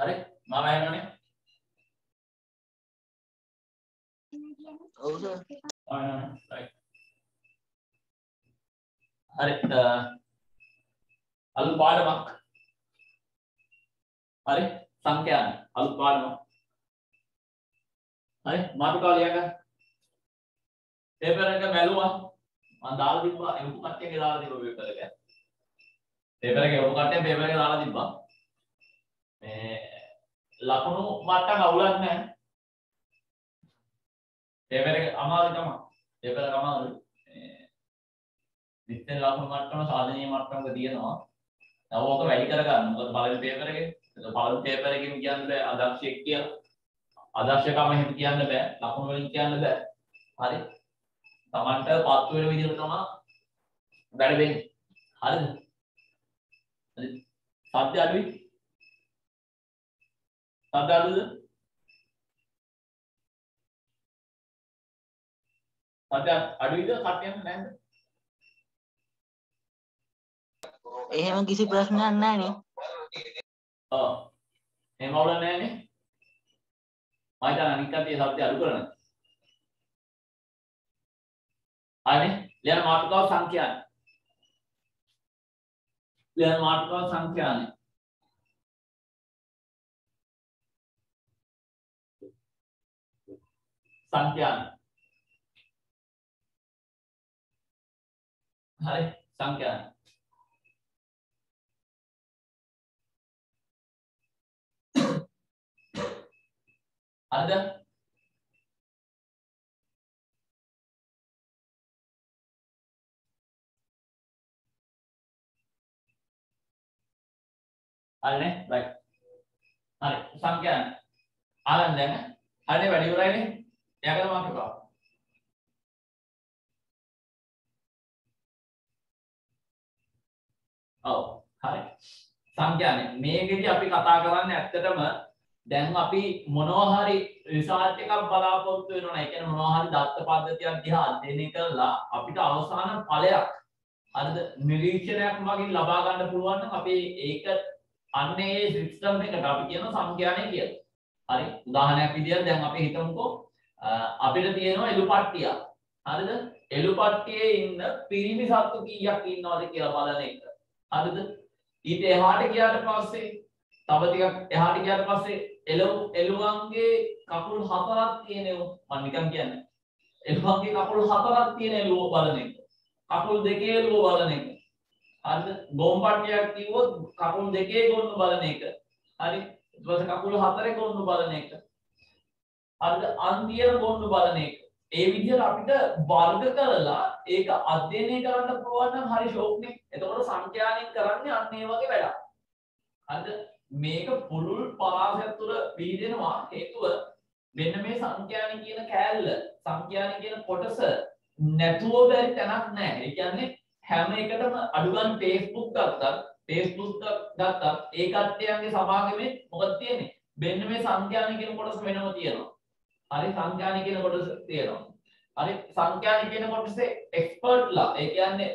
හරි මම ඇහෙනවනේ ඔව් සර්. හරි අලු පාඩමක්. හරි සංඛ්‍යාන අලු පාඩමක්. හරි මාතෘකාව ලියගන්න පේපර් එක බැලුවා මම දාලා තිබ්බා. එමුකු කට්ටියගේ දාලා තිබ්බා පේපර් එක. පේපර් එක එමුකු කට්ටිය පේපර් එක දාලා තිබ්බා මේ ලකුණු මට්ටම් අවුලක් නැහැ පේපර් එක අමාරු තමයි පේපර් එක අමාරුයි විත්තර ලකුණු මට්ටම සාධනීය මට්ටමක තියෙනවා. තව ඕක වැඩි කරගන්න. මොකද පළවෙනි පේපර් එකේ පළවෙනි පේපර් එකකින් කියන්න බෑ අදක්ෂයෙක් කියලා. අදක්ෂකම එහෙම කියන්න බෑ. ලකුණු වලින් කියන්න බෑ. හරි. Tamanට පත්තු වෙන විදිහට තමයි වැඩ වෙන්නේ. හරිද? හරි. සත්‍ය අඩුයි. අඩුද? සත්‍ය අඩුයිද? කට්ටියම නැද්ද? එහෙම කිසි ප්‍රශ්නයක් නැහැනේ. ඔව්. එහෙම අවුල නැහැනේ. මම හිතන්නේ අනික් කට්ටිය සත්‍ය අඩු කරන. හරිනේ. ලියන මාතෘකාව සංඛ්‍යාන. ලියන මාතෘකාව සංඛ්‍යාන. සංඛ්‍යාන. හරි සංඛ්‍යාන. හරිද? හරිනේ right හරි සංඛ්‍යාන ආලන් දැන් හරිනේ වැඩි ඉවරයිනේ එයාකට මාර්ක් එකක් ඔව් හරි සංඛ්‍යානේ මේකෙදි අපි කතා කරන්නේ ඇත්තටම දැන් අපි මොනවා හරි රිසර්ච් එකක් බලාපොරොත්තු වෙනවා නේ. ඒ කියන්නේ මොනවා හරි දත්ත පද්ධතියක් දිහා අධ්‍යයනය කරලා අපිට අවසාන ඵලයක් හරිද නිරීක්ෂණයක් මගින් ලබා ගන්න පුළුවන් නම් අපි ඒක අන්නේ ඒ සිස්ටම් එකට අපි කියන සංඛ්‍යානය කියලා. හරි. උදාහරණයක් විදියට දැන් අපි හිතමුකෝ අපිට තියෙනවා එළු පට්ටියක්. හරිද? එළු පට්ටියේ ඉන්න පිරිමි සත්තු කීයක් ඉන්නවද කියලා බලන එක. හරිද? ඊට එහාට ගියාට පස්සේ තව ටිකක් එහාට ගියාට පස්සේ එළව් එළුවන්ගේ කකුල් හතරක් තියෙන ඒවා මම නිකන් කියන්නේ එළුවන්ගේ කකුල් හතරක් තියෙන එළුව බලන එක කකුල් දෙකේ එළුව බලන එක හරිද ගොම්පට්ටියක් කිව්වොත් කකුල් දෙකේ ගොන්න බලන එක හරි ඊට පස්සේ කකුල් හතරේ ගොන්න බලන එක හරිද අන්තිය ගොන්න බලන එක ඒ විදිහට අපිට වර්ග කරලා ඒක අධ්‍යයනය කරන්න පුළුවන් නම් හරි ෂෝක්නේ එතකොට සංඛ්‍යාවෙන් කරන්නේ අන්න ඒ වගේ වැඩක් හරිද මේක පුළුල් පරාසයක් තුළ පිහිටෙනවා හේතුව මෙන්න මේ සංඛ්‍යාන කියන කෑල්ල සංඛ්‍යාන කියන කොටස නැතුව බැරි තැනක් නැහැ. ඒ කියන්නේ හැම එකටම අඩු ගන්න Facebook ගත්තත් Facebook ගත්තත් ඒ කට්ටියන්ගේ සමාගමේ මොකද තියෙන්නේ? මෙන්න මේ සංඛ්‍යාන කියන කොටස වෙනම තියෙනවා. හරි සංඛ්‍යාන කියන කොටස තියෙනවා. හරි සංඛ්‍යාන කියන කොටසේ එක්ස්පර්ට්ලා ඒ කියන්නේ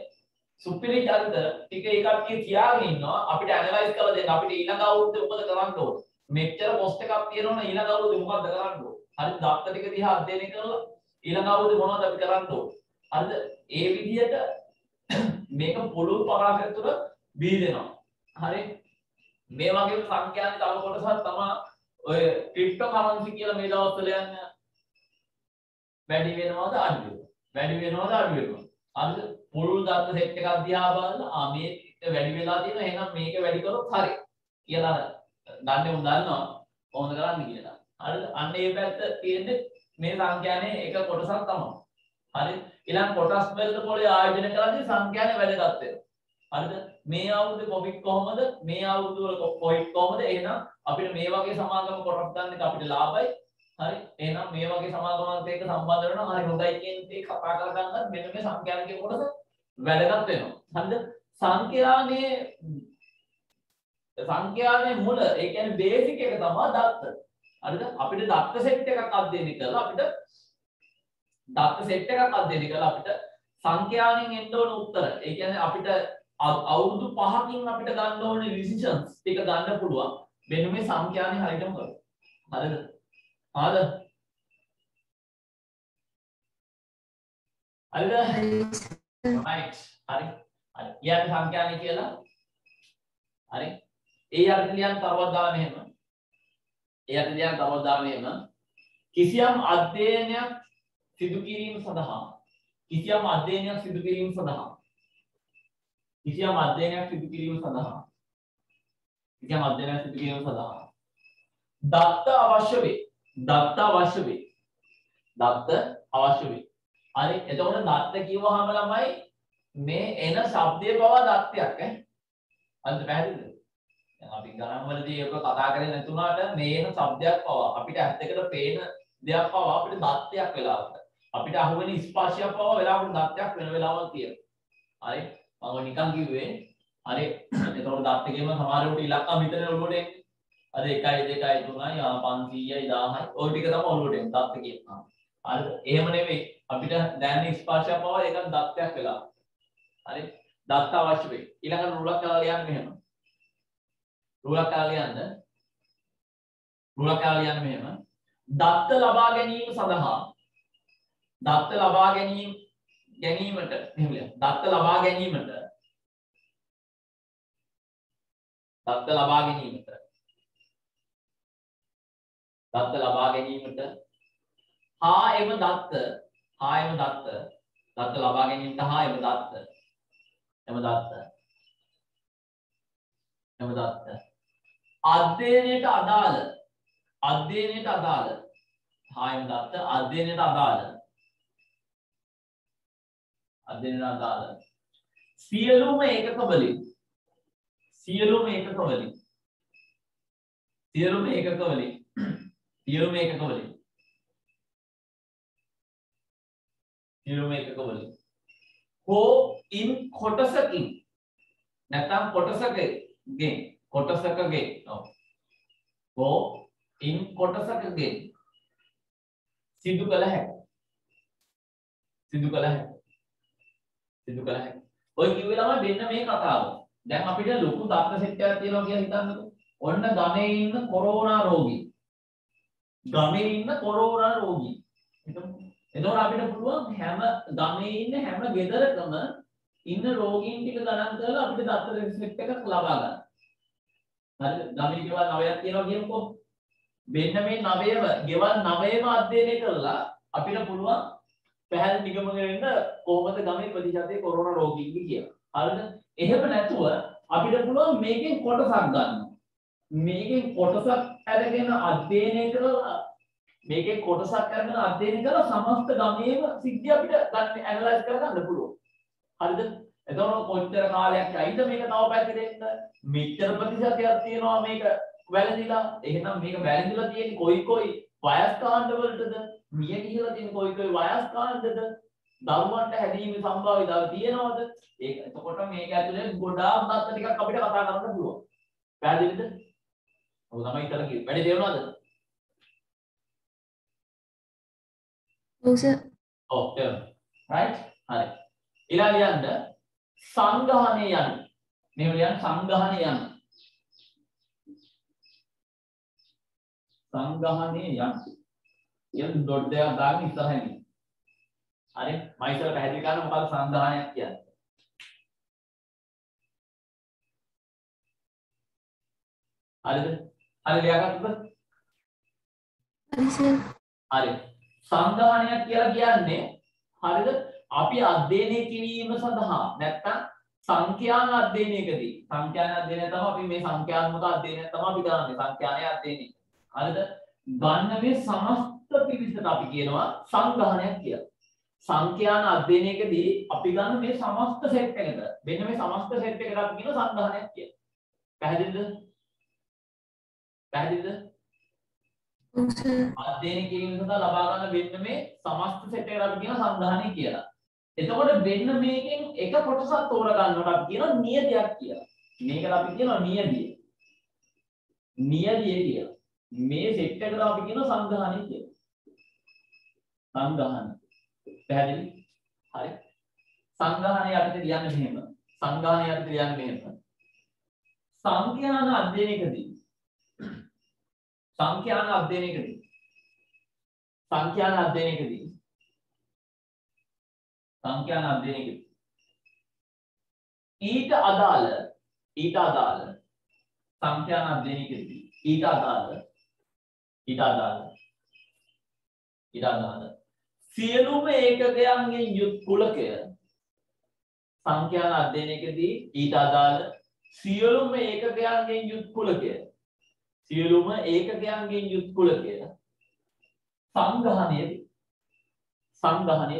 සුපිරි චරිත ටික ඒ කට්ටිය කියාගෙන ඉන්නවා. අපිට ඇනලයිස් කරලා දෙන්න. අපිට ඊළඟ අවුරුද්දේ මොකද කරන්න ඕන? මෙච්චර පොස්ට් එකක් තියෙනවනේ ඊළඟ අවුරුද්දේ මොකද්ද කරන්න ඕන? හරි දත්ත ටික දිහා අධ්‍යයනය කරලා ඊළඟ අවුරුද්දේ මොනවද අපි කරන්න ඕන? හරිද? ඒ විදිහට මේක පුළුල් පරාසය තුළ බීදෙනවා හරි? මේ වගේ සංඛ්‍යාන තව කොටසක් තමයි ඔය ක්‍රිප්ටෝ කරන්සි කියලා මේ දවස්වල යන්නේ වැඩි වෙනවද අඩු වෙනවද වැඩි වෙනවද අඩු වෙනවද? හරිද පුළුල් දත්ත සෙට් එකක් දිහා බලලා ආ මේක වැඩි වෙලා තියෙනවා එහෙනම් මේක වැඩි කරොත් හරි කියලා දන්නේ උන් දන්නවා. කොහොමද කරන්නේ? කියලා. හරිද අන්න ඒ පැත්ත තියෙන්නේ මේ සංඛ්‍යානේ එක කොටසක් තමයි. හරි? ඊළඟ කොටස් වලට පොලේ ආයෝජනය කරන්නේ සංඛ්‍යානේ වැදගත් වෙනවා. හරිද? මේ අවුරුද්දේ කොපික් කොහමද? මේ අවුරුදු වල කොයික් කොහමද? එහෙනම් අපිට මේ වගේ සමාගම කොටස් ගන්න එක අපිට ලාභයි. හරි? එහෙනම් මේ වගේ සමාගමකට එක්ක සම්බන්ධ වෙනවා. හරි හොඳයි කියන දේ කතා කරගන්නත් මෙන්න මේ සංඛ්‍යානික කොටස වැදගත් වෙනවා. හරිද? සංඛ්‍යානේ සංඛ්‍යානේ මුල ඒ කියන්නේ බේසික් එක තමයි දත්ත. හරිද? අපිට දත්ත සෙට් එකක් අධ්‍යයනය කරලා අපිට දත්ත සෙට් එකක් අධ්‍යයනය කරලා අපිට සංඛ්‍යානෙන් එන්න ඕන උත්තර. ඒ කියන්නේ අපිට අවුරුදු 5කින් අපිට ගන්න ඕනේ ඩිසිෂන්ස් ටික ගන්න පුළුවන් මෙන්න මේ සංඛ්‍යානේ හරියටම කරමු. හරිද? හරිද? හරිද? right. හරි. හරි. ඊයත් සංඛ්‍යානේ කියලා. හරි. ඒ අර්ථ ලියන්න තවත් දාලා මෙහෙම. ඒ අර්ථ ලියන්න තවත් දාලා මෙහෙම. කිසියම් අධ්‍යයනයක් සිදු කිරීම සඳහා කිසියම් අධ්‍යයනයක් සිදු කිරීම සඳහා කිසියම් අධ්‍යයනයක් සිදු කිරීම සඳහා. කිසියම් අධ්‍යයනයක් සිදු කිරීම සඳහා. දත්ත අවශ්‍ය වේ. දත්ත අවශ්‍ය වේ. දත්ත අවශ්‍ය වේ. හරි එතකොට දත්ත කියවහම ළමයි මේ එන ශබ්දයේ බව දත්තයක් ඈ? අන්ත පැහැදිලිද? දැන් අපි ගණන් වලදී ඒක කතා කරේ නැතුණාට මේ එන ශබ්දයක් පව අපිට ඇස් දෙකට පේන දෙයක් පව අපිට දත්තයක් වෙලාවට. අපිට අහුවෙන ස්පර්ශයක් පව වෙලාවට දත්තයක් වෙන වෙලාවල් තියෙනවා. හරි මම නිකන් කිව්වේ හරි එතකොට දත්තකේම සමහරවට ඉලක්කම් හිතන ඔළුවට එන්නේ. අර 1 2 3 500යි 1000යි ওই ටික තමයි ඔළුවට එන්නේ දත්ත කියනවා හරිද එහෙම නෙවෙයි අපිට දැනෙන ස්පර්ශයක් පව ඒක දත්තයක් වෙලා. හරි දත්ත අවශ්‍ය වෙයි. ඊළඟට රුලක් කරලා ලියන්න මෙහෙම. රුලක් කරලා ලියන්න? රුලක් කරලා ලියන්න මෙහෙම. දත්ත ලබා ගැනීම සඳහා. දත්ත ලබා ගැනීම ගැනීමට මෙහෙම ලියන්න. දත්ත ලබා ගැනීමට. දත්ත ලබා ගැනීමට. දත්ත ලබා ගැනීමට. හා එම දත්ත හා එම දත්ත. දත්ත ලබා ගැනීමට හා එම දත්ත. එම දත්ත. එම දත්ත. අධ්‍යයනයට අදාළ අධ්‍යයනයට අදාළ හා එම දත්ත අධ්‍යයනයට අදාළ. අධ්‍යයනයට අදාළ සියලුම ඒකක වලින් සියලුම ඒකක වලින් සියලුම ඒකක වලින් සියලුම ඒකක වලින් සියලුම ඒකක වලින්. හෝ ඉන් කොටසකින් නැත්නම් කොටසකගෙන් කොටසකගෙන් ඔව්. හෝ ඉන් කොටසකගෙන් සිදු කළ හැක. සිදු කළ හැක. සිදු කළ හැක ඔය කිව්වේ ළමයි මෙන්න මේ කතාව දැන් අපිට ලොකු දත්ත සෙට් එකක් තියෙනවා කියලා හිතන්නකෝ ඔන්න ගමේ ඉන්න කොරෝනා රෝගී ගමේ ඉන්න කොරෝනා රෝගී එතකොට අපිට පුළුවන් හැම ගමේ ඉන්න හැම ගෙදරකම ඉන්න රෝගීන් ටික ගණන් කරලා අපිට දත්ත සෙට් එකක් ලබා ගන්න. හරිද? ගමේ ගෙවල් 9ක් තියෙනවා කියමුකෝ. මෙන්න මේ 9ම ගෙවල් 9ම අධ්‍යයනය කරලා අපිට පුළුවන් පැහැදිලි නිගමනයට එන්න කොහොමද ගමේ ප්‍රතිශතයේ කොරෝනා රෝගීන්ගේ කියලා. හරිද? එහෙම නැතුව අපිට පුළුවන් මේකෙන් කොටසක් ගන්න. මේකෙන් කොටසක් අරගෙන අධ්‍යයනය කරලා මේකේ කොටසක් අරගෙන අධ්‍යයනය කරලා සමස්ත ගමේම සිද්ධිය අපිට ගන්න ඇනලයිස් කරගන්න පුළුවන්. හරිද? එතකොට කොච්චර කාලයක් යයිද මේක තව පැතිරෙන්න? මෙච්චර ප්‍රතිශතයක් තියෙනවා මේක වැළඳිලා. එහෙනම් මේක වැළඳිලා තියෙන්නේ කොයි කොයි වයස් කාණ්ඩ වලටද? මිය ගිහිලා තියෙන කොයි කොයි වයස් කාණ්ඩද? දරුවන්ට හැදීමේ සම්භාවිතාව තියෙනවද? ඒක එතකොට මේක ඇතුලේ ගොඩාක් දත්ත ටිකක් අපිට කතා කරන්න පුළුවන්. පැහැදිලිද? ඔව් තමයි ඉතල කිව්වේ. වැඩි තේරුණාද? ඔව් සර් ඔව් තේරුණා. right? හරි. ඊළඟ යන්න සංගහණය යන. මේ ලියන්න සංගහණය යන. සංගහණය යන. කියන ඩොට් දෙකක් දාගෙන ඉස්සරහින්. හරි? මම ඉස්සර පැහැදිලි කරන්න මොකද සංගහණයක් කියන්නේ. හරිද? හරි ලියාගත්තද? හරි සර් හරි. සංගහණයක් කියලා කියන්නේ හරිද? අපි අධ්‍යයනය කිරීම සඳහා නැත්තම් සංඛ්‍යාන අධ්‍යයනයකදී සංඛ්‍යාන අධ්‍යයනය තමයි අපි මේ සංඛ්‍යාත්මක අධ්‍යයනය තමයි අපි කරන්නේ සංඛ්‍යානයේ අධ්‍යයනය. හරිද? ගන්න මේ සමස්ත පිරිසට අපි කියනවා සංගහණයක් කියලා. සංඛ්‍යාන අධ්‍යයනයකදී අපි ගන්න මේ සමස්ත සෙට් එකට මෙන්න මේ සමස්ත සෙට් එකට අපි කියන සංගහණයක් කියලා. පැහැදිලිද? පැහැදිලිද? අධ්‍යයනය කිරීම සඳහා ලබා ගන්න මෙන්න මේ සමස්ත සෙට් එකට අපි කියන සංගහණය කියලා. එතකොට මෙන්න මේකෙන් එක කොටසක් තෝරගන්නවට අපි කියනවා නියතියක් කියලා. මේකට අපි කියනවා නියතිය. නියතිය කියලා. මේ සෙට් එකට අපි කියනවා සංගහණය කියලා. සංගහණය. පැහැදිලි? හරි. සංගහණය යටතේ ලියන්නේ මෙහෙම. සංගහණය යටතේ ලියන්නේ මෙහෙම. සංඛ්‍යාන අධ්‍යයනයකදී සංඛ්‍යාන අධ්‍යයනයකදී සංඛ්‍යාන අධ්‍යයනයකදී සංඛ්‍යාන අධ්‍යයනයකදී ඊට අදාළ ඊට අදාළ සංඛ්‍යාන අධ්‍යයනයකදී ඊට අදාළ ඊට අදාළ ඊට අදාළ සියලුම ඒකකයන්ගෙන් යුත් කුලකය සංඛ්‍යාන අධ්‍යයනයකදී ඊට අදාළ සියලුම ඒකකයන්ගෙන් යුත් කුලකය සියලුම ඒකකයන්ගෙන් යුත් කුලකය සංගහනය සංගහනය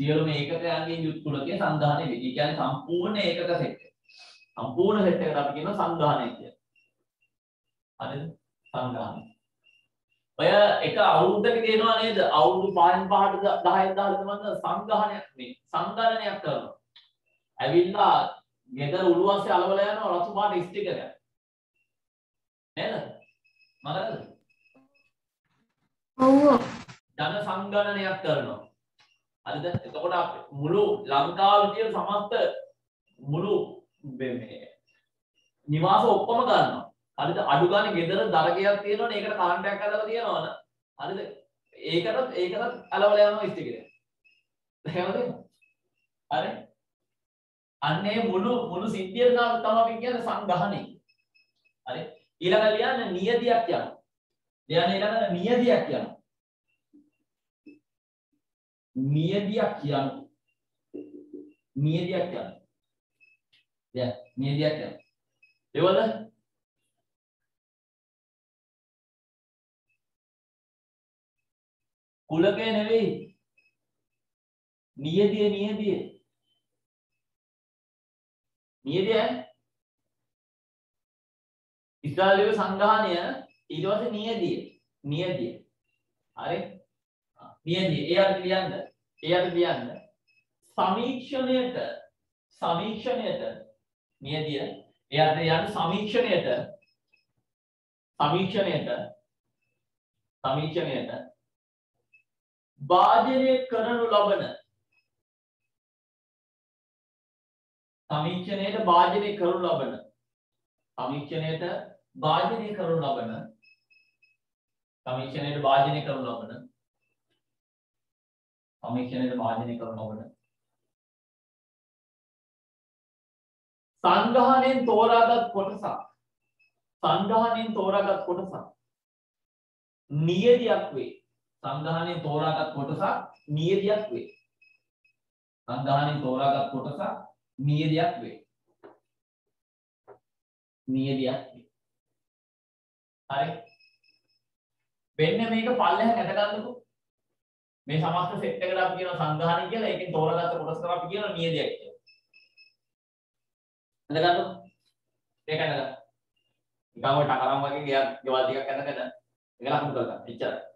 සියලුම ඒකකයන්ගෙන් යුත් කුලකය සංගහනය වේ. ඒ කියන්නේ සම්පූර්ණ ඒකක සෙට් එක. සම්පූර්ණ සෙට් එකට අපි කියනවා සංගහනය කියලා. හරිද? සංගහනය. ඔය එක අවුරුද්දක තියෙනවා නේද? අවුරුදු 5න් 5ට 10න් 10ට මන්ද සංගහනයක් මේ සංගණනයක් කරනවා. ඇවිල්ලා ගෙදර උළුවස්සේ අලවලා යනවා රතු පාට ස්ටිකරයක්. නේද? මතකද? ඔව් ජන සංගණනයක් කරනවා. හරිද? එතකොට මුළු ලංකාවේ තියෙන සමස්ත මුළු මේ නිවාස ඔක්කොම ගන්නවා. හරිද? අඩු ගානේ ගෙදර දරකයක් තියෙනවනේ ඒකට කරන්ට් එකක් අදලා තියෙනවනේ. හරිද? ඒකටත් ඒකටත් අලවලා යනවා ස්ටිකරය. එහෙමද? හරි? අන්නේ මුළු මුළු සිද්ධිය තමයි අපි කියන්නේ සංගහණය. හරි? ඊළඟ ලියන්න නියතියක් යනවා. ලියන්න ඊළඟ නියතියක් යනවා. නියතියක් යනවා. නියතියක් යනවා. දැන් නියතියක් යනවා. ඒවල කුලකේ නෙවෙයි. නියතිය නියතිය. නියතිය ඉස්රායලයේ සංගාහණය ඊට පස්සේ නියතිය. නියතිය. හරි? නියතිය. ඒ අර්ථ ලියන්න. ඒ අර්ථ ලියන්න. සමීක්ෂණයට සමීක්ෂණයට නියතිය. ඒ අර්ථ යන්න සමීක්ෂණයට සමීක්ෂණයට සමීක්ෂණයට භාජනය කරනු ලබන සමීක්ෂණයට භාජනය කරනු ලබන සමීක්ෂණයට භාජනය කරනු ලබන සමීක්ෂණයට භාජනය කරනු ලබන සමීක්ෂණයට භාජනය කරනු ලබන සංග්‍රහණයෙන් තෝරාගත් කොටසක් සංග්‍රහණයෙන් තෝරාගත් කොටසක් නියතියක් වේ. සංග්‍රහණයෙන් තෝරාගත් කොටසක් නියතියක් වේ. සංග්‍රහණයෙන් තෝරාගත් කොටසක් නියතියක් වේ. නියතියක් වේ. හරි. වෙන්න මේක පල්ලෙහා ගැට ගන්නකො මේ සමස්ත සෙට් එකට අපි කියන සංග්‍රහණය කියලා. ඒකෙන් තෝරාගත්ත කොටස තමයි අපි කියන නියතියක් කියලා. ඇඳගන්නකො ඒක ඇඳගන්න නිකන් ඔය ටකරම් වගේ ගෙයක් ගෙවල් ටිකක් ඇඳගෙන ඒක ලකුණු කරගන්න. එච්චරයි.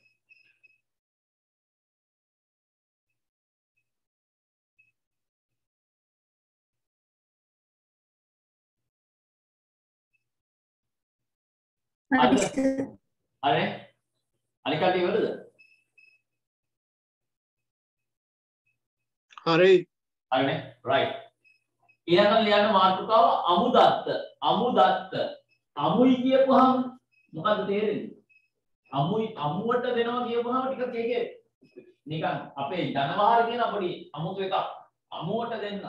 හරි අනික කට්ටිය ඉවරද? හරි. හරිනේ රයිට් ඊළඟට ලියන්න මාතෘකාව අමුදත්ත. අමුදත්ත. අමුයි කියපුවාම මොකද්ද තේරෙන්නේ? අමුයි අමුවට දෙනවා කියපුවාම ටිකක් ඒකේ නිකන් අපේ ජනවහර කියන පොඩි අමුතු එකක්. අමුවට දෙන්න.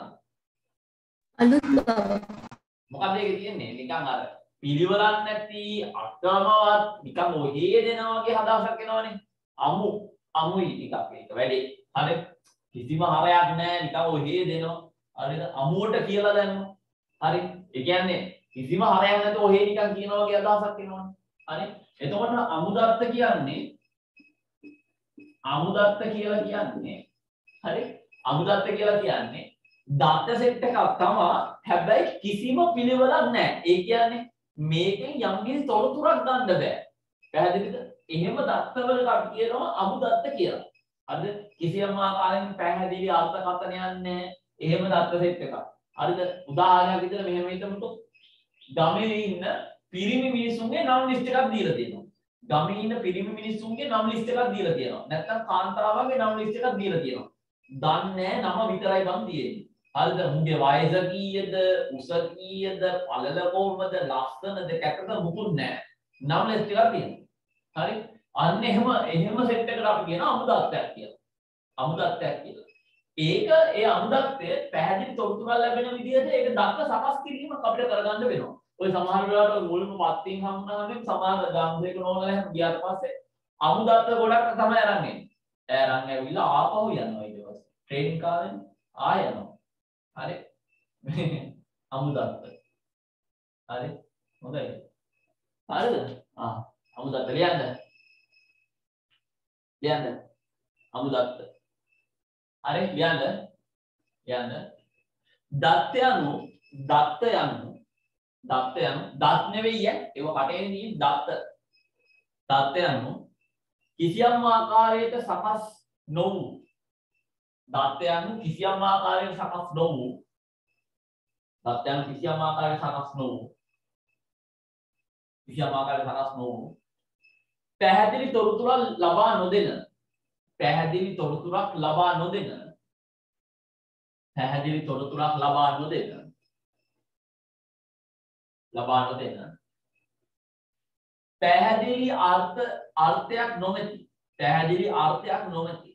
අලුත් බව. මොකද ඒකේ තියෙන්නේ? නිකන් අර පිළිවෙලක් නැති අක්‍රමවත් නිකන් ඔහේ දෙනා වගේ හදහසක් එනවනේ. අමු අමුයි ටිකක් ඒක වැඩි. හරි කිසිම හරයක් නැහැ නිකන් ඔහේ දෙනවා. හරිද? අමුවට කියලා දැම්මා. හරි. ඒ කියන්නේ කිසිම හරයක් නැතුව ඔහේ නිකන් කියනවා වගේ අදහසක් එනවනේ. හරි. එතකොට අමුදත්ත කියන්නේ අමුදත්ත කියලා කියන්නේ හරි. අමුදත්ත කියලා කියන්නේ දත්ත සෙට් එකක් තමයි හැබැයි කිසිම පිළිවෙලක් නැහැ. ඒ කියන්නේ මේකෙන් යම් කිසි තොරතුරක් ගන්න බෑ. පැහැදිලිද? එහෙම දත්තවල අපි කියනවා අමු දත්ත කියලා. හරිද? කිසියම් ආකාරයෙන් පැහැදිලි අර්ථකථනයක් නැහැ. එහෙම දත්ත සෙට් එකක්. හරිද? උදාහරණයක් විදිහට මෙහෙම හිතමුකෝ. ගමේ ඉන්න පිරිමි මිනිසුන්ගේ නම් ලිස්ට් එකක් දීලා තියෙනවා. ගමේ ඉන්න පිරිමි මිනිසුන්ගේ නම් ලිස්ට් එකක් දීලා තියෙනවා. නැත්නම් කාන්තාවගේ නම් ලිස්ට් එකක් දීලා තියෙනවා. දන්නේ නම විතරයි බං තියෙන්නේ. හරිද? උන්ගේ වයස කීයද, උස කීයද, පළල කොහමද, ලස්සනද, කැතද මුකුත් නැහැ. නම් ලිස්ට් එකක් තියෙනවා. හරි? අන්න එහෙම එහෙම සෙට් එකකට අපි කියනවා අමුදත්තයක් කියලා. අමුදත්තයක් කියලා. ඒක ඒ අමුදත්තය පැහැදිලි තොරතුරක් ලැබෙන විදිහට ඒක දත්ත සකස් කිරීමක් අපිට කරගන්න වෙනවා. ඔය සමහර වෙලාවට මුල්ම පත්තින් හම්බුනහම සමහර ගම්සේක නෝනල හැම ගියාට පස්සේ අමුදත්ත ගොඩක් තමයි අරන් එන්නේ. අරන් ඇවිල්ලා ආපහු යනවා ඊට පස්සේ. ට්‍රේනින් කාලෙන් ආය යනවා. හරි. අමුදත්ත. හරි. හොඳයි. හරිද? ආ අමුදත්ත ලියන්න. ලියන්න. අමුදත්ත. හරි ලියන්න. ලියන්න. දත්ත යනු දත්ත යනු දත්ත යනු දත් නෙවෙයි ඈ ඒව කටේ තියෙන දත්ත. දත්ත යනු කිසියම් ආකාරයක සකස් නොවු දත්ත යනු කිසියම් ආකාරයක සකස් නොවු දත්ත යනු කිසියම් ආකාරයක සකස් නොවු කිසියම් ආකාරයක සකස් නොවු පැහැදිලි තොරතුරක් ලබා නොදෙන පැහැදිලි තොරතුරක් ලබා නොදෙන පැහැදිලි තොරතුරක් ලබා නොදෙන ලබා නොදෙන පැහැදිලි අර්ථ අර්ථයක් නොමැති පැහැදිලි අර්ථයක් නොමැති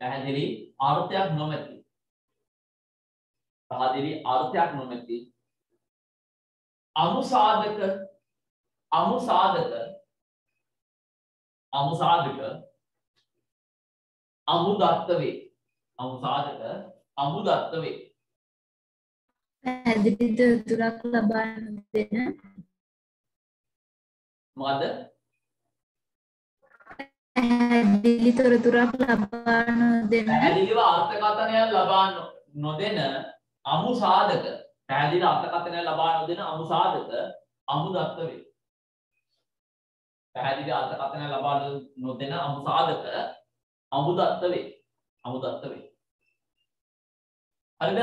පැහැදිලි අර්ථයක් නොමැති. පැහැදිලි අර්ථයක් නොමැති. අනුසාධක අනුසාධක අමුසාධක අමුදත්ත වේ අමුසාධක අමුදත්ත වේ පැහැදිලි තොරතුරක් ලබා දෙන? මොකද පැහැදිලි තොරතුරක් ලබා නොදෙන පැහැදිලිව අර්ථකථනයක් ලබා නොදෙන අමු සාධක. පැහැදිලි අර්ථකථනයක් ලබා නොදෙන අමු සාධක අමුදත්ත වේ. පැහැදිලි අර්ථකථනයක් ලබා නොදෙන අමු සාධක අමුදත්ත වේ. අමුදත්ත වේ. හරිද?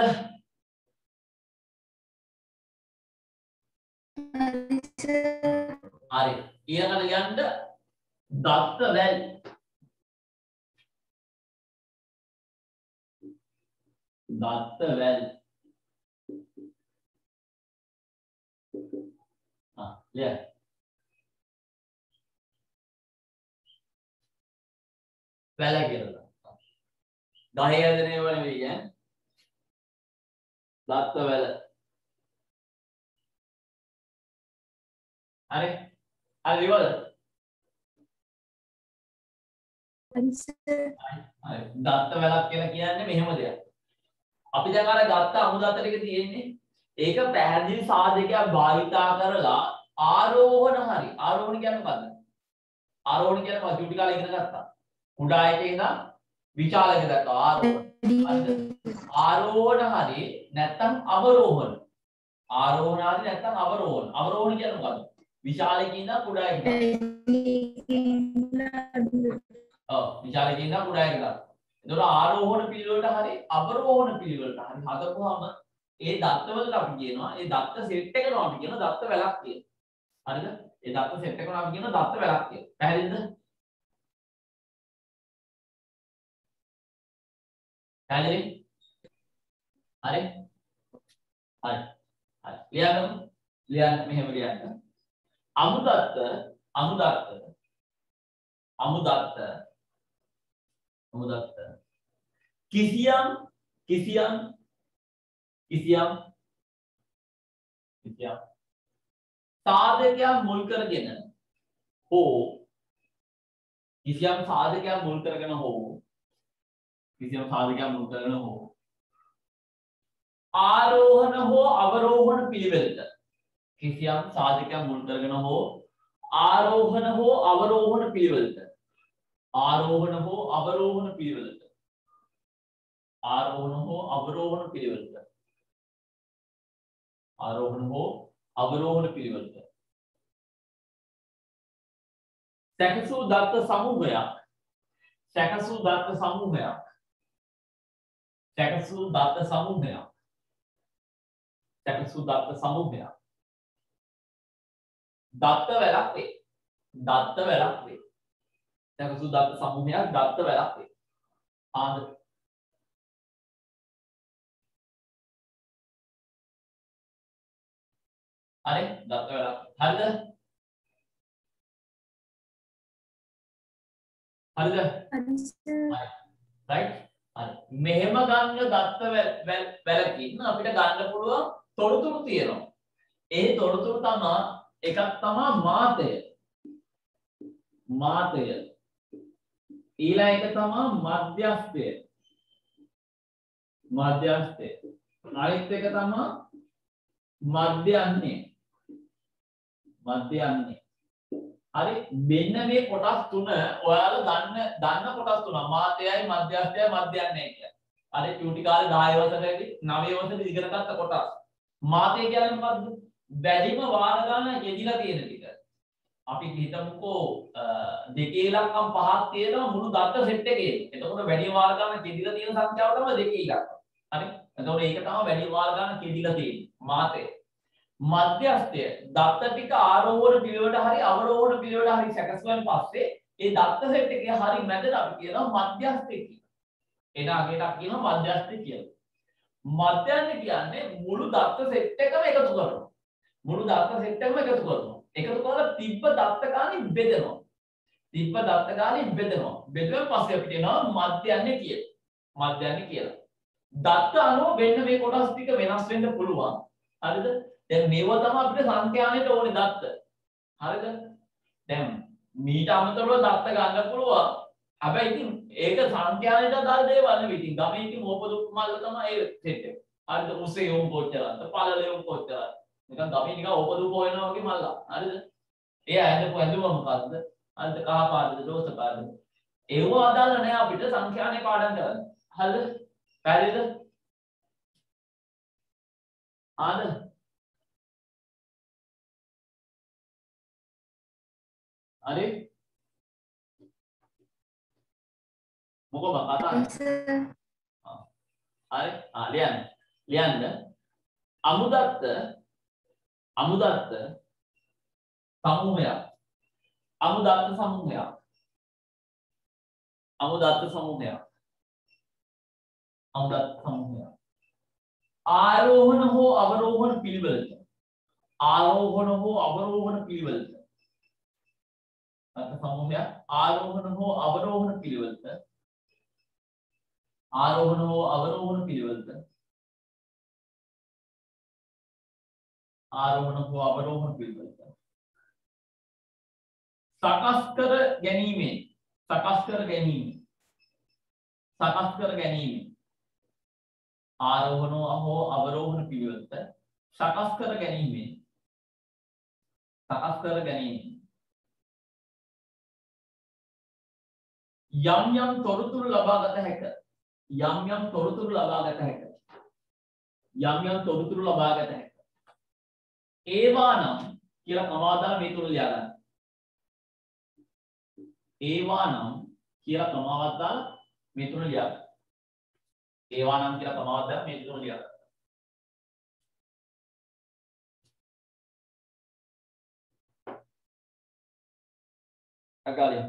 හරි. ඊළඟට යන්න දත්ත වැල්. දත්ත වැල්. ආ ලියන්න වැල කියලා ගහේ හැදෙන ඒවා නෙවෙයි ඈ. දත්ත වැල. හරි. හරි ඉවරද දත්ත වැලක් කියලා කියන්නේ මෙහෙම දෙයක්. අපි දැන් අර ගත්ත අමුදත්ත ටික තියෙන්නේ ඒක පැහැදිලි සාධකයක් භාවිතා කරලා ආරෝහණ හරි ආරෝහණ කියන්නේ මොකද්ද? ආරෝහණ කියන්නේ මොකක්ද? චුටි කාලේ ඉගෙන ගත්තා. කුඩා එකේ ඉඳන් විශාල එක දක්වා ආරෝහණ. ආරෝහණ හරි නැත්නම් අවරෝහණ. ආරෝහණ හරි නැත්නම් අවරෝහණ. අවරෝහණ කියන්නේ මොකද්ද? විශාල එකේ ඉඳන් කුඩා එකට. ඔව් විශාල එකේ ඉඳන් කුඩා එකට. එතකොට ආරෝහණ පිළිවෙලට හරි අවරෝහණ පිළිවෙලට හරි හදපුවාම ඒ දත්තවලට අපි කියනවා ඒ දත්ත සෙට් එකට අපි කියන දත්ත වැලක් කියලා. හරිද? ඒ දත්ත සෙට් එකට අපි කියන දත්ත වැලක් කියලා. පැහැදිලිද? පැහැදිලි? හරි? හරි. හරි. ලියන්න. ලියන්න මෙහෙම ලියන්න. අමුදත්ත අමුදත්ත අමුදත්ත අමුදත්ත කිසියම් කිසියම් කිසියම් කිසියම් සාධකයක් මුල් කරගෙන හෝ කිසියම් සාධකයක් මුල් කරගෙන හෝ කිසියම් සාධකයක් මුල් කරගෙන හෝ ආරෝහණ හෝ අවරෝහණ පිළිවෙලට කිසියම් සාධකයක් මුල් කරගෙන හෝ ආරෝහණ හෝ අවරෝහණ පිළිවෙලට ආරෝහණ හෝ අවරෝහණ පිළිවෙලට. ආරෝහණ හෝ අවරෝහණ පිළිවෙලට. ආරෝහණ හෝ අවරෝහණ පිළිවෙලට. සැකසූ දත්ත සමූහයක්. සැකසූ දත්ත සමූහයක්. සැකසූ දත්ත සමූහයක්. සැකසූ දත්ත සමූහයක්. දත්ත වැලක් වේ දත්ත වැලක් වේ සැකසූ දත්ත සමූහයක් දත්ත වැලක් වේ ආද හරි දත්ත වැලක් හරිද? හරිද? රයිට් හරි. මෙහෙම ගන්න දත්ත වැලකින් අපිට ගන්න පුළුවන් තොරතුරු තියෙනවා. ඒ තොරතුරු තමා එකක් තමා මාතය. මාතය. ඊළඟ එක තමා මධ්‍යස්ථය මධ්‍යස්ථය අනිත් එක තමා මධ්‍යන්නේ මධ්‍යන්නේ හරි මෙන්න මේ කොටස් තුන ඔයාලා දන්න දන්න කොටස් තුන මාතයයි මධ්‍යස්ථයයි මධ්‍යන්නේ කියලා. හරි චූටි කාලේ 10 වසරේදී 9 වසරේදී ඉගෙන ගත්ත කොටස්. මාතය කියන්නේ මොකද්ද? වැඩිම වාර ගන්න යෙදිලා තියෙන ටික. අපි හිතමුකෝ දෙකේ ඉලක්කම් පහක් තියෙනවා මුළු දත්ත සෙට් එකේ. එතකොට වැඩි වාර ගන්න යෙදිලා තියෙන සංඛ්‍යාව තමයි දෙකේ ඉලක්කම්. හරි? එතකොට ඒක තමයි වැඩි වාර ගන්න යෙදිලා තියෙන්නේ. මාතය. මධ්‍යස්ථය දත්ත ටික ආරෝහණ පිළිවෙලට හරි අවරෝහණ පිළිවෙලට හරි සැකසුවෙන් පස්සේ ඒ දත්ත සෙට් එකේ හරි මැදට අපි කියනවා මධ්‍යස්ථය කියලා. එන අගේට අපි කියනවා මධ්‍යස්ථය කියලා. මධ්‍යස්ථය කියන්නේ මුළු දත්ත සෙට් එකම එකතු කරනවා. මුළු දත්ත සෙට් එකම එකතු කරනවා. එකතු කරලා තිබ්බ දත්ත ගානේ බෙදනවා. තිබ්බ දත්ත ගානේ බෙදනවා. බෙදුවෙන් පස්සේ අපිට එනවා මධ්‍යන්නේ කියලා. මධ්‍යන්නේ කියලා. දත්ත අනුව වෙන්න මේ කොටස් ටික වෙනස් වෙන්න පුළුවන්. හරිද? දැන් මේව තමයි අපිට සංඛ්‍යානෙට ඕනේ දත්ත. හරිද? දැන් මීට අමතරව දත්ත ගන්න පුළුවන්. හැබැයි ඉතින් ඒක සංඛ්‍යානෙට අදාළ දේවල් නෙවෙයි. ඉතින් ගමේ ඉතින් මෝපදු මල්ල තමයි ඒ සෙට් එක. හරිද? උසේ උන් කොච්චරද? පළලේ උන් කොච්චරද? නිකන් ගමේ නිකන් ඕපදු පොයනවා වගේ මල්ලා. හරිද? ඒ ඇඳපු ඇඳුම මොකද්ද? හරිද? කහ පාටද, රෝස පාටද? ඒව අදාළ නෑ අපිට සංඛ්‍යානේ පාඩම් කරන්න. හරිද? පැහැදිලිද? ආද? හරි මොකෝ බං කතා හරි ආ ලියන්න ලියන්න අමුදත්ත අමුදත්ත සමූහයක් අමුදත්ත සමූහයක් අමුදත්ත සමූහයක් අමුදත්ත සමූහයක් ආරෝහණ හෝ අවරෝහණ පිළිවෙලට ආරෝහණ හෝ අවරෝහණ පිළිවෙලට අර්ථ සමූහයක් ආරෝහණ හෝ අවරෝහණ පිළිවෙලට ආරෝහණ හෝ අවරෝහණ පිළිවෙලට ආරෝහණ හෝ අවරෝහණ පිළිවෙලට සකස් කර ගැනීමෙන් සකස් කර ගැනීම සකස් කර ගැනීම ආරෝහණ හෝ අවරෝහණ පිළිවෙලට සකස් කර ගැනීමෙන් සකස් කර ගැනීම යම් යම් තොරතුරු ලබා ගත හැක. යම් යම් තොරතුරු ලබා ගත හැක. යම් යම් තොරතුරු ලබා ගත හැක. ඒවා නම් කියලා කමාදාන මේ තුන ලියා ගන්න ඒවා නම් කියලා කමාවක් දාලා මේ තුන ලියා ගන්න ඒවා නම් කියලා කමාවක් දාලා මේ තුන ලියා ගන්න අකාලිය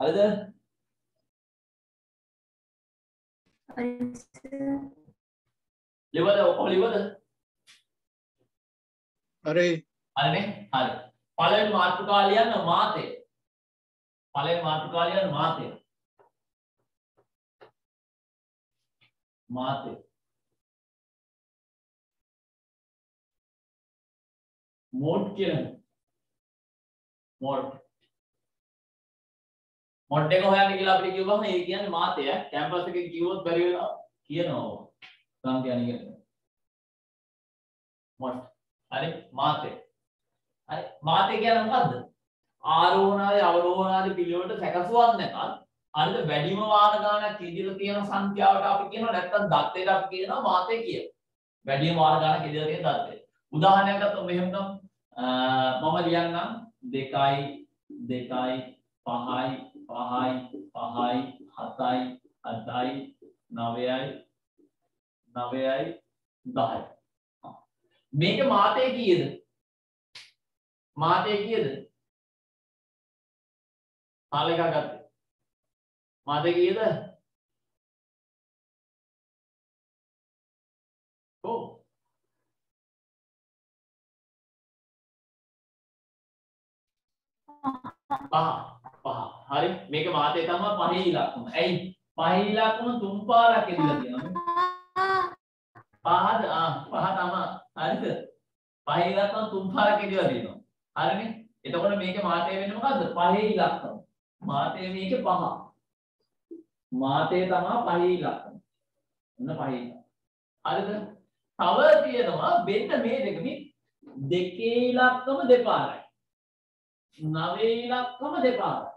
හරිද? ලිවද ඔක්කොම ලිවද? හරි හරිනේ? හරි. පළවෙනි මාතෘකාව ලියන්න මාතේ. පළවෙනි මාතෘකාව ලියන්න මාතේ. මාතේ. මෝඩ් කියන්නේ මෝඩ් මොඩ් එක හොයන්න කියලා අපිට කිව්වම ඒ කියන්නේ මාතය කැම්පස් එකේ කිව්වොත් බැරි වෙනවා කියනවා සංඛ්‍යාන කියන්නේ මොඩ් හරි? මාතය හරි. මාතේ කියන්නේ මොකද්ද? ආරෝහණාදී අවරෝහණාදී පිළිවෙලට සැකසුවක් නැතත් අනිත් වැඩිම වාර ගානක් ඉදිරිය තියෙන සංඛ්‍යාවට අපි කියනවා නැත්නම් දත්තයට අපි කියනවා මාතේ කියලා. වැඩිම වාර ගානක් ඉදිරිය තියෙන දත්තය. උදාහරණයක් ගත්තොත් මෙහෙම නම් මම ලියන්නම්. 2යි 2යි 5යි 5යි 5යි 7යි 8යි 9යි 9යි 10යි. මේක මාතේ කීයද? මාතේ කීයද? පාල එකක් ගත්තේ. මාතේ කීයද? ඔව්. පහ පහ. හරි මේක මාතේ තමයි පහේ ඉලක්කම. ඇයි? පහේ ඉලක්කම තුන් පාරක් එදිලා තියෙනවා. පහද ආ පහ තමයි. හරිද? පහේ ඉලක්කම තුන් පාරක් එදිලා තියෙනවා. හරිනේ? එතකොට මේකේ මාතේ වෙන්නේ මොකද්ද? පහේ ඉලක්කම. මාතේ මේකේ පහ. මාතේ තමයි පහේ ඉලක්කම. ඔන්න පහේ ඉලක්කම. හරිද? තව තියෙනවා මෙන්න මේ දෙක මේ දෙකේ ඉලක්කම දෙපාරයි. නවයේ ඉලක්කම දෙපාරයි.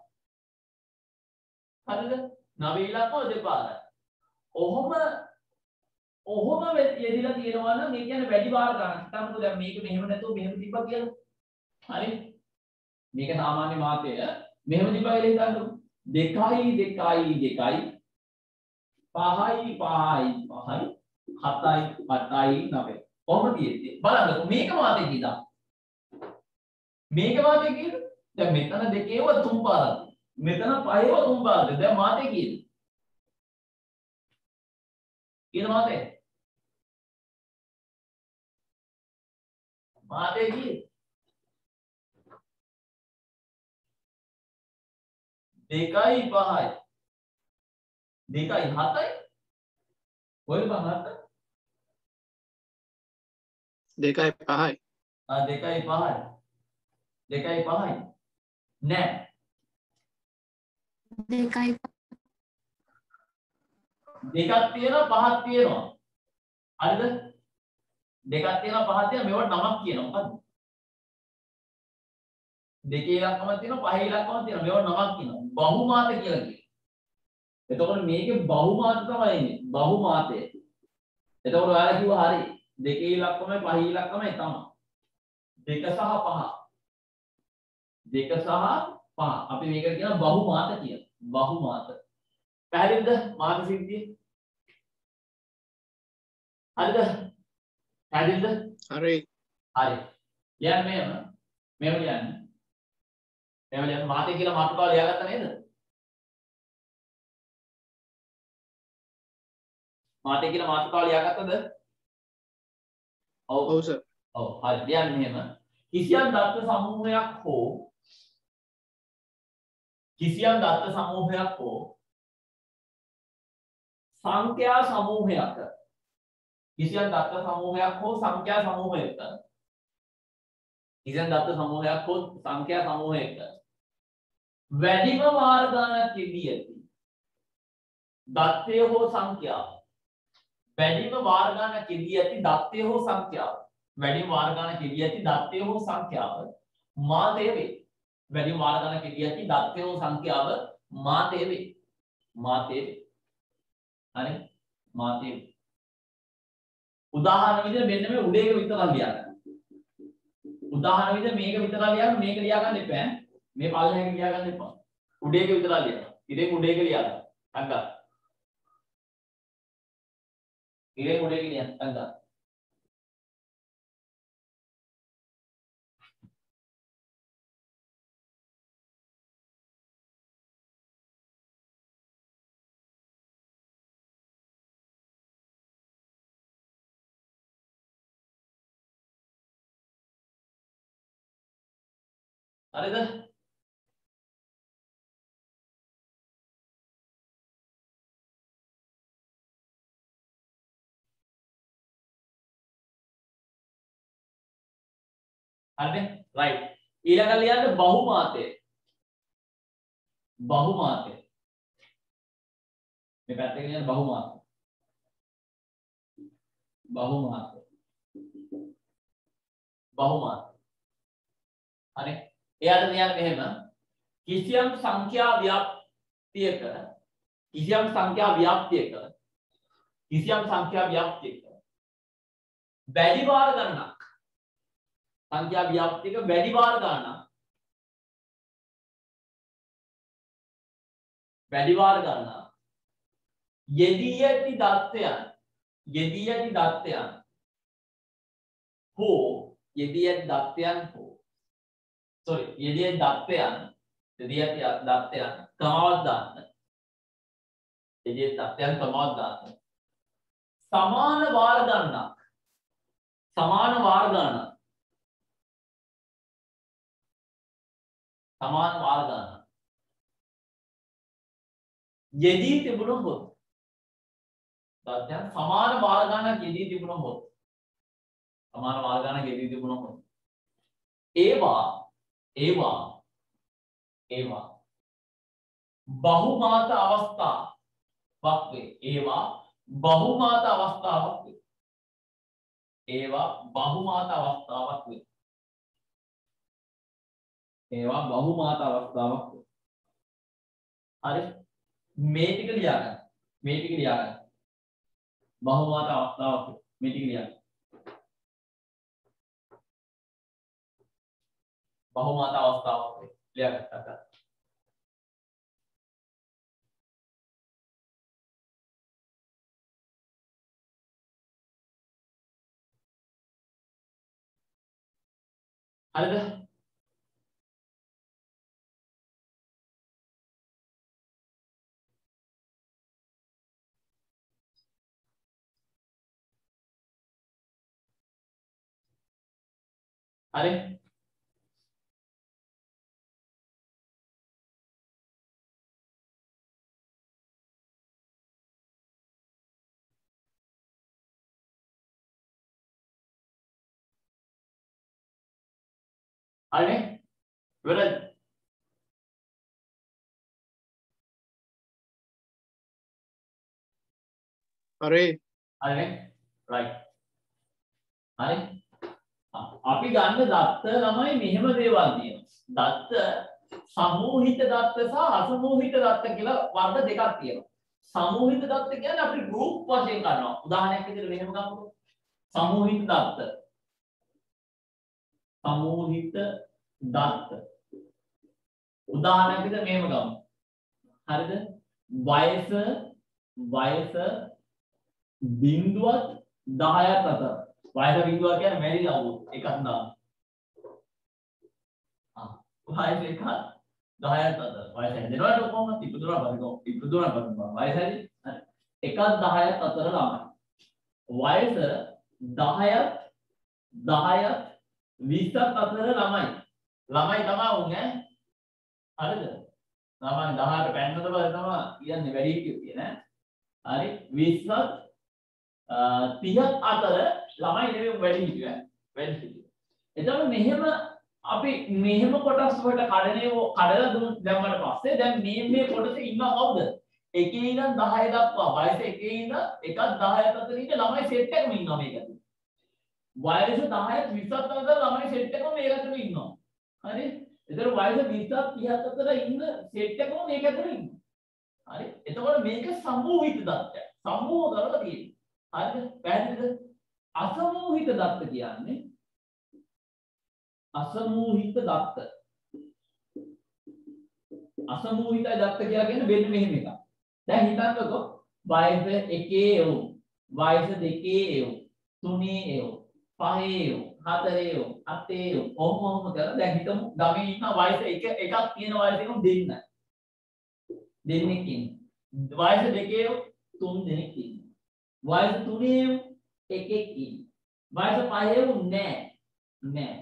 හරිද? නවයේ ඉලක්කම දෙපාරයි. ඔහොම ඔහොම යෙදිලා තියෙනවා නම් ඒ කියන්නේ වැඩි වාර ගන්න. හිතන්නකෝ දැන් මේක මෙහෙම නැතුව මෙහෙම තිබ්බා කියලා. හරි? මේක සාමාන්‍ය මාතය මෙහෙම තිබ්බා කියලා හිතන්නකෝ. 2යි 2යි 2යි 5යි 5යි 5යි 7යි 8යි 9යි. කොහොමද තියෙන්නේ? බලන්නකෝ මේක මාතේ කීයද? මේක මාතේ කීයද? දැන් මෙතන දෙකේව තුන් පාරක්. මෙතන පහේව තුන් පාරක්. දැන් මාතේ කීයද? කීයද මාතේ? මාතේ කීයද? දෙකයි පහයි දෙකයි හතයි ඔය බං හත දෙකයි පහයි ආ දෙකයි පහයි දෙකයි පහයි නෑ දෙකයි. දෙකක් තියෙනවා පහක් තියෙනවා. හරිද? දෙකක් තියෙනවා පහක් තියෙනවා. මේවට නමක් කියනවා. මොකද්ද? දෙකේ ඉලක්කමක් තියෙනවා පහේ ඉලක්කමක් තියෙනවා. මේවට නමක් කියනවා. බහුමාත කියලා කියනවා. එතකොට මේකේ බහුමාත තමයි ඉන්නේ. බහුමාතය. එතකොට ඔයාලා කිව්වා හරි. දෙකේ ඉලක්කමයි පහේ ඉලක්කමයි තමයි. දෙක සහ පහ. දෙක සහ පහ අපි මේකට කියන බහුමාත කියලා. බහුමාත. පැහැදිලිද මාත සිද්ධිය? හරිද? පැහැදිලිද? හරි. හරි. ලියන්න මෙහෙම. මෙහෙම ලියන්න. මෙහෙම ලියන්න. මාතේ කියලා මාතෘකාව ලියාගත්තා නේද? මාතේ කියලා මාතෘකාව ලියාගත්තද? ඔව්. ඔව් සර් ඔව්. හරි. ලියන්න මෙහෙම. කිසියම් දත්ත සමූහයක් හෝ කිසියම් දත්ත සමූහයක් හෝ සංඛ්‍යා සමූහයක් කිසියම් දත්ත සමූහයක් හෝ සංඛ්‍යා සමූහයක කිසියම් දත්ත සමූහයක් හෝ සංඛ්‍යා සමූහයක වැඩිම වාර ගණනක් යෙදී ඇති දත්තය හෝ සංඛ්‍යාව වැඩිම වාර ගණනක් යෙදී ඇති දත්තය හෝ සංඛ්‍යාව වැඩිම වාර ගණනක් යෙදී ඇති දත්තය හෝ සංඛ්‍යාව මාතය වේ. වැඩිම වාර ගණනක් යෙදී ඇති දත්තය හෝ සංඛ්‍යාව මාතය වේ මාතය වේ හරි මාතය වේ උදාහරණ විදිහට මෙන්න මේ උඩේක විතරක් ලියන්න. උදාහරණ විදිහට මේක විතරක් ලියන්න මේක ලියා ගන්න එපා. මේ පල්ලෙහාක ලියා ගන්න එපා. උඩේක විතරක් ලියන්න. ඉතින් උඩේක ලියන්න. අංගා. ඉතින් උඩේක ලියන්න. අංගා. හරිද? හරිද? right. ඊළඟට ලියන්න බහුමාතය. බහුමාතය. මේ පැත්තේ ලියන්න බහුමාතය. බහුමාතය. බහුමාතය. හරි එයාට කියන්නේ මෙහෙම. කිසියම් සංඛ්‍යා ව්‍යාප්තියක කිසියම් සංඛ්‍යා ව්‍යාප්තියක කිසියම් සංඛ්‍යා ව්‍යාප්තියක වැඩි වාර ගණනක්. සංඛ්‍යා ව්‍යාප්තියක වැඩි වාර ගණනක්. වැඩි වාර ගණනක්. යෙදී ඇති දත්තයන් යෙදී ඇති දත්තයන් හෝ යෙදී ඇති දත්තයන් හෝ sorry යෙදී ඇති දත්තයන් යෙදී ඇති දත්තයන් කමාවක් දාන්න. යෙදී ඇති දත්තයන් කමාවක් දාන්න. සමාන වාර ගණනක් සමාන වාර ගණනක් සමාන වාර ගණනක් යෙදී තිබුණොත් දත්තයන් සමාන වාර ගණනක් යෙදී තිබුණොත් සමාන වාර ගණනක් යෙදී තිබුණොත් ඒවා ඒවා ඒවා. බහුමාත අවස්ථාවක් වේ. ඒවා බහුමාත අවස්ථාවක් වේ. ඒවා බහුමාත අවස්ථාවක් වේ. ඒවා බහුමාත අවස්ථාවක් වේ. හරි. මේ ටික ලියාගන්න. මේ ටික ලියාගන්න. බහුමාත අවස්ථාවක් වේ. මේ ටික ලියාගන්න බහුමාත අවස්ථාවක් වේ ලියාගත්තා හරිද හරි හරිනේ ඉවරද හරි හරිනේ රයිට් හරි අපි ගන්න දත්ත ළමයි මෙහෙම දේවල් තියෙනවා. දත්ත සමූහිත දත්ත සහ අසමූහිත දත්ත කියලා වර්ග දෙකක් තියෙනවා. සමූහිත දත්ත කියන්නේ අපි ගෲප් වශයෙන් ගන්නවා. උදාහරණයක් විදිහට මෙහෙම ගමුකෝ. සමූහිත දත්ත සමූහිත දත්ත. උදාහරණයක් විදිහට මෙහෙම ගමු. හරිද? වයස වයස බිඳුවත් 10ක් අතර. වයස බිඳුවක් කියන්නේ මැරිලා වූ එකක් දාන්න. ආ වයස එකක් 10ක් අතර. වයස හැදෙනවට කොහොමද? ඉපදුනා බලන්න ඉපදුනා බලන්න වයස හැදි එකක් 10ක් අතර ළමයි වයස 10ක් 10ක් 20ක් අතර ළමයි. ළමයි තමයි උන් ඈ? හරිද? ළමයි 18 පැන්නද බල තමයි කියන්නේ වැඩි හිටියෝ කියන ඈ හරි 20ක් 30ක් අතර ළමයි නෙවෙයි වැඩි හිටියෝ. ඈ වැඩි හිටියෝ. එතකොට මෙහෙම අපි මෙහෙම කොටස් වලට කඩනේ කඩලා දුන්න දැම්මට පස්සේ දැන් මේ මේ කොටසේ ඉන්නවා කවුද? එකේ ඉඳන් 10 දක්වා. වයස එකේ ඉඳන් එකක් 10ක් අතර ඉන්න ළමයි සෙට් එකම ඉන්නවා මේක. ඇතුලේ වයස 10ක් 20ක් අතර ළමයි සෙට් එකම මේක ඇතුලේ ඉන්නවා. හරි? එතකොට වයස 20ක් 30ක් අතර ඉන්න සෙට් එකම මේක ඇතුලේ ඉන්නවා. හරි? එතකොට මේක සමූහිත දත්තයක් සමූහ කරලා තියෙනවා. හරිද? පැහැදිලිද? අසමූහිත දත්ත කියන්නේ අසමූහිත දත්ත අසමූහිතයි දත්ත කියලා කියන්නේ වෙන්න මෙහෙම එකක්. දැන් හිතන්නකෝ වයස 1 එවුම් වයස 2 එවුම් 3 එවුම් 5 එවුම් 4 එවුම් 8 එවුම් ඔහොම ඔහොම කරලා දැන් හිතමු ගමේ ඉන්න වයස එක එකක් තියෙන වයස එකම දෙන්න දෙන්නෙක් ඉන්න වයස 2 එවුම් 3 දෙනෙක් ඉන්න වයස 3 එවුම් එකෙක් ඉන්න වයස 5 එවුම් නෑ නෑ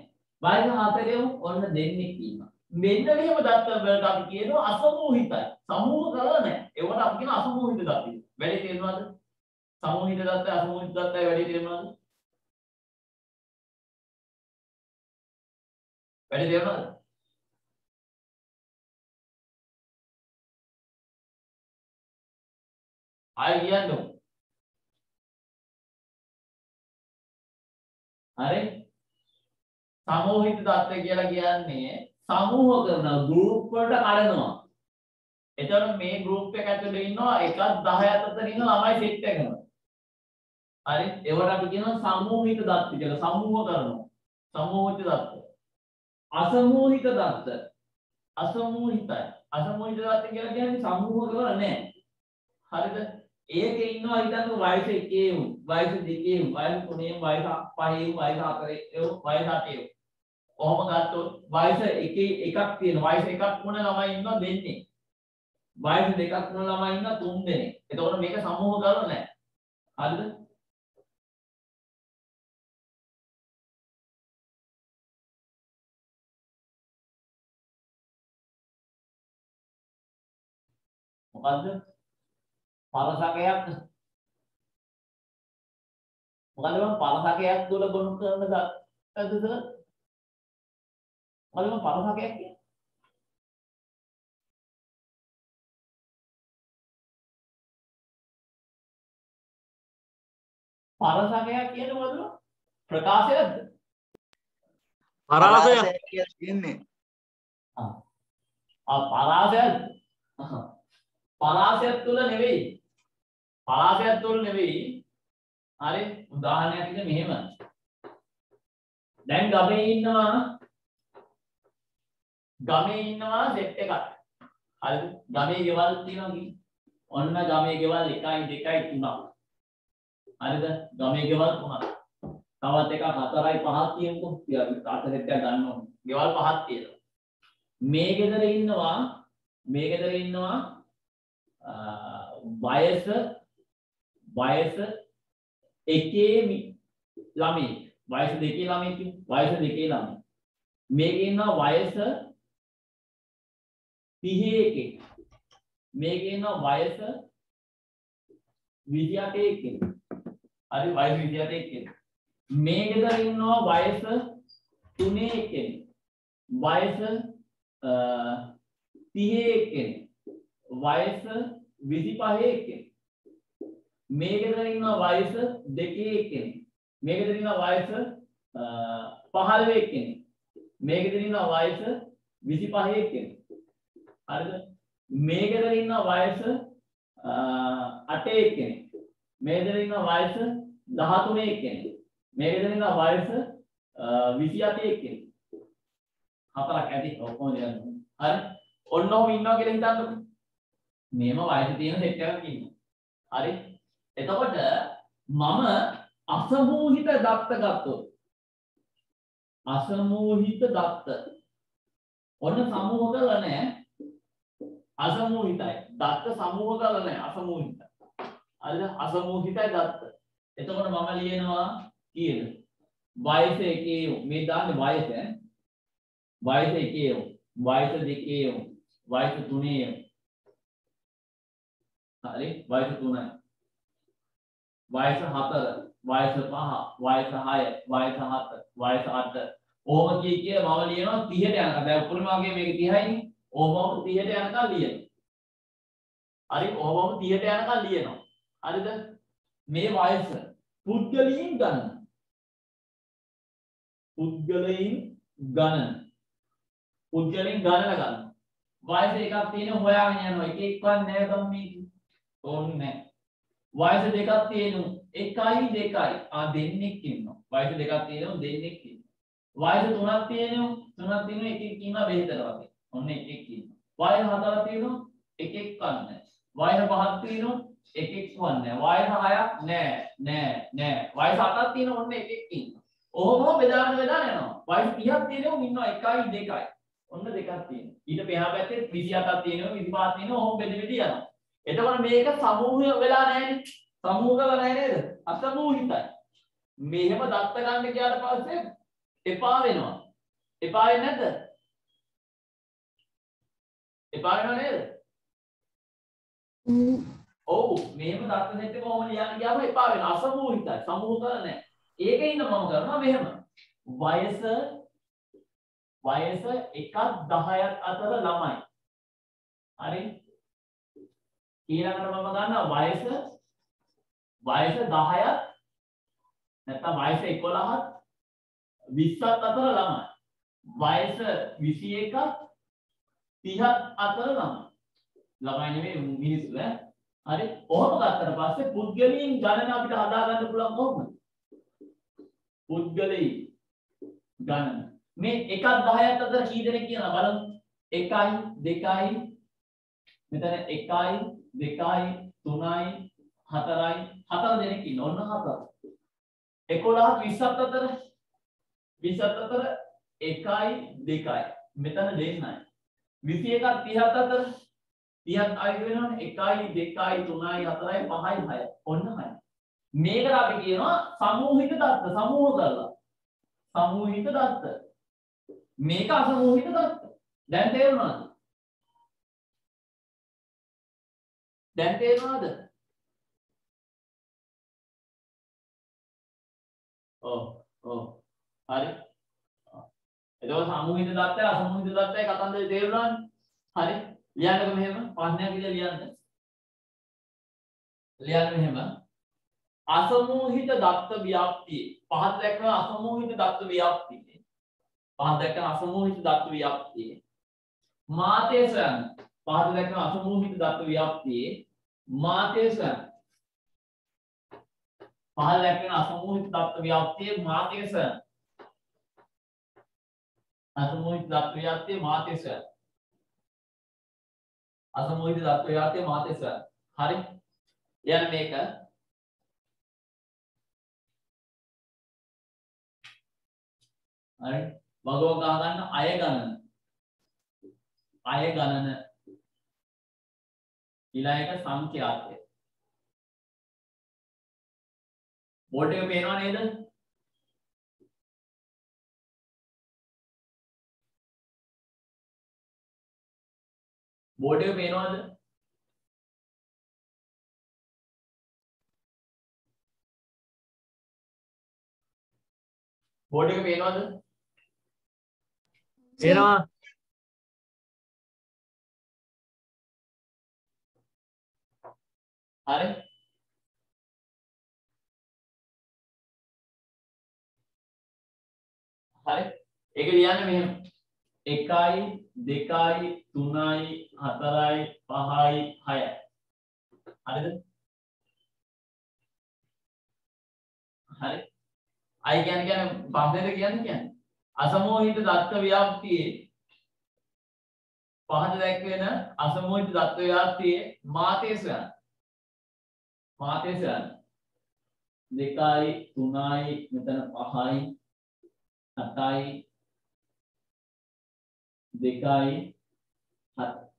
වයස 4 එවුම් ඔන්න දෙන්නෙක් ඉන්නවා මෙන්න මෙහෙම දත්ත වලට අපි කියනවා අසමූහිතයි. සමූහ කරලා නැහැ. ඒවට අපි කියන අසමූහිත දත්ත. වැඩි තේරෙනවද? සමූහිත දත්ත අසමූහිත දත්තයි වැඩි තේරෙනවද? වැඩ වේවද? ආය කියන්න ඕන. හරි? සමෝහිත தත්ත්වය කියලා කියන්නේ සමූහ කරන ගෲප් වලට කඩනවා. එතකොට මේ ගෲප් එක ඇතුලේ ඉන්නවා එකක් 10ක් අතර ඉන්න ළමයි සෙට් එකම. හරි? ඒවට අපි කියනවා සමූහිත தත්ත්වය කියලා. සමූහ කරනවා. සමූහිත தත්ත්වය. අසමූහිත தත්ත්ව. අසමූහිතයි. අසමූහිත தත්ත්ව කියලා කියන්නේ සමූහ කරලා නැහැ. හරිද? ඒකේ ඉන්නවා හිතන්න වයස එකේ උන් වයස දෙකේ උන් වයස තුනේ වයස පහේ වයස හතරේ වයස අටේ ඔහොම ගත්තොත් වයස එකේ එකක් තියෙන වයස එකක් වුණ ළමයි ඉන්නවා දෙන්නේ වයස දෙකක් වුණ ළමයි ඉන්නවා තුන් දෙනෙක් එතකොට මේක සමූහ කරලා නැහැ හරිද මොකද්ද? පරසකයක් මොකද මම පරසකයක් තුල ගොනු කරන ගත්තද මොකද මම පරසකයක් කියන්නේ? පරසකයක් කියන්නේ මොකද ප්‍රකාශයක්ද? පරාසය කියලා කියන්නේ. ආ. පරාසයක්ද පරාසයක් තුල නෙවෙයි. පරාසයක් තුල නෙවෙයි. හරි උදාහරණයක් විදිහට මෙහෙම. දැන් ගමේ ඉන්නවා ගමේ ඉන්නවා සෙට් එකක්. හරිද ගමේ ගෙවල් තියෙනවා කි ඔන්න ගමේ ගෙවල් 1යි 2යි 3ක් හරිද? ගමේ ගෙවල් තුනක් තවත් එකක් 4යි 5ක් තියෙනකො අත සෙට් එකක් ගන්න ඕනේ. ගෙවල් පහක් තියෙනවා මේ ගෙදර ඉන්නවා මේ ගෙදර ඉන්නවා වයස වයස එකේ ළමයි. වයස දෙකේ ළමයි වයස දෙකේ ළමයි. මේකේ ඉන්නවා වයස 31 මේකේ ඉන්නවා වයස 28 එකේ හරි වයස 28 එකේ මේ ගෙදර ඉන්නවා වයස 3 එකේ වයස 30 එකේ වයස 25 කෙනෙක්. මේ ගෙදර ඉන්න වයස දෙකේ කෙනෙක්. මේ ගෙදර ඉන්න වයස 15 කෙනෙක්. මේ ගෙදර ඉන්න වයස 25 කෙනෙක්. හරිද? මේ ගෙදර ඉන්න වයස 8 කෙනෙක්. මේ ගෙදර ඉන්න වයස 13 කෙනෙක්. මේ ගෙදර ඉන්න වයස 28 කෙනෙක්. හතරක් ඇති ඔක්කොම දෙන්න. හරි? ඔන්න ඔහොම ඉන්නවා කියලා හිතන්නකෝ. මේම වයස තියෙන සෙට් එකක් ඉන්නවා. හරි? එතකොට මම අසමූහිත දත්ත ගත්තොත් අසමූහිත දත්ත ඔන්න සමූහ කරලා නැහැ. අසමූහිතයි. දත්ත සමූහ කරලා නැහැ. අසමූහිතයි. හරිද? අසමූහිතයි දත්ත. එතකොට මම ලියනවා කීයද? වයස එකේ මේ දාන්නේ වයස ඈ. වයස එකේ වයස දෙකේ වයස තුනේ හරි? වයස 3යි වයස 4 වයස 5 වයස 6 වයස 7 වයස 8 ඕම කිය කිය මම ලියනවා 30ට යනකම්. දැන් උපරිම වගේ මේක 30යිනේ ඕමම 30ට යනකම් ලියනවා. හරි? ඕමම 30ට යනකම් ලියනවා. හරිද? මේ වයස පුද්ගලයන් ගණන පුද්ගලයන් ගණන පුද්ගලයන් ගණන ගන්න. වයස එකක් තියෙන හොයාගෙන යනවා. එක එක්කවත් නෑ ගම් මේක ඕනේ වයස දෙකක් තියෙනු එකයි දෙකයි. ආ දෙන්නෙක් ඉන්නවා. වයස දෙකක් තියෙනු දෙන්නෙක් ඉන්නවා. වයස තුනක් තියෙනු තුනක් තියෙනු එකෙක් ඉන්නවා බෙහෙතර වගේ. ඔන්න එකෙක් ඉන්නවා වයස හතරක් තියෙනු එකෙක් කන්නේ. වයස පහක් තියෙනු එකෙක් වන්නේ වයස හයක් නෑ නෑ නෑ. වයස හතක් තියෙනු ඔන්න එකෙක් ඉන්නවා ඔහොම බෙදාගෙන බෙදාගෙන යනවා. වයස 30ක් තියෙනු ඉන්නවා. එකයි දෙකයි. ඔන්න දෙකක් තියෙනවා. ඊට පෙහා පැත්තේ 27ක් තියෙනවා 25ක් තියෙනවා ඔහොම බෙද බෙද යනවා. එතකොට මේක සමූහ වෙලා නැහැනේ. සමූහ කරලා නැහැ නේද? අසමූහිතයි. මෙහෙම දත්ත ගන්න ගියාට පස්සේ එපා වෙනවා. එපා වෙන්නේ නැද්ද? එපා වෙනව නේද? ඔව් මෙහෙම දත්ත සෙට් එක කොහොම ලියන්න ගියාම එපා වෙනවා. අසමූහිතයි. සමූහ කරලා නැහැ. ඒකේ ඉන්න මම කරනවා මෙහෙම. වයස වයස 1ක් 10ක් අතර ළමයි. හරි? ඊළඟට මම ගන්නවා වයස වයස 10ක් නැත්නම් වයස 11ක් 20ත් අතර ළමයි. වයස 21ක් 30ත් අතර ළමයි. ළමයි නෙමෙයි මිනිස්සු ඈ. හරි. ඔහොම ගත්තට පස්සේ පුද්ගලයන් ගණන අපිට හදා ගන්න පුළුවන් කොහොමද? පුද්ගලයන් ගණන. මේ 1ක් 10ක් අතර කී දෙනෙක් කියනවා බලමු. 1යි 2යි මෙතන 1යි 2යි 3යි 4යි හතර දෙනෙක් ඉන්න. ඔන්න හතර. 11 20ක් අතර 20ක් අතර 1යි 2යි. මෙතන දෙන්නයි. 21ක් 30ක් අතර 30ක් අයිති වෙනවනේ 1යි 2යි 3යි 4යි 5යි 6යි. ඔන්න 6. මේකට අපි කියනවා සමූහික දත්ත සමූහ කරලා. සමූහික දත්ත. මේක අසමූහික දත්ත. දැන් තේරුණාද? දැන් තේරුණාද? ඔව් ඔව්. හරි. එතකොට සමූහිත දත්තය අසමූහිත දත්තය කතන්දරේ තේරුණානේ හරි. ලියන්නකො මෙහෙම. ප්‍රශ්නයක් විදිහට ලියන්න. ලියන්න මෙහෙම. අසමූහිත දත්ත ව්‍යාප්තිය. පහත දැක්වෙන අසමූහිත දත්ත ව්‍යාප්තිය. පහත දැක්වෙන අසමූහිත දත්ත ව්‍යාප්තිය. මාතය සොයන්න පහත දැක්වෙන අසමූහිත දත්ත ව්‍යාප්තියේ මාතය සොයන්න පහළ දැක්වෙන අසමූහිත දත්ත ව්‍යාප්තියේ මාතය සොයන්න අසමූහිත දත්ත ව්‍යාප්තියේ මාතය සොයන්න අසමූහිත දත්ත ව්‍යාප්තියේ මාතය සොයන්න හරි. ලියන්න මේක හරි. වගව ගහ ගන්න අය ගණන. අය ගණන. ඊළඟ එක සංඛ්‍යාතය. බෝඩ් එක පේනව නේද? බෝඩ් එක පේනවද? බෝඩ් එක පේනවද? පේනවා. හරි. හරි. ඒක ලියන්න මෙහෙම. 1යි 2යි 3යි 4යි 5යි 6යි හරිද? හරි. අය කියන්නේ කියන්නේ පස්නේද කියන්නේ කියන්නේ. අසමෝහිත දත්ත ව්‍යාප්තියේ. පහත දැක්වෙන අසමෝහිත දත්ත ව්‍යාප්තියේ මාතේ සොයන්න. මාතේ සොයන්න 2යි 3යි මෙතන 5යි 7යි 2යි 7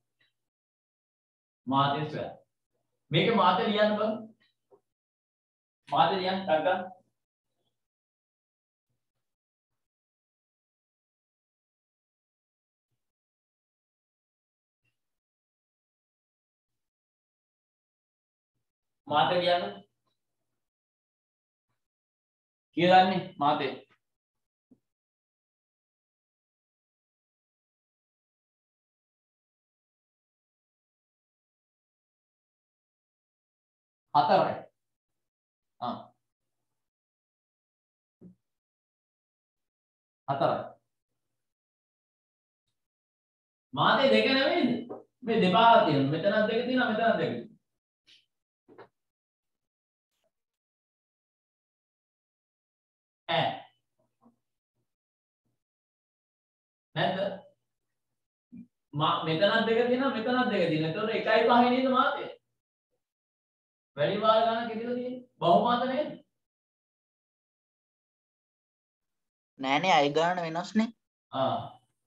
මාතේ සොයන්න මේක මාතේ ලියන්න බං මාතේ ලියන්න ටක්ගා මාතේ ලියන්න කියලාන්නේ මාතේ. හතරයි. ආ. හතරයි. මාතේ දෙක නෙමෙයිද? මේ දෙපාරක් තියෙනවා. මෙතනත් දෙක තියෙනවා මෙතනත් දෙක තියෙනවා. ඈ නැද්ද? මා මෙතනත් දෙක තියෙනවා මෙතනත් දෙක තියෙනවා. එතකොට එකයි පහයි නේද මාතේ? වැඩි වාර ගණන් කිතිද තියෙන්නේ? බහුමාත නේද? නෑනේ අය ගාන වෙනස්නේ ආ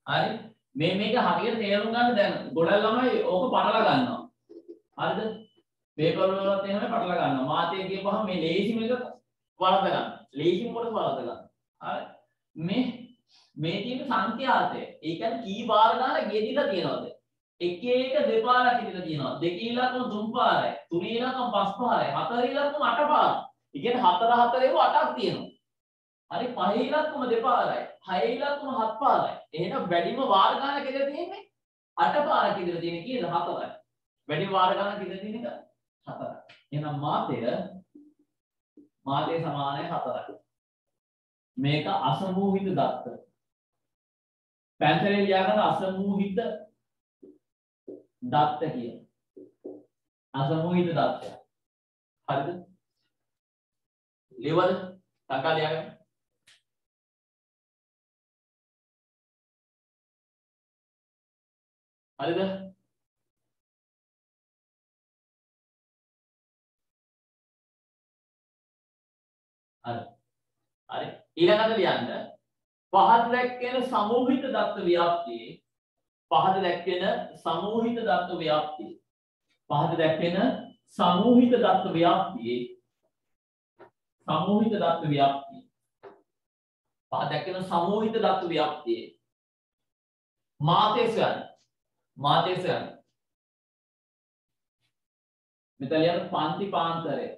හරි. මේ මේක හරියට තේරුම් ගන්න දැන් ගොඩක් ළමයි ඕක පටල ගන්නවා. හරිද? පේපර් වලත් එහෙම පටල ගන්නවා. මාතේ කියපුවහම මේ ලේසිම එක වරද ගන්න ලේසිම කොට වරද ගන්න. හරි. මේ මේ තියෙන සංඛ්‍යාතය ඒ කියන්නේ කී වාර ගන්න ගෙදිලා තියනවද? එක එක දෙපාරක් ඉදලා තියෙනවා. දෙකේ ඉලක්කම තුන් පාරයි. තුනේ ඉලක්කම පස් පාරයි. හතරේ ඉලක්කම අට පාරයි. ඒ කියන්නේ හතර හතරේව අටක් තියෙනවා. හරි පහේ ඉලක්කම දෙපාරයි. හයේ ඉලක්කම හත් පාරයි. එහෙනම් වැඩිම වාර ගණනක් ඉදලා තියෙන්නේ අට පාරක් ඉදලා තියෙන කීයද? හතරයි. වැඩිම වාර ගණනක් ඉදලා තියෙන එක හතරයි. එහෙනම් මාතය මාතය සමානයි හතරයි මේක අසමූහිත දත්ත. පැන්සලේ ලියාගන්න අසමූහිත දත්ත කියන. අසමූහිත දත්තය. හරිද? ලියවද? ටකා ලියාගන්න. හරිද? හරි. හරි. ඊළඟට ලියන්න පහත දැක්වෙන සමූහිත දත්ත ව්‍යාප්තියේ පහත දැක්වෙන සමූහිත දත්ත ව්‍යාප්තිය පහත දැක්වෙන සමූහිත දත්ත ව්‍යාප්තියේ සමූහිත දත්ත ව්‍යාප්තිය පහත දැක්වෙන සමූහිත දත්ත ව්‍යාප්තියේ මාතේ සොයන්න මාතේ සොයන්න මෙතන ලියන්න පන්ති පාන්තරය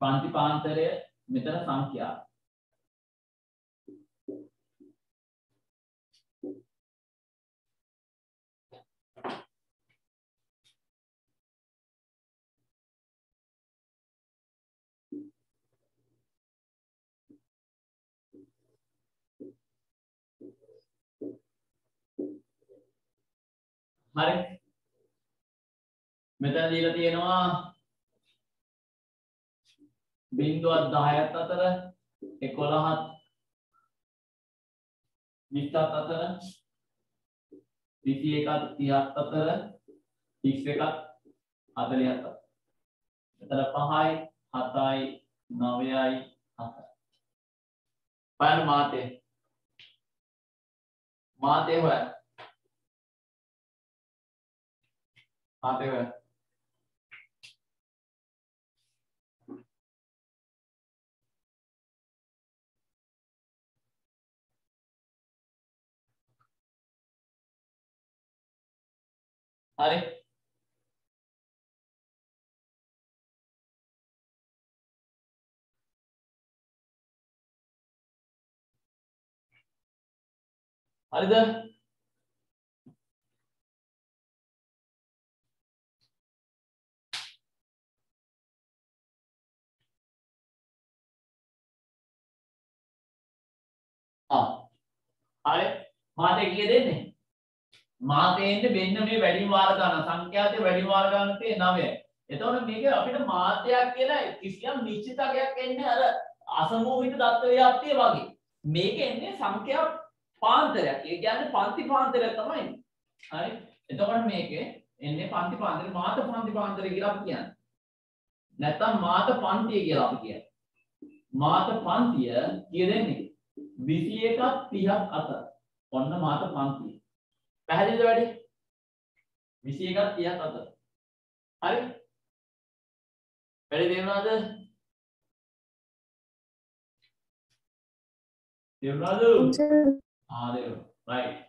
පන්ති පාන්තරය මෙතන සංඛ්‍යා. හරි. මෙතන දීලා තියෙනවා බිංදුවත් දහයත් අතර එකොළහත් විස්සත් අතර විසි එකත් තිහත් අතර තිස් එකත් හතලිහත් අතර. එතන පහයි හතයි නවයයි හතයි. බලන්න මාතේ. මාතේ හොයන්න. මාතේ හොයන්න හරි හරිද ආ හරි මාතේ කීය දෙන්නේ මාතේන්නේ මෙන්න මේ වැඩිම වාර ගන්න සංඛ්‍යාතේ වැඩිම වාර ගන්න තේ 9යි. එතකොට මේක අපිට මාත්‍යයක් කියලා කිසියම් නිශ්චිතකයක් එන්නේ අර අසමූහිත දත්ත ව්‍යාප්තිය වගේ. මේක එන්නේ සංඛ්‍යා පාන්තරයක්. ඒ කියන්නේ පන්ති පාන්තරයක් තමයි. හරි. එතකොට මේකේ එන්නේ පන්ති පාන්තරේ මාත පන්ති පාන්තරය කියලා අපි කියන්නේ. නැත්තම් මාත පන්තිය කියලා අපි කියන්නේ. මාත පන්තිය කිය දෙන්නේ 21ක් 30ක් අතර. ඔන්න මාත පන්තිය. පැහැදිලිද වැඩි? 21ක් 30ක් අතර. හරි. වැඩි තේරුණාද? තේරුණාද? ආ තේරුණා රයිට්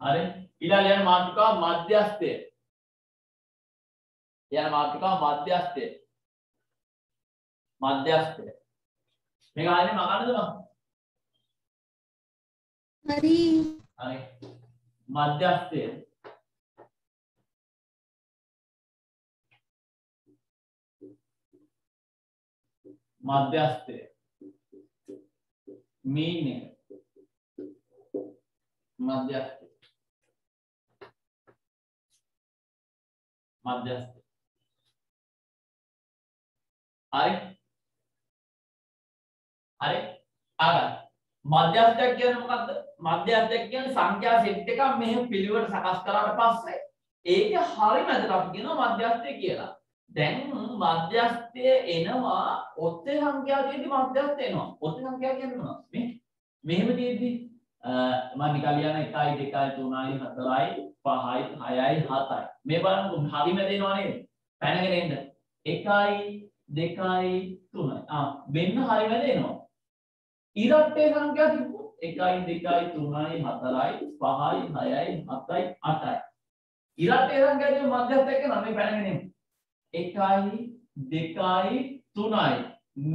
හරි. ඊළඟ යන මාතෘකාව මධ්‍යස්ථය. යන මාතෘකාව මධ්‍යස්ථය. මධ්‍යස්ථය. මේක ආන්නේ මකන්නද මම හරි. හරි මධ්‍යස්ථය. මධ්‍යස්ථය. මීන් එක මධ්‍යස්ථය. මධ්‍යස්ථය. හරි. හරි. ආගන්න. මධ්‍යස්ථයක් කියන්නේ මොකද්ද? මධ්‍යස්ථයක් කියන්නේ සංඛ්‍යා සෙට් එකක් මෙහෙම පිළිවෙල සකස් කරාට පස්සේ ඒකේ හරි මැදට අපි කියනවා මධ්‍යස්ථය කියලා. දැන් මධ්‍යස්ථය එනවා ඔත්තේ සංඛ්‍යා තියෙද්දි මධ්‍යස්ථය එනවා. ඔත්තේ සංඛ්‍යා කියන්නේ මොනවද? මේ මෙහෙම තියෙද්දි මම නිකන් ලියන 1යි 2යි 3යි 4යි 5යි 6යි 7යි. මේ බලන්නකො හරි මැද එනවා නේද? පැනගෙන එන්න. 1යි 2යි 3යි. ආ වෙන්න හරි මැද එනවා. ඉරට්ටේ සංඛ්‍යා තිබ්බොත් 1යි 2යි 3යි 4යි 5යි 6යි 7යි 8යි. ඉරට්ටේ සංඛ්‍යා තිබ්බ මධ්‍යස්ථ එක්ක නම් මේ පැනගෙන එන්නේ. 1යි 2යි 3යි.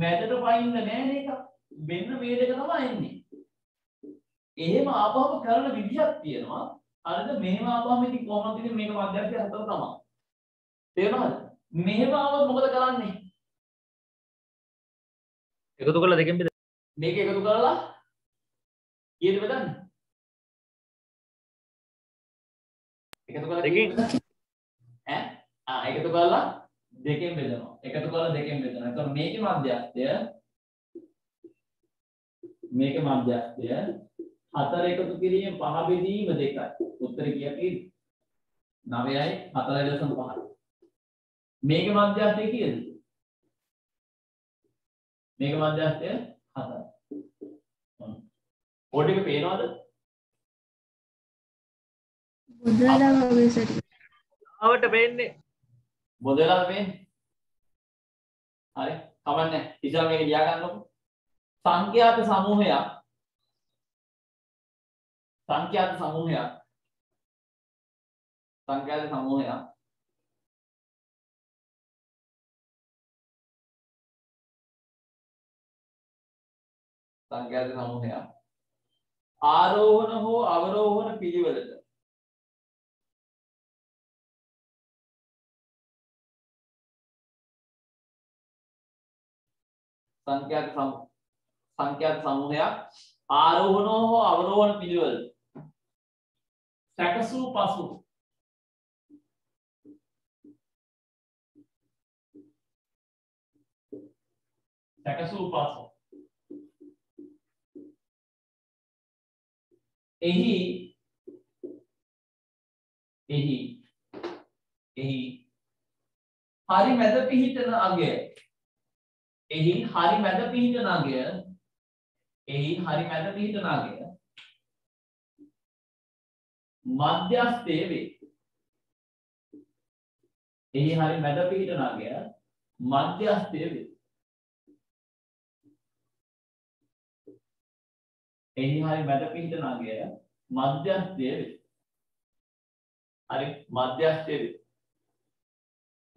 මැදට පයින්න නෑ නේද? මෙන්න මේ දෙක තමයි එන්නේ. එහෙම ආපහුම කරන විදිහක් තියෙනවා. හරිද? මෙහෙම ආපහුම ඉතින් කොහොමද ඉතින් මේක මධ්‍යස්ථය හතර තමයි. තේරුණාද? මෙහෙම ආවොත් මොකද කරන්නේ? එකතු කරලා දෙකෙන් බෙද මේක එකතු කරලා කීයද බෙදන්නේ? එකතු කරලා දෙකෙන්. කීයද? ඈ? ආ එකතු කරලා දෙකෙන් බෙදනවා. එකතු කරලා දෙකෙන් බෙදනවා. එතකොට මේකේ මධ්‍යස්ථය මේකේ මධ්‍යස්ථය හතර එකතු කිරීම පහ බෙදීම දෙකයි. උත්තරේ කීයක් තියෙද? 9යි 4.5. මේකේ මධ්‍යස්ථය කීයද? මේක මධ්‍යස්ථය 7යි. කෝඩ් එක පේනවද? බුදුරලා වගේ සරි. ආවට පේන්නේ බොදලා පේන්නේ. හරි. කමන්නේ. ඉතින් මේක ලියා ගන්නකො. සංඛ්‍යාත සමූහයක් සංඛ්‍යාත සමූහයක් සංඛ්‍යාත සමූහයක් සංඛ්‍යාත සමූහයක් ආරෝහණ හෝ අවරෝහණ පිළිවෙලට සංඛ්‍යාත සමූහ සංඛ්‍යාත සමූහයක් ආරෝහණ හෝ අවරෝහණ පිළිවෙල. සැකසූ පසු සැකසූ පසු එහි එහි එහි. හරි මැද පිහිටන අගය. එහි හරි මැද පිහිටන අගය. එහි හරි මැද පිහිටන අගය. මධ්‍යස්ථයේ වේ. එහි හරි මැද පිහිටන අගය. මධ්‍යස්ථයේ වේ. එහි හරි මැද පිහිටන අගය මධ්‍යස්ථයේ වේ. හරි මධ්‍යස්ථයේ වේ.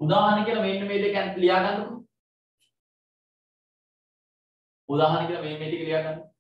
උදාහරණ කියලා මෙන්න මේ දෙක ලියා ගන්නකො. උදාහරණ කියලා මේ මේ ටික ලියා ගන්න.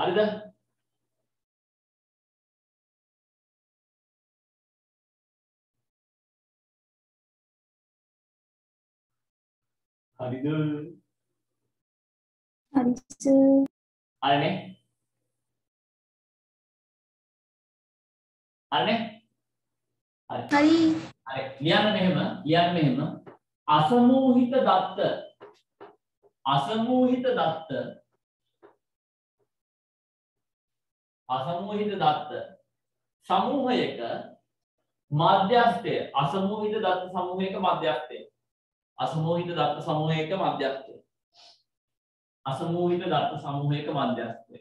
හරිද? හරිද? හරි සර්. හරිනේ? හරිනේ? හරි. හරි. හරි. ලියන්න මෙහෙම, ලියන්න මෙහෙම. අසමූහිත දත්ත අසමූහිත දත්ත අසමූහිත දත්ත සමූහයක මධ්‍යස්ථය. අසමූහිත දත්ත සමූහයක මධ්‍යස්ථය. අසමූහිත දත්ත සමූහයක මධ්‍යස්ථය. අසමූහිත දත්ත සමූහයක මධ්‍යස්ථය.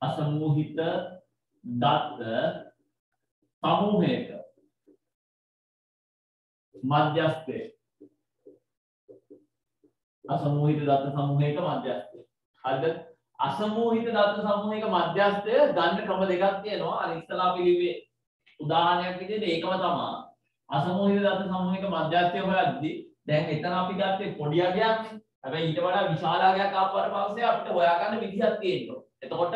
අසමූහිත දත්ත සමූහයක මධ්‍යස්ථය. අසමූහිත දත්ත සමූහයක මධ්‍යස්ථය. හරිද? අසමූහිත දත්ත සමූහයක මධ්‍යස්ථය ගන්න ක්‍රම දෙකක් තියෙනවා. අර ඉස්සලා පිළිවේ උදාහරණයක් විදිහට ඒකම තමයි. අසමූහිත දත්ත සමූහයක මධ්‍යස්ථය හොයද්දී දැන් එතන අපි ගත්තේ පොඩි අගයක්. හැබැයි ඊට වඩා විශාල අගයක් ආපුවාට පස්සේ අපිට හොයාගන්න විදිහක් තියෙනවා. එතකොට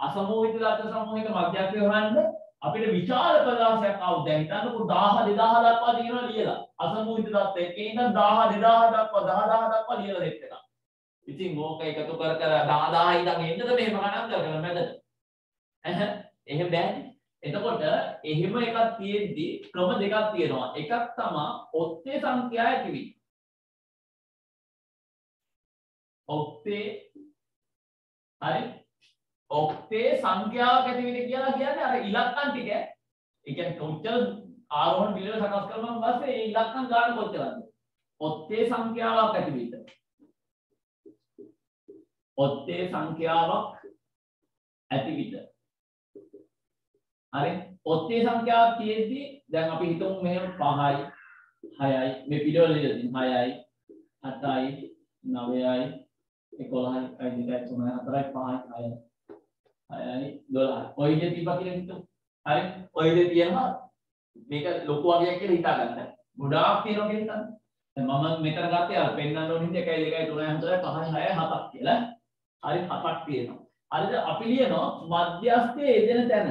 අසමූහිත දත්ත සමූහයක මධ්‍යස්ථය හොයන්න අපිට විශාල ප්‍රකාශයක් ආව දැන් හිතන්නකො 1000 2000 දක්වා තියෙනවා ලියලා. අසමූහිත දත්ත එකේ ඉඳන් 1000 2000 දක්වා 10000 දක්වා ලියලා දෙත් එකක් ඉතින් ඕක එකතු කර කර 10000 ඉඳන් එන්නද මෙහෙම ගණන් කරගෙන මැදට ඇහ එහෙම බෑනේ. එතකොට එහෙම එකක් තියෙද්දි ක්‍රම දෙකක් තියෙනවා. එකක් තමයි ඔත්තේ සංඛ්‍යා ඇතිවි ඔත්තේ හරි? ඔක්තේ සංඛ්‍යාවක් ඇති වෙන්නේ කියලා කියන්නේ අර ඉලක්කම් ටික. ඒ කියන්නේ කොච්චර ආරෝහණ පිළිවෙල සකස් කරනවා පස්සේ ඒ ඉලක්කම් ගන්න කොච්චරද? ඔත්තේ සංඛ්‍යාවක් ඇති විට. ඔත්තේ සංඛ්‍යාවක් ඇති විට. හරි? ඔත්තේ සංඛ්‍යාවක් තියෙද්දි දැන් අපි හිතමු මෙහෙම 5යි 6යි මේ පිළිවෙල ඉඳින් 6යි 7යි 9යි 11යි 1යි 2යි 3යි 4යි 5යි 6යි 12යි ඔය ඉඳී තිබ්බා කියලා හිතමු. හරි? ඔය ඉඳී තියෙනවා. මේක ලොකු වගේක් කියලා හිතා ගන්න ගොඩාක් තියෙනවා කියලා හිතන්න. දැන් මම මෙතන ගත්තේ අර පෙන්වන්න ඕන හින්දා 1 2 3 4 5 6 7ක් කියලා. හරි හතක් තියෙනවා. හරිද? අපි ලියනවා මධ්‍යස්ථයේ යෙදෙන තැන.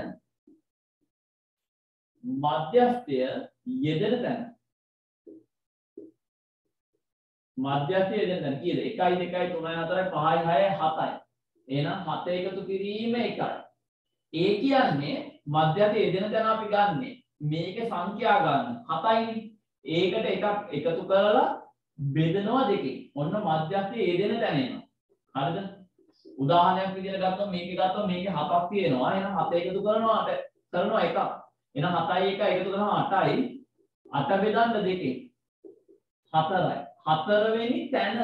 මධ්‍යස්ථය යෙදෙන තැන. මධ්‍යස්ථය යෙදෙන තැන. කීයද 1 2 3 4 5 6 7යි එහෙනම් 7 එකතු කිරීම 1යි ඒ කියන්නේ මධ්‍යස්ථය යෙදෙන තැන අපි ගන්නෙ. මේකේ සංඛ්‍යා ගන්න. 7යිනේ ඒකට එකක් එකතු කරලා බෙදනවා දෙකෙන් ඔන්න මධ්‍යස්ථයේ යෙදෙන තැන එනවා. හරිද? උදාහරණයක් විදිහට ගත්තොත් මේකේ ගත්තොත් මේකේ හතක් තියෙනවා. එහෙනම් හත එකතු කරනවා අට කරනවා එකක්. එහෙනම් 7යි 1 එකතු කරනවා 8යි 8 බෙදන්න දෙකෙන්. 4යි 4 වෙනි තැන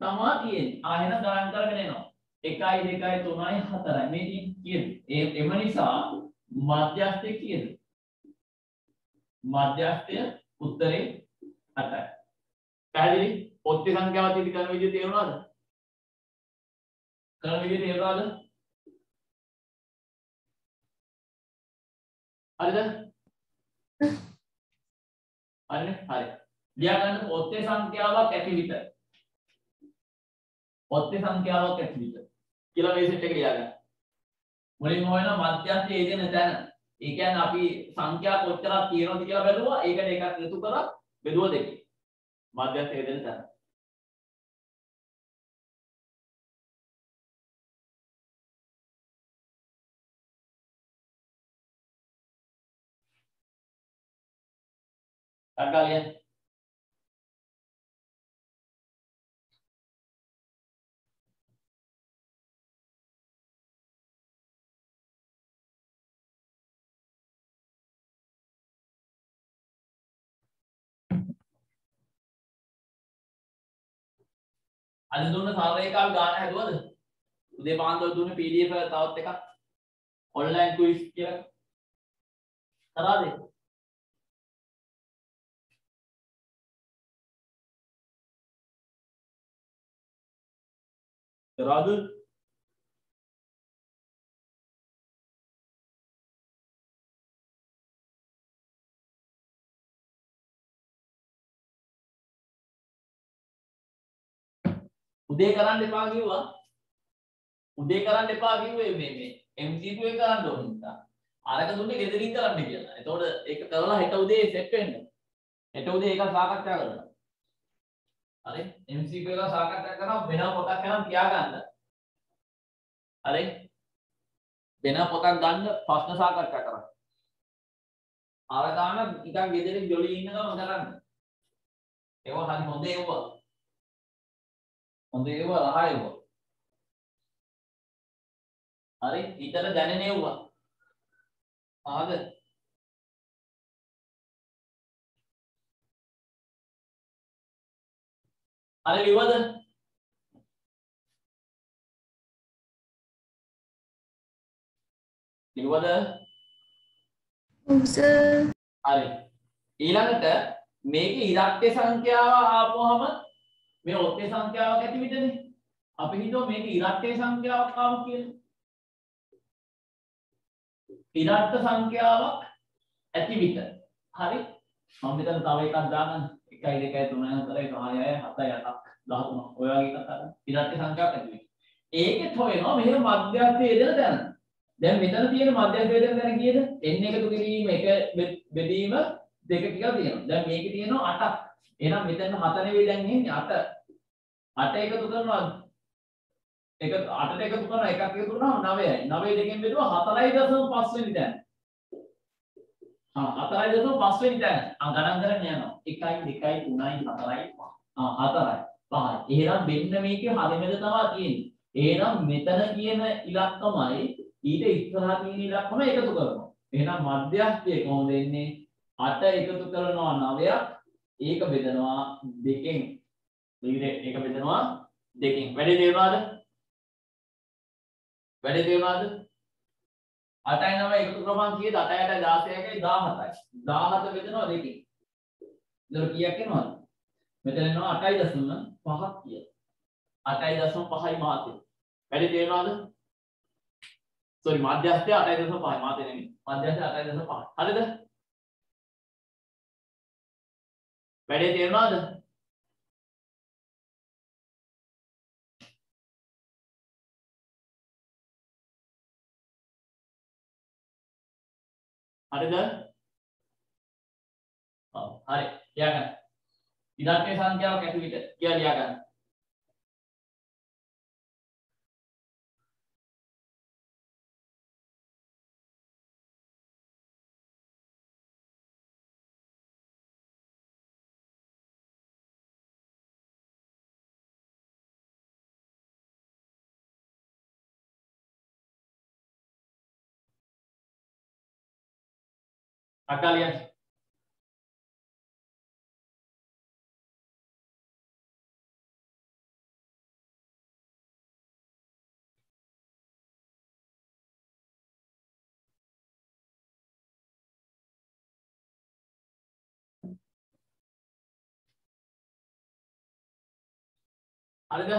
තමා තියෙන්නේ. ආ එහෙනම් ගණන් කරගෙන එනවා. 1යි 2යි 3යි 4යි මේ කියන්නේ එම නිසා මධ්‍යස්ථය කියන්නේ මධ්‍යස්ථය උත්තරේ 8යි පැහැදිලි? ඔත්ති සංඛ්‍යාව තියදී කරන විදිහ තේරුණාද කරන විදිහ තේරුණාද හරිද? හරිනේ? හරි. ලියා ගන්න ඔත්තේ සංඛ්‍යාවක් ඇති විට. ඔත්තේ සංඛ්‍යාවක් ඇති විට. කියලා මේ සෙට් එක ලියා ගන්න. මුලින්ම හොයන මධ්‍යස්ථයේ යෙදෙන තැන ඒ කියන්නේ අපි සංඛ්‍යා කොච්චරක් තියෙනවද කියලා බැලුවා. ඒකට එකක් එකතු කරලා බෙදුවා දෙකේ. මධ්‍යස්ථයේ යෙදෙන තැන Kalian අද දුන්න සාරේකාල් ගාන හැදුවද? උදේ පාන්දර දුන්න PDF එක තවත් එකක් ඔන්ලයින් ක්විස් කියලා කරාද? කරාද? උදේ කරන්න එපා කිව්වා. උදේ කරන්න එපා කිව්වේ මේ මේ MCQ එක කරන්න ඕන නිසා. අරක දුන්නේ ගෙදරින් කරන්න කියලා. එතකොට ඒක කරලා හෙට උදේ සෙට් වෙන්න. හෙට උදේ ඒක සාකච්ඡා කරනවා. හරි MCQ එක සාකච්ඡා කරනවා වෙන පොතක් යනම් තියාගන්න. හරි වෙන පොතක් ගන්න ප්‍රශ්න සාකච්ඡා කරන්න. අර ගන්න නිකන් ගෙදරින් ජොලි ඉන්න ගමන් කරන්න. ඒක හරි හොඳ ඒවා. හොඳ ඒවා රහ ඒවා. හරි හිතට දැනෙන ඒවා. ආද හරි ලිව්වද? ලිව්වද? ඔව් සර් හරි. ඊළඟට මේකේ ඉලක්ක සංඛ්‍යාව ආපුවහම මේ ඔත්තේ සංඛ්‍යාවක් ඇති විදිහනේ. අපි හිතුවා මේක ඉලක්කේ සංඛ්‍යාවක් ආව කියලා. ඉලක්ක සංඛ්‍යාවක් ඇති විට. හරි. මම මෙතන තව එකක් දාගන්න. 1 2 3 4 5 6 7 8 13 ඔය වගේ එකක් දාගන්න. ඉලක්ක සංඛ්‍යාවක් ඇති විට. ඒකෙත් හොයනවා මෙහෙම මධ්‍යස්ථයේ යෙදෙන තැන. දැන් මෙතන තියෙන මධ්‍යස්ථයේ යෙදෙන තැන කීයද? n එකතු කිරීම එක බෙදීම දෙක කියලා තියෙනවා. දැන් මේකේ තියෙනවා 8ක්. එහෙනම් මෙතන 7 නෙවෙයි දැන් එන්නේ 8. 8 එකතු කරනවා එක 8ට එකතු කරනවා එකක් එකතු කරනවා 9යි. 9 දෙකෙන් බෙදුවා 4.5 වෙනි තැන. ආ 4.5 වෙනි තැන. ආ ගණන් කරන්න යනවා. 1යි 2යි 3යි 4යි 5. ආ 4යි 5යි. එහෙනම් මෙන්න මේකේ හරිමෙද තමයි තියෙන්නේ. එහෙනම් මෙතන කියන ඉලක්කමයි ඊට ඉස්සරහා තියෙන ඉලක්කම එකතු කරනවා. එහෙනම් මධ්‍යස්ථය කොහොමද එන්නේ? 8 එකතු කරනවා 9ක් ඒක බෙදනවා දෙකෙන් ඩිග්‍රී ඒක බෙදනවා දෙකෙන් වැඩි තේරුණාද වැඩි තේරුණාද 8යි 9 එකතු ක්‍රමාංක කීයද? 8යි 16යි 17යි 17 බෙදනවා දෙකෙන් එතකොට කීයක් එනවද? මෙතන එනවා 8.5ක් කිය 8.5යි මාතේ. වැඩි තේරුණාද සෝරි මධ්‍යස්ථය 8.5 මාතේ නෙමෙයි. මධ්‍යස්ථය 8.5 හරිද? වැඩේ තේරුණාද හරිද? ඔව් හරි. ලියා ගන්න ඉදත්මේ සංඛ්‍යාවක් ඇති විට කියලා ලියා ගන්න අක්කා ලියන්න හරිද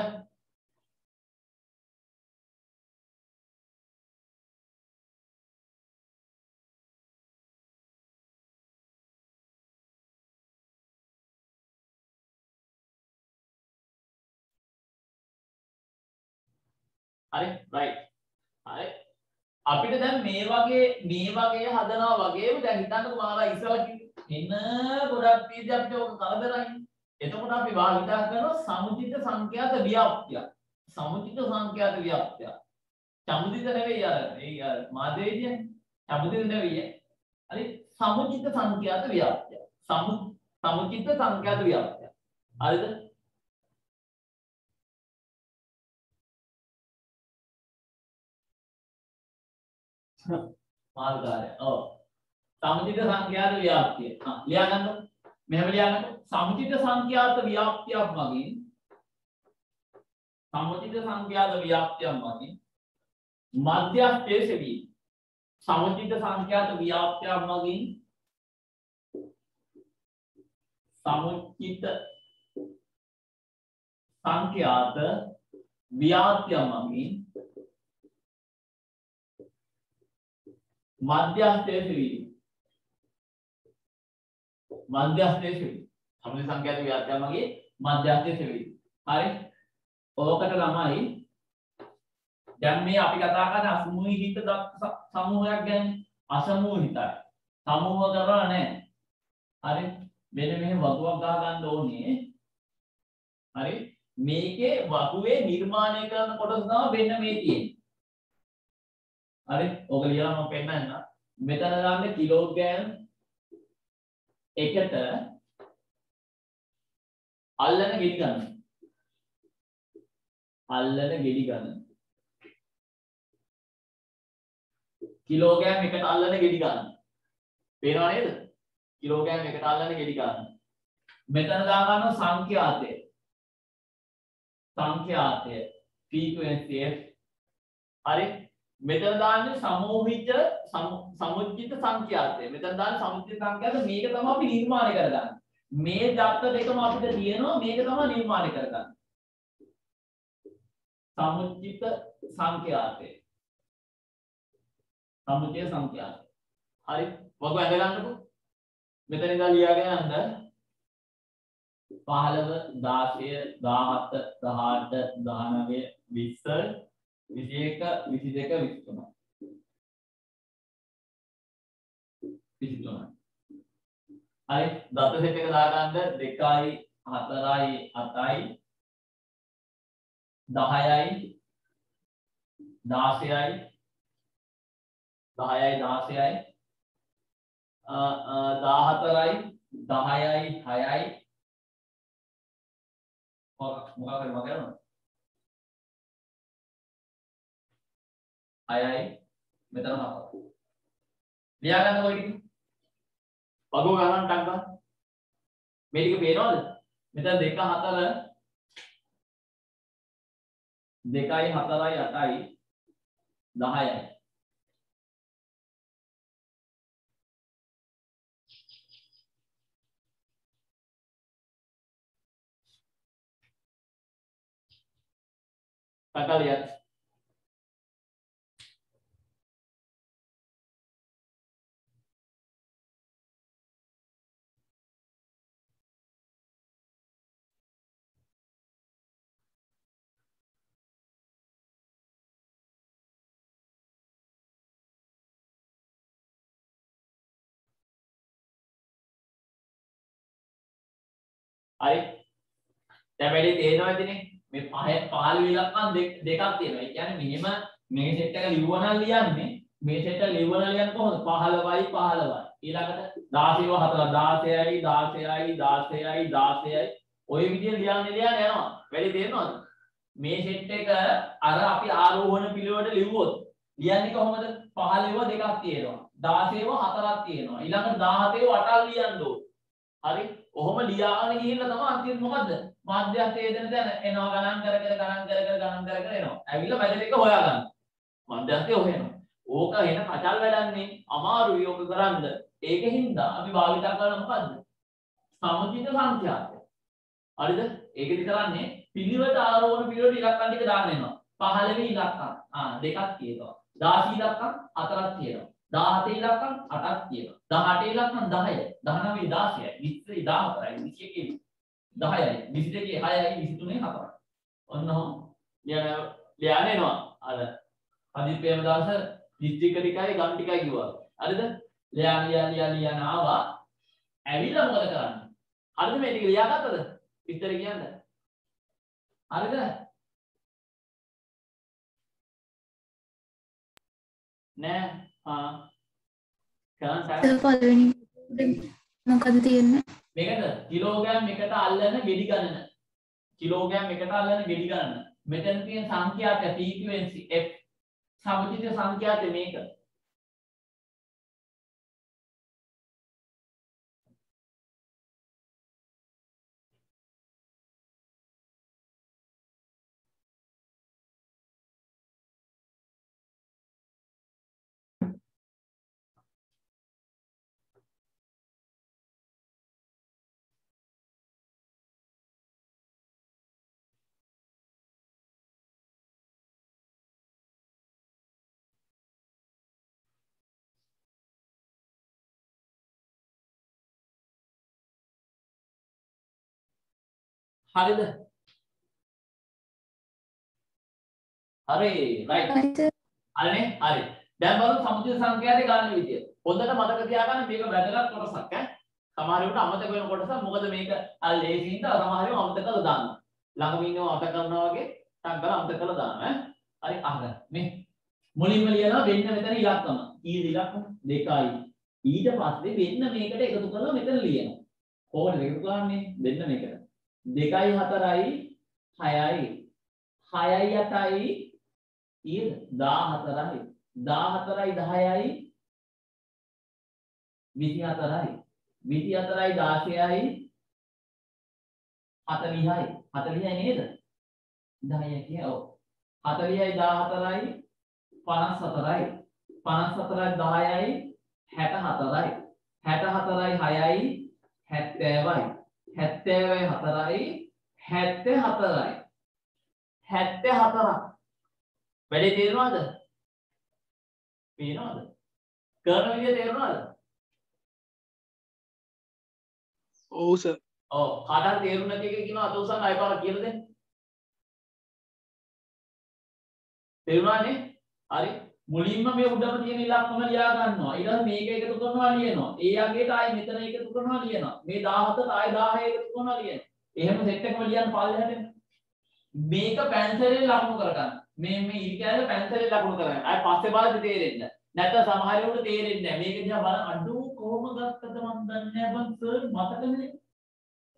හරි රයිට් හරි අපිට දැන් මේ වගේ මේ වගේ හදනවා වගේම දැන් හිතන්නකෝ මාලා ඉස්සලා කිව්වේ එන්න ගොඩක් පීඩි අපිට ඔක කරදරයි. එතකොට අපි භාවිතා කරනවා සමුචිත සංඛ්‍යාත ව්‍යාප්තිය සමුචිත සංඛ්‍යාත ව්‍යාප්තිය සමුචිත නෙවෙයි අර ඒ අර මාදේ කියන්නේ සමුචිත නෙවෙයි. හරි? සමුචිත සංඛ්‍යාත ව්‍යාප්තිය සමු සමුචිත සංඛ්‍යාත ව්‍යාප්තිය හරිද? මාර්ගාරය. ඔව්. සමුචිත සංඛ්‍යාත ව්‍යාප්තිය. හා ලියා ගන්නකො මෙහෙම ලියා ගන්නකො සමුචිත සංඛ්‍යාත ව්‍යාප්තියක් මගින් සමුචිත සංඛ්‍යාත ව්‍යාප්තියක් මගින් මධ්‍යස්ථයේ සෙවි සමුචිත සංඛ්‍යාත ව්‍යාප්තියක් මගින් සමුචිත සංඛ්‍යාත ව්‍යාප්තියක් මගින් මධ්‍යස්ථයේ සෙවි මධ්‍යස්ථයේ සෙවි සමුචිත සංඛ්‍යාත ව්‍යාප්තියක් මගින් මධ්‍යස්ථයේ සෙවි හරි ඕකට ළමයි දැන් මේ අපි කතා කරන අසමූහිත සමූහයක් ගැන අසමූහිතයි. සමූහ කරලා නැහැ. හරි මෙන්න මෙහෙම වතුවක් ගහ ගන්න ඕනේ. හරි මේකේ වතුවේ නිර්මාණය කරන කොටස තමයි මෙන්න මේ තියෙන්නේ. හරි ඔක ලියලා මම පෙන්නන්න. මෙතන ගන්න කිලෝග්‍රෑම් එකට අල්ලන ගෙඩි ගන්න. අල්ලන ගෙඩි ගන්න. කිලෝග්‍රෑම් එකට අල්ලන ගෙඩි ගන්න. පේනව නේද? කිලෝග්‍රෑම් එකට අල්ලන ගෙඩි ගන්න. මෙතන දා ගන්න සංඛ්‍යාතය. සංඛ්‍යාතය frequency f හරි මෙතන දාන්නේ සමූහිත සමුච්චිත සංඛ්‍යාතය. මෙතන දාන්නේ සමුච්චිත සංඛ්‍යාත මේක තමයි අපි නිර්මාණය කරගන්නේ. මේ දත්ත දෙකම අපිට තියෙනවා මේක තමයි නිර්මාණය කරගන්නේ. සමුච්චිත සංඛ්‍යාතය සමුච්චය සංඛ්‍යාතය හරි වග ඇඳ ගන්නකො මෙතන ඉඳලා ලියාගෙන යන්න 15 16 17 18 19 20 21 22 23 23 හරි දත සෙට් එක දාගන්න 2යි 4යි 8යි 10යි 16යි 10යි 16යි 14යි 10යි 6යි මොකක් මොකක්ද මගනවා 6යි මෙතන 7යි ලියා ගන්න ඔය ටික. වගෝ ගන්න ටක් ගන්න. මේ ටික පේනවද? මෙතන 2 4 2යි 4යි 8යි 10යි Kakalian. හරි දැන් වැඩි තේරෙනවද ඉතින් මේ පහ පහළ ඉලක්කම් දෙකක් තියෙනවා. ඒ කියන්නේ මෙහෙම මේ සෙට් එක ලිව්වනම් ලියන්නේ මේ සෙට් එක ලිව්වනම් ලියන්නේ කොහොමද? 15යි 15යි. ඊළඟට 16ව 4 16යි 16යි 16යි ඔය විදිහ ලියන්නේ ලියන්න යනවා. වැඩි තේරෙනවද? මේ සෙට් එක අර අපි ආරෝහණ පිළිවෙලට ලිව්වොත් ලියන්නේ කොහොමද? 15ව දෙකක් තියෙනවා. 16ව හතරක් තියෙනවා. ඊළඟට 17ව 8ක් ලියන්න ඕනේ. හරි? ඔහොම ලියාගෙන ගිහිල්ලා තමයි අන්තිමට මොකද්ද? මධ්‍යස්ථ වේදන දැන එනවා ගණන් කර කර ගණන් කර කර ගණන් කර කර එනවා. ඇවිල්ලා බජට් එක හොයාගන්න. මධ්‍යස්ථය හොයනවා. ඕක එන කචල් වැඩන්නේ අමාරුයි ඕක කරන්න. ඒකෙන්ද අපි භාවිතා කරන මොකද්ද? සමුචිත සංඛ්‍යාතය. හරිද? ඒකෙදි කරන්නේ පිළිවෙත ආරෝහණ පිළිවෙත ඉලක්කම් ටික දාන්න එනවා. 15 වෙනි ඉලක්කම්. ආ දෙකක් තියෙනවා. 16 ඉලක්කම් හතරක් තියෙනවා. 17 ඉලක්කම් 8ක් තියෙනවා. 18 ඉලක්කම් 10යි. 19 16යි. 20 14යි. 21 10යි. 22 6යි. 23 4යි. ඔන්න ඔහොම ලියන ලියන්න එනවා. අර අදිත් ප්‍රේමදාස දිස්ත්‍රික්ක ටිකයි ගම් ටිකයි කිව්වා. හරිද? ලියන ලියන ලියන ලියන ආවා. ඇවිල්ලා මොකද කරන්නේ? හරිද මේ ටික ලියාගත්තද? විස්තර කියන්න. හරිද? නෑ මොකද තියෙන්නේ? මේකද කිලෝග්‍රෑම් එකට අල්ලන ගෙඩි ගණන. කිලෝග්‍රෑම් එකට අල්ලන ගෙඩි ගණන. මෙතන තියෙන සංඛ්‍යාත frequency f. සමචිත සංඛ්‍යාත මේක හරිද? හරි සර්. හරිනේ? හරි. දැන් බලමු සමුචිත සංඛ්‍යාතේ ගන්න විදිය. හොඳට මතක තියාගන්න මේක වැදගත් කොටසක් ඈ. සමහර වෙලාවට අමතක වෙන කොටස. මොකද මේක අර ලේසියින්ද සමහර වෙලාවට අමතක කරලා දානවා ළඟම ඉන්නව අමතක කරනවා වගේ ටක් ගාලා අමතක කරලා දානවා ඈ. හරි අහගන්න. මේ මුලින්ම ලියනවා වෙන්න මෙතන ඉලක්කම. කීයද ඉලක්කම දෙකයි ඊට පස්සේ වෙන්න මේකට එකතු කරලා මෙතන ලියනවා. කොහොමද එකතු කරන්නේ? වෙන්න මේකට දෙකයි හතරයි හයයි. හයයි අටයි ඊද දාහතරයි. දාහතරයි දහයයි විසි හතරයි. විසි හතරයි දාසයයි හතලිහයි. හතලිහයි නේද? දහය කිය. ඔව්. හතලිහයි දාහතරයි පනස් හතරයි පනස් හතරයි දහයයි හැට හතරයි හැට හතරයි හයයි හැත්තෑවයි. හැත්තෑවයි හතරයි හැත්තේ හතරයි. හැත්තේ හතරක්. වැඩේ තේරෙනවද පේනවද? කරන විදිය තේරෙනවද ඔව් සර් ඔව්. කාටත් තේරුම් නැති එක කියනවා අත උසන් අය පාර කියලා දෙන්න තේරුණානේ? හරි මුලින්ම මේ උඩම තියෙන ඉලක්කම ලියා ගන්නවා. ඊට පස්සේ මේක එකතු කරනවා ලියනවා. ඒ අගේට ආයි මෙතන එකතු කරනවා ලියනවා. මේ 17ට ආයි 10 එකතු කරනවා ලියනවා. එහෙම සෙට් එකම ලියන්න පල්ලෙහාට එන්න මේක පැන්සලෙන් ලකුණු කරගන්න. මේ මේ ඉරිකෑල පැන්සලෙන් ලකුණු කරගන්න. ආයි පස්සේ බලද්දි තේරෙන්න නැත්නම් සමහර වෙලාවට තේරෙන්නේ නැහැ. මේක දිහා බලන අඩෝ කොහොම ගත්තද මන් දන්නේ නැහැ. බං සර් මතකනේ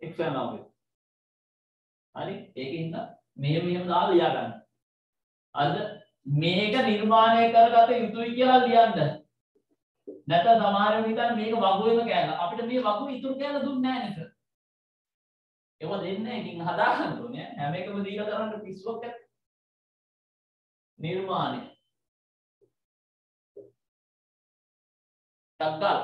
එක්සෑම් ආවේ හරි. ඒකින්ද මෙහෙම මෙහෙම දාලා ලියා ගන්න. අද මේක නිර්මාණය කරගත යුතුයි කියලා ලියන්න. නැත්නම් සමහර වෙලාවට හිතන්නේ මේක වගුවේම කෑල්ල. අපිට මේ වගුව ඉතුරු කෑල්ල දුන්නේ නැහැ නේද? ඒව දෙන්නේ ඉතින් හදාගන්න ඕනේ හැම එකම දීලා කරන්න පිස්සුවක් ඇත්ත නිර්මාණය ටක්කල්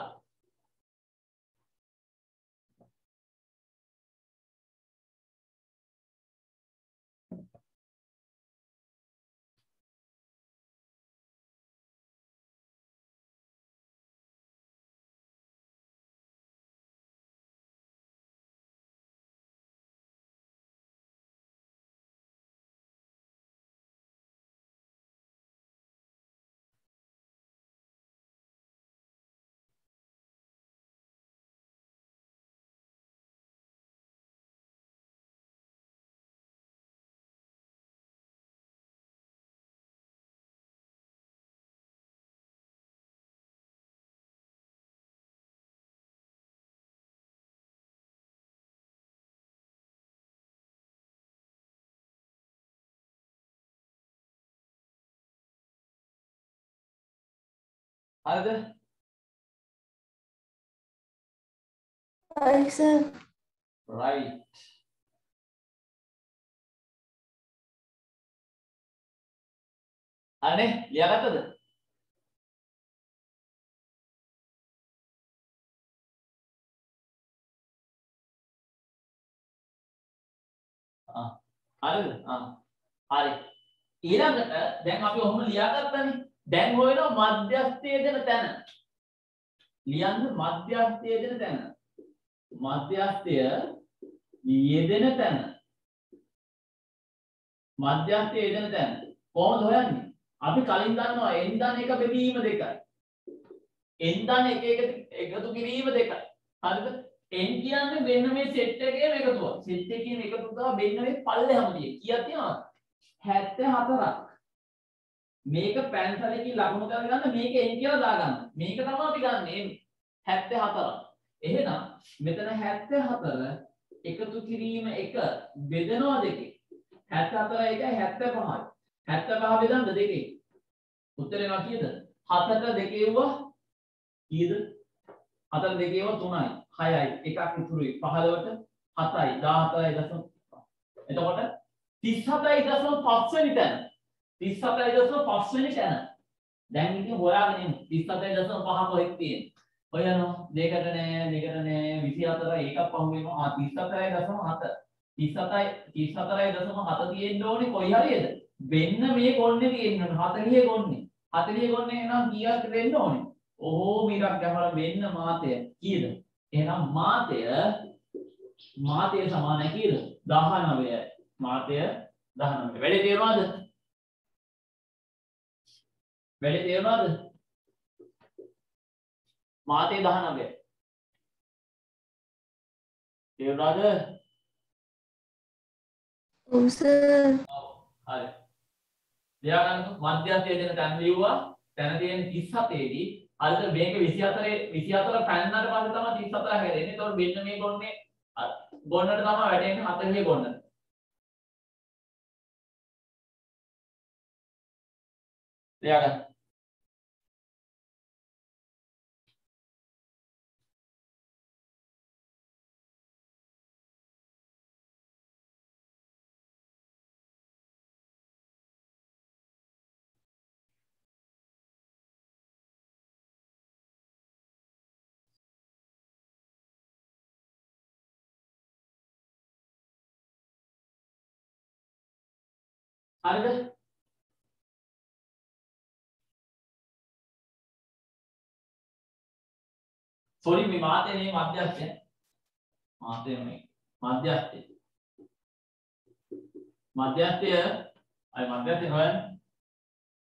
හරිද හරි සර් right. අනේ ලියාගත්තද? ආ හරිද ආ හරි. ඊළඟට දැන් අපි ඔහොම ලියාගත්තනේ දැන් හොයනවා මධ්‍යස්ථය දෙන තැන. ලියන්න මධ්‍යස්ථය දෙන තැන. මධ්‍යස්ථය යෙදෙන තැන. මධ්‍යස්ථය යෙදෙන තැන. කොහොමද හොයන්නේ? අපි කලින් දන්නවා n දන එක බෙදීම දෙකයි. n දන එක එක එකතු කිරීම දෙකයි. හරිද? n කියන්නේ මෙන්න මේ සෙට් එකේම එකතුව සෙට් එකේම එකතු තමයි මෙන්න මේ පල්ලෙහාම තියෙන්නේ කීයක් තියෙනවද? 74ක් මේක පැන්සලකින් ලකුණු කරගන්න මේක n කියලා දාගන්න. මේක තමයි අපි ගන්න. 74 එහෙනම් මෙතන 74 එකතු කිරීම එක බෙදනවා දෙකේ. 74 එක 75යි 75 බෙදන්න දෙකේ. උත්තරේ මොකක්ද කීයද? 7ට දෙකේ වුණා කීයද? 4 දෙකේ වුණා 3යි 6යි එකක් ඉතුරුයි. 15ට 7යි 17යි දශම එතකොට 37.5 වෙනි තැන. 37.5 වෙනි තැන දැන් ඉතින් හොයාගෙන ඉන්න. 37.5 කොහෙද තියෙන්නේ? හොයනවා. දෙකට නෑ දෙකට නෑ 24 එකක් පහු වෙනවා ආ 37.7 37 37.7 තියෙන්න ඕනේ කොයි හරියද? වෙන්න මේ කොන්නේ තියෙන්න ඕනේ. 40 කොන්නේ. 40 කොන්නේ එහෙනම් කීයක් වෙන්න ඕනේ? ඔහොම ඉරක් ගහලා වෙන්න මාතය කීයද? එහෙනම් මාතය මාතය සමානයි කීයද? 19යි මාතය 19 වැඩි තේරුණාද වැඩි තේරුණාද මාතේ 19 තේරුණාද ඔව් සර් හරි ලියාගන්නකො මධ්‍යස්ථය දෙන තැන ලිව්වා තැන තියෙන 37 දී අද මේක 24 24 පැන්නට පස්සේ තමයි 37 හැදෙන්නේ. ඒතකොට මෙන්න මේ ගොන්නේ ගොන්නට තමයි වැටෙන්නේ 40 ගොන්නට. ලියාගන්න. හරිද? සෝරි මේ මාතේ නේ මධ්‍යස්ථය. මාතේ මේ මධ්‍යස්ථය. මධ්‍යස්ථය අය මධ්‍යස්ථය හොයන්න.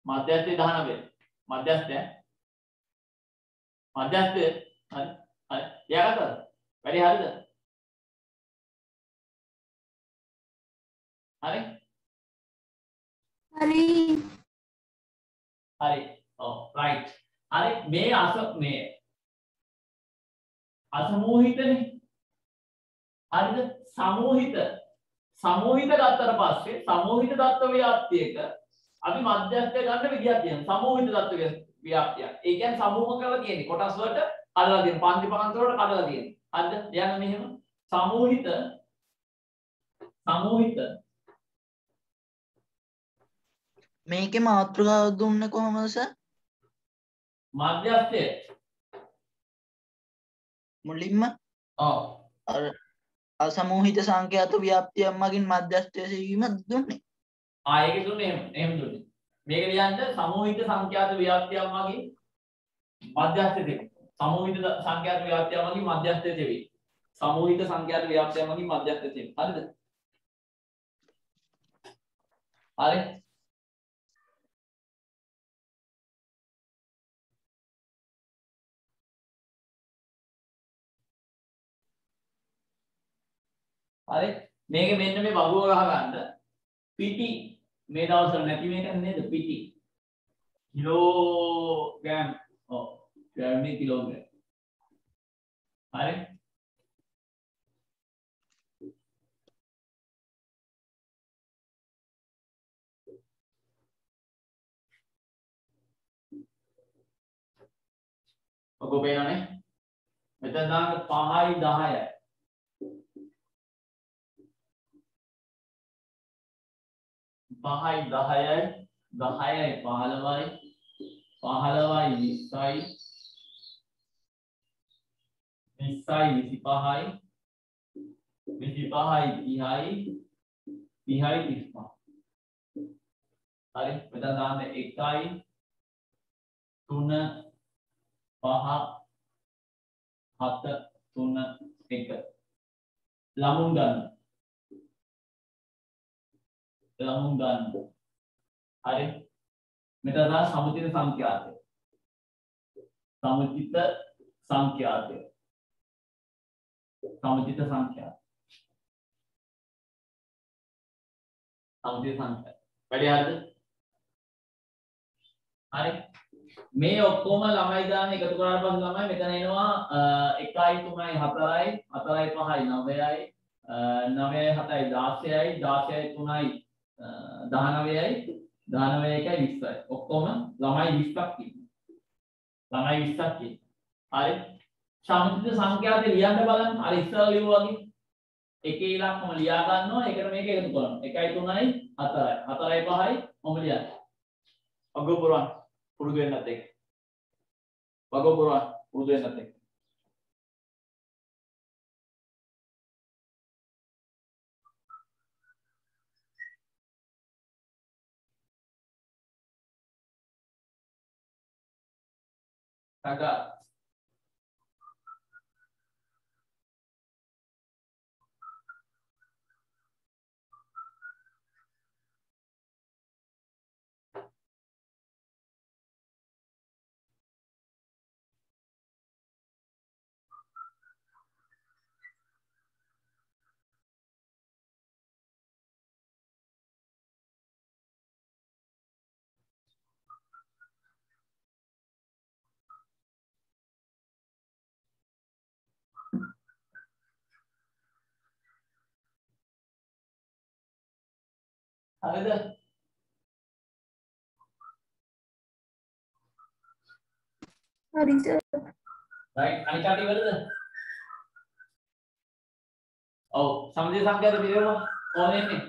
මධ්‍යස්ථය 19. මධ්‍යස්ථය. මධ්‍යස්ථය හරි. හරි. ලියාගත්තද? වැඩි හරිද? හරි. හරි. හරි. ඔව් රයිට් හරි. මේ අස මේ අසමෝහිතනේ. හරිද? සමෝහිත. සමෝහිත ගත්තට පස්සේ සමෝහිත தত্ত্ব ව්‍යාප්තියක අපි මධ්‍යස්ථය ගන්න විදිහක් තියෙනවා. සමෝහිත தত্ত্ব ව්‍යාප්තියක්. ඒ කියන්නේ සමූහ කරලා තියෙන්නේ. කොටස් වලට කඩලා තියෙන පන්ති පහන්තර වලට කඩලා තියෙන්නේ. හරිද? යන්න මෙහෙම සමෝහිත සමෝහිත මේකේ මාතෘකාව දුන්නේ කොහොමද සර් මධ්‍යස්ථය. මුලින්ම? ඔව්. අර අසමූහිත සංඛ්‍යාත ව්‍යාප්තියක් මගින් මධ්‍යස්ථය සෙවීම දුන්නේ. ආයක දුන්නේ එහෙම. එහෙම දුන්නේ. මේක ලියන්න සමූහිත සංඛ්‍යාත ව්‍යාප්තියක් මගින් මධ්‍යස්ථය දෙක සමූහිත සංඛ්‍යාත ව්‍යාප්තියක් මගින් මධ්‍යස්ථය දෙවි. සමූහිත සංඛ්‍යාත ව්‍යාප්තියක් මගින් මධ්‍යස්ථය දෙවි. හරිද? හරි හරි? මේක මෙන්න මේ වගුව ගහ ගන්න පිටි. මේ දවස්වල නැති මේක නේද? පිටි. කිලෝග්‍රෑම් ඔව්. ග්‍රෑම් කිලෝග්‍රෑම් හරි? ඔක පේනවනේ. මෙතන දාන්න 5යි 10යි පහයි දහයයි දහයයි පහළවයි පහළවයි විස්සයි විස්සයි විසි පහයි විසි පහයි තිහයි තිහයි තිස්පා හරි මෙතන දාන්න එකයි තුන පහ හත තුන එක. ළමුන් ගන්න. ළමුන් ගන්න. හරි. මෙතන තමයි සමුචිත සංඛ්‍යාතය. සමුචිත සංඛ්‍යාතය. සමුචිත සංඛ්‍යාතය. සමුචිත සංඛ්‍යාතය. වැඩි හරිද? හරි. මේ ඔක්කොම ළමයි දාන එකතු කරාට පස්සේ ළමයි මෙතන එනවා 1යි 3යි 4යි 4යි 5යි 9යි 9යි 7යි 16යි 16යි 3යි දහනවයයි දානවය එකයි විස්සයි. ඔක්කොම ළමයි විස්සක් ළමයි විස්සක් හරි. සමුචිත සංඛ්‍යාත ලියන්න බලන්න. අර ඉස්සර ලියුවා වගේ. එකේ ඉලක්කම ලියා ගන්නවා. ඒකට මේක එකතු කරනවා. 1යි 3යි 4යි 4යි 5යි මොම ලියන්න. වගෝ පුරවන්න පුරුදු වෙන්නත් එක්ක. වගෝ පුරවන්න පුරුදු වෙන්නත් එක්ක. 大哥 හරිද හරි සර් රයිට් අනිත් කටි වලද ඔව් සමජ සංඛ්‍යාත පිළිවෙලම ඕනෙන්නේ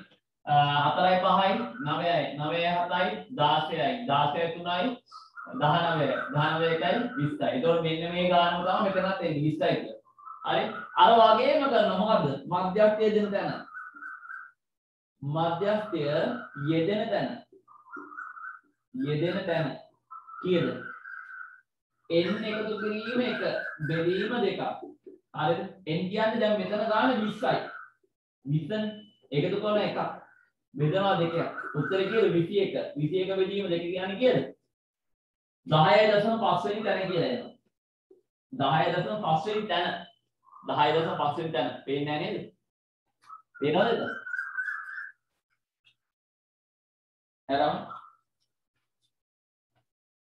4යි 5යි 9යි 9යි 7යි 16යි 16යි 3යි 19යි 19යි 20යි. ඒතකොට මෙන්න මේ ගානම තමයි මෙතනත් එන්නේ 20යි කියලා. හරි. අර වගේම කරනවා මොකද්ද? මධ්‍යස්ථය දෙන තැන. මධ්‍යස්ථය යෙදෙන තැන. යෙදෙන තැන. කීයද? n එකතු කිරීම එක බෙදීම දෙකක්. හරිද? n කියන්නේ දැන් මෙතන ගාන 20යි. 20 එකතු කරන එකක්. බෙදනවා දෙකක්. උත්තරේ කීයද 21. 21 බෙදීම දෙක කියන්නේ කීයද? 10.5 වෙනි තැන කියලා එනවා. 10.5 වෙනි තැන. 10.5 වෙනි තැන. පේන්නේ නැහැ නේද? පේනවද එතන? හරම.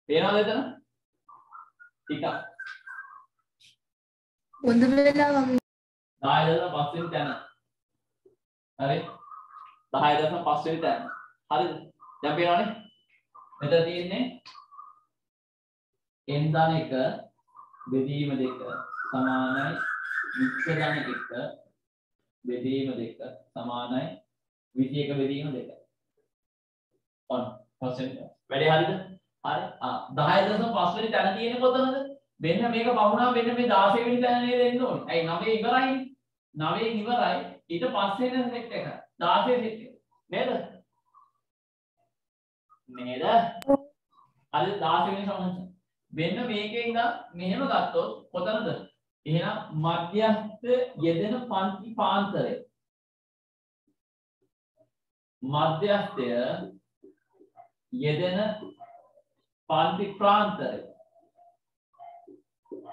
පේනවද එතන? ටිකක්. හොඳ වෙලා වගේ 10.5 වෙනි තැන. හරි? 10.5 වෙනි තැන. හරිද? දැන් පේනවනේ? මෙතන තියෙන්නේ n ධන එක බෙදීම දෙක සමානයි විස්ස ධන එක බෙදීම දෙක සමානයි 21 බෙදීම දෙක. ඔන්න පස්වෙනි වැඩේ හරිද? හරි. ආ 10.5 වෙනි තැන තියෙන්නේ කොතනද? මෙන්න මේක පහුණා මෙන්න මේ 16 වෙනි තැන නේද එන්න ඕනේ. ඇයි 9 ඉවරයි. 9 ඉවරයි. ඊට පස්සේ එන සෙට් එක. 16 සෙට් එක. නේද? නේද? හරි 16 වෙනි සමහර. මෙන්න මේකේ ඉඳන් මෙහෙම ගත්තොත් කොතනද? එහෙනම් මධ්‍යස්ථ යෙදෙන පන්ති පාන්තරය. මධ්‍යස්ථය යෙදෙන පන්ති ප්‍රාන්තරය.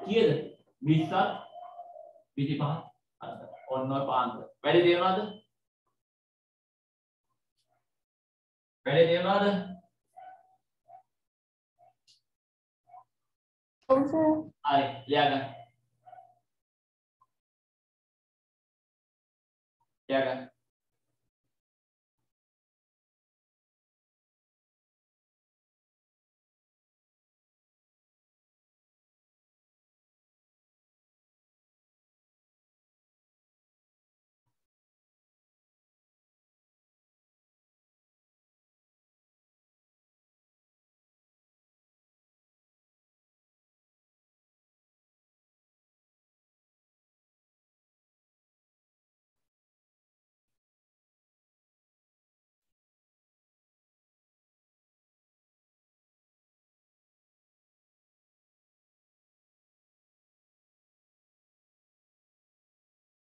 කීයද? 20ක් 25ක් ඔන්න ඔය පාන්තර. වැඩි තේරෙනවද? වැඩි තේරෙනවද? ඔව් සර් හරි ලියාගන්න. ලියාගන්න.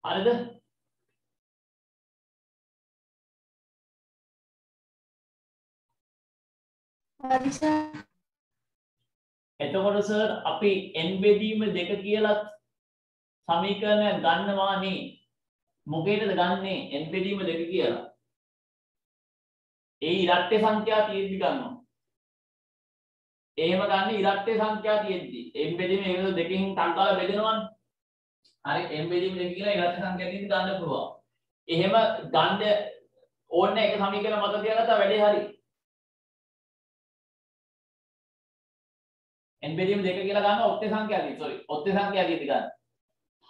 හරිද? හරි සර් එතකොට සර් අපි n බෙදීම දෙක කියලත් සමීකරණයක් ගන්නවා නේ. මොකේදද ගන්නෙ n බෙදීම දෙක කියලා? ඒ ඉරට්ටේ සංඛ්‍යා තියෙද්දි ගන්නවා. එහෙම ගන්න ඉරට්ටේ සංඛ්‍යා තියෙද්දි n බෙදීම ඒක දෙකකින් ටක් ගාලා බෙදෙනවනේ. හරි m බෙදීම දෙක කියලා ඉරට්ටේ සංඛ්‍යා තියෙද්දි ගන්න පුළුවන්. එහෙම ගන්න ඕනේ එක සමීකරණ මත තියාගත්තා වැඩේ හරියි. n බෙදීම දෙක කියලා ගන්න ඔක්තේ සංඛ්‍යාවදී sorry ඔක්තේ සංඛ්‍යාවදී ගන්න.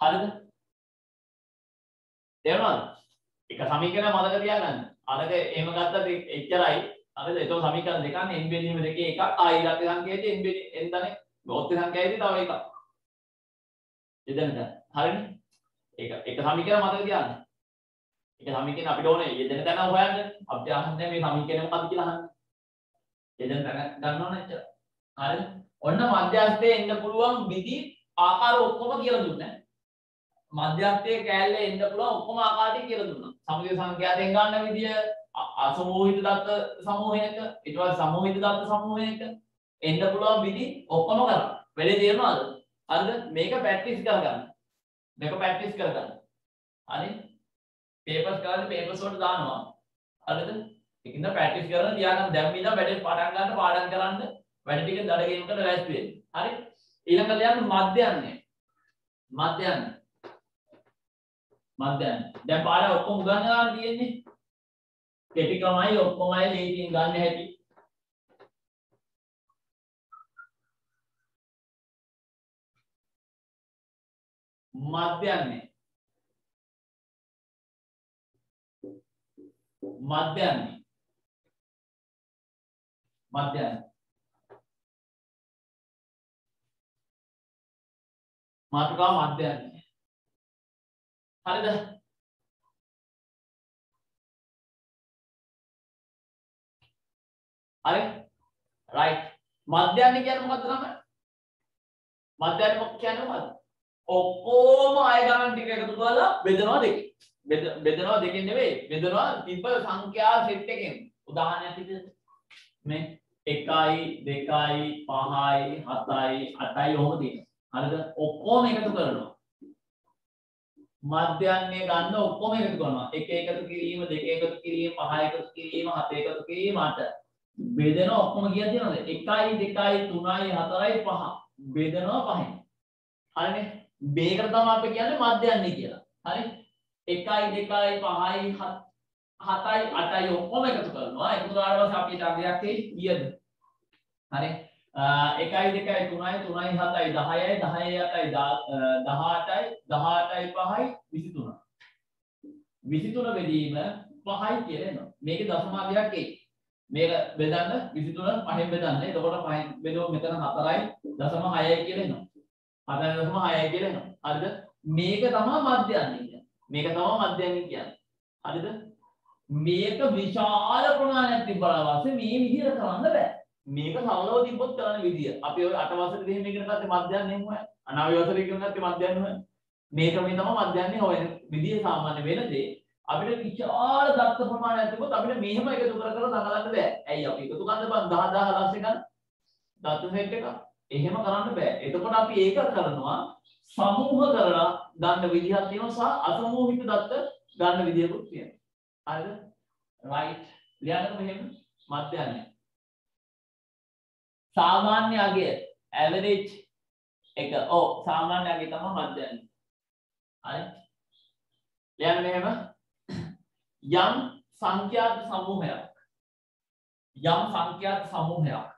හරිද? තේරුණාද? එක සමීකරණ මතක තියාගන්න. අරක එහෙම ගත්තත් එච්චරයි. හරිද? ඒක සමීකරණ දෙකක් n බෙදීම දෙකේ එකක් ආයි ඉලක්ක සංඛ්‍යාවේදී n බෙදීම n දනේ ඔක්තේ සංඛ්‍යාවේදී තව එකක්. එදෙන්න දැන්. හරිනේ? ඒක එක සමීකරණ මතක තියාගන්න. එක සමීකරණ අපිට ඕනේ යෙදෙන තැන හොයන්න. අපිට අහන්නේ මේ සමීකරණ මොකක්ද කියලා අහන්න. යෙදෙන තැන ගන්න ඕනේ එච්චර. හරිද? ඔන්න මධ්‍යස්ථයේ එන්න පුළුවන් විදි ආකාර ඔක්කොම කියලා දුන්නා. මධ්‍යස්ථයේ කෑල්ලේ එන්න පුළුවන් ඔක්කොම ආකාර ටික කියලා දුන්නා. සමුදය සංඛ්‍යාතෙන් ගන්න විදිය අසමෝහිත දත්ත සමූහයක ඊට පස්සේ සමෝහිත දත්ත සමූහයක එන්න පුළුවන් විදි ඔක්කොම කරා. වෙලේ තේරෙනවද? හරිද? මේක ප්‍රැක්ටිස් කරගන්න. මේක ප්‍රැක්ටිස් කරගන්න. හරි? පේපර්ස් කරලා පේපර්ස් වලට දානවා. හරිද? ඒකින්ද ප්‍රැක්ටිස් කරලා තියාගන්න දැන් ඉඳන් වැඩේ පටන් ගන්න පාඩම් කරන්න වැඩ ටික දඩ ගේමකට ලෑස්ති වෙන්න. හරි? ඊළඟට යන්න මධ්‍යන්නේ. මධ්‍යන්නේ. මධ්‍යන්නේ. දැන් පාඩම් ඔක්කොම උගන්වලා තියෙන්නේ. කෙටි ක්‍රමයි ඔක්කොමයි ලේසියෙන් ගන්න හැටි. මධ්‍යන්නේ. මධ්‍යන්නේ. මධ්‍යන්නේ. මාතෘකාව මධ්‍යන්නේ. හරිද? හරි? රයිට්. මධ්‍යන්නේ කියන්නේ මොකද්ද ළමයි? මධ්‍යන්නේ මොකක් කියන්නේ මොකද්ද? ඔක්කොම අය ගණන් ටික එකතු කරලා බෙදනවා දෙකෙන්. බෙදනවා දෙකෙන් නෙවෙයි. බෙදනවා තිබ්බ සංඛ්‍යා සෙට් එකෙන්. උදාහරණයක් විදිහට මේ 1යි 2යි 5යි 7යි 8යි ඔහොම තියෙනවා. හරිද? ඔක්කොම එකතු කරනවා. මධ්‍යන්නේ ගන්න ඔක්කොම එකතු කරනවා. එක එකතු කිරීම, දෙක එකතු කිරීම, පහ එකතු කිරීම, හත එකතු කිරීම, අට. බෙදෙන ඔක්කොම කීයක් තියෙනවද? 1යි, 2යි, 3යි, 4යි, 5. බෙදනවා පහෙන්. හරිනේ? මේකට තමයි අපි කියන්නේ මධ්‍යන්නේ කියලා. හරි? 1යි, 2යි, 5යි, 7යි, 8යි ඔක්කොම එකතු කරනවා. එකතු කරාට පස්සේ අපිට අගයක් කීයද? හරි? එකයි දෙකයි තුනයි තුනයි හතයි දහයයි දහය අටයි දහටයි දහටයි පහයි විසි තුන 23 බෙදීම 5යි කියලා එනවා. මේකේ දශමාංශයක් එයි. මේක බෙදන්න 23 5න් බෙදන්න. එතකොට 5න් බෙදුවොත් මෙතන 4යි දශම 6යි කියලා එනවා. 4.6යි කියලා එනවා. හරිද? මේක තමයි මධ්‍යන්නේ කියන්නේ. මේක තමයි මධ්‍යන්නේ කියන්නේ. හරිද? මේක විශාල ප්‍රමාණයක් තිබ්බට පස්සේ මේ විදිහට කරන්න බෑ. මේක සරලව තිබ්බොත් කරන්න විදිය. අපි ඔය 8 වසරේ එහෙම ඉගෙන ගත්තේ මධ්‍යන්නේ එහෙම හොයන. අනාවි වසරේ ඉගෙන ගත්තේ මධ්‍යන්නේ හොයන. මේක මේ තමයි මධ්‍යන්නේ හොයන විදිය සාමාන්‍ය වෙන දේ. අපිට විශාල දත්ත ප්‍රමාණයක් තිබ්බොත් අපිට මෙහෙම එකතු කර කර දඟලන්න බෑ. ඇයි අපි එකතු කරන්න බෑ 10 10 ලක්ෂ ගන්න. දත්ත සෙට් එක. එහෙම කරන්න බෑ. එතකොට අපි ඒක කරනවා සමූහ කරලා ගන්න විදිහක් තියෙනවා සහ අසමූහික දත්ත ගන්න විදියකුත් තියෙනවා. හරිද? right. ලියන්නකො මෙහෙම මධ්‍යන්නේ. සාමාන්‍ය අගය average එක. ඔව් සාමාන්‍ය අගය තමයි මධ්‍යන්නේ. හරි? ලියන්න මෙහෙම යම් සංඛ්‍යාත සමූහයක් යම් සංඛ්‍යාත සමූහයක්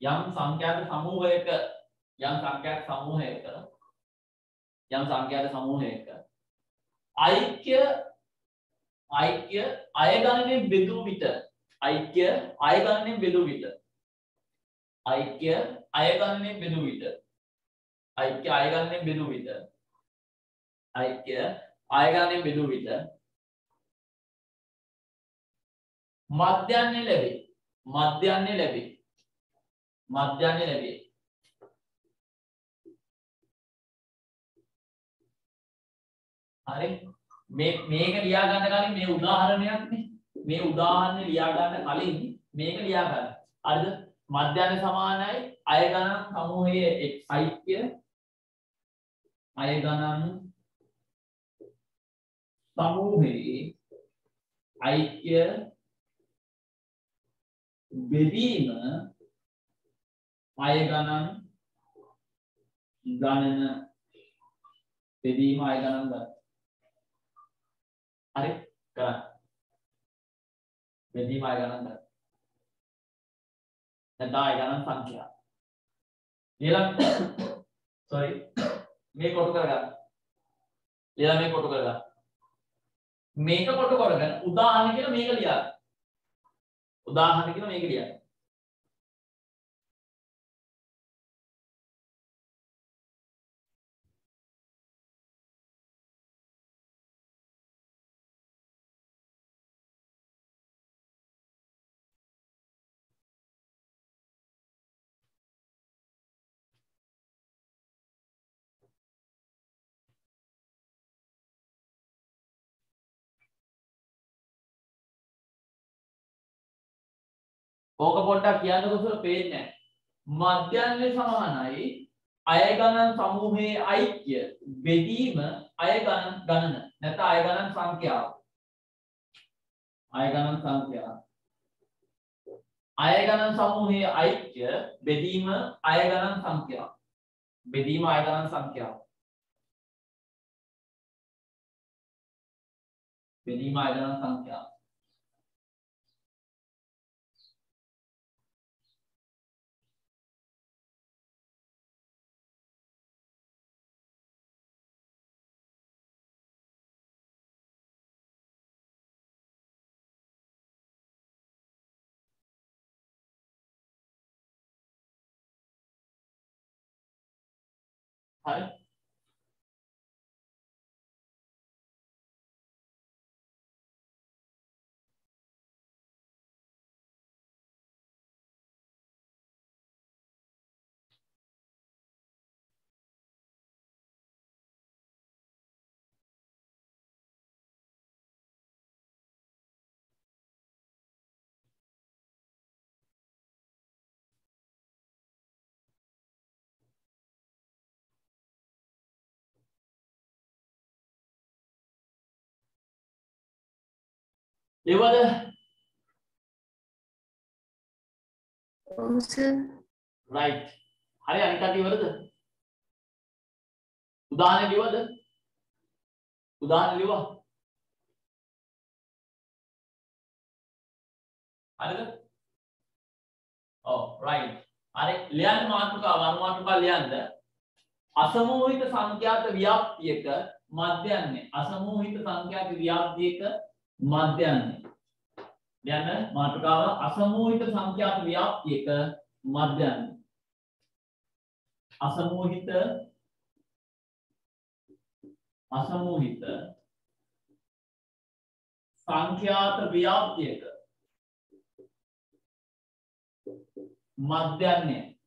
යම් සංඛ්‍යාත සමූහයක යම් සංඛ්‍යාත සමූහයක යම් සංඛ්‍යාත සමූහයක ඓක්‍ය ඓක්‍ය අය ගණනෙන් බෙදූ විට ඓක්‍ය අය ගණනෙන් බෙදූ විට ඓක්‍ය අය ගණනෙන් බෙදූ විට ඓක්‍ය අය ගණනෙන් බෙදූ විට ඓක්‍ය අය ගණනෙන් බෙදූ විට මධ්‍යන්නේ ලැබේ. මධ්‍යන්නේ ලැබේ. මධ්‍යන්නේ ලැබේ හරි. මේ මේක ලියා ගන්න කලින් මේ උදාහරණයක් නේ. මේ උදාහරණය ලියා ගන්න කලින් මේක ලියා ගන්න හරිද? මධ්‍යන්නේ සමානයි අය ගණන් සමූහයේ ඓක්‍ය අය ගණන් සමූහයේ ඓක්‍ය බෙදීම අය ගණන් ගණන බෙදීම අය ගණන් ගන්න. හරි කරන්න. බෙදීම අය ගණන් ගන්න. නැත්නම් අය ගණන් සංඛ්‍යා. ඊළඟ sorry මේ කොටු කරගන්න. ඊළඟ මේ කොටු කරගන්න. මේක කොටු කරගෙන උදාහරණ කියලා මේක ලියන්න. උදාහරණ කියලා මේක ලියන්න. ඕක පොඩ්ඩක් කියන්නකො සර පේන්නේ නැහැ. මධ්‍යන්නේ සමානයි අය ගණන් සමූහයේ ඓක්‍ය බෙදීම අය ගණන් ගණන නැත්නම් අය ගණන් සංඛ්‍යාව. අය ගණන් සංඛ්‍යාව. අය ගණන් සමූහයේ ඓක්‍ය බෙදීම අය ගණන් සංඛ්‍යාව. බෙදීම අය ගණන් සංඛ්‍යාව. බෙදීම අය ගණන් සංඛ්‍යාව. හරි සර් රයිට් හරි අනිත් කට්ටිය ඉවරද? උදාහරණ ලියවද උදාහරණ ලියවා හරිද? ඔව් රයිට් හරි ලියන්න මාතෘකාව අනු මාතෘකාව ලියන්න. අසමූහිත සංඛ්‍යාත ව්‍යාප්තියක මධ්‍යන්නේ. අසමූහිත සංඛ්‍යාත ව්‍යාප්තියක මධ්‍යන්නේ. යන්න මාතෘකාව අසමූහිත සංඛ්‍යාත ව්‍යාප්තියක මධ්‍යන්නේ. අසමූහිත අසමූහිත සංඛ්‍යාත ව්‍යාප්තියක මධ්‍යන්නේ.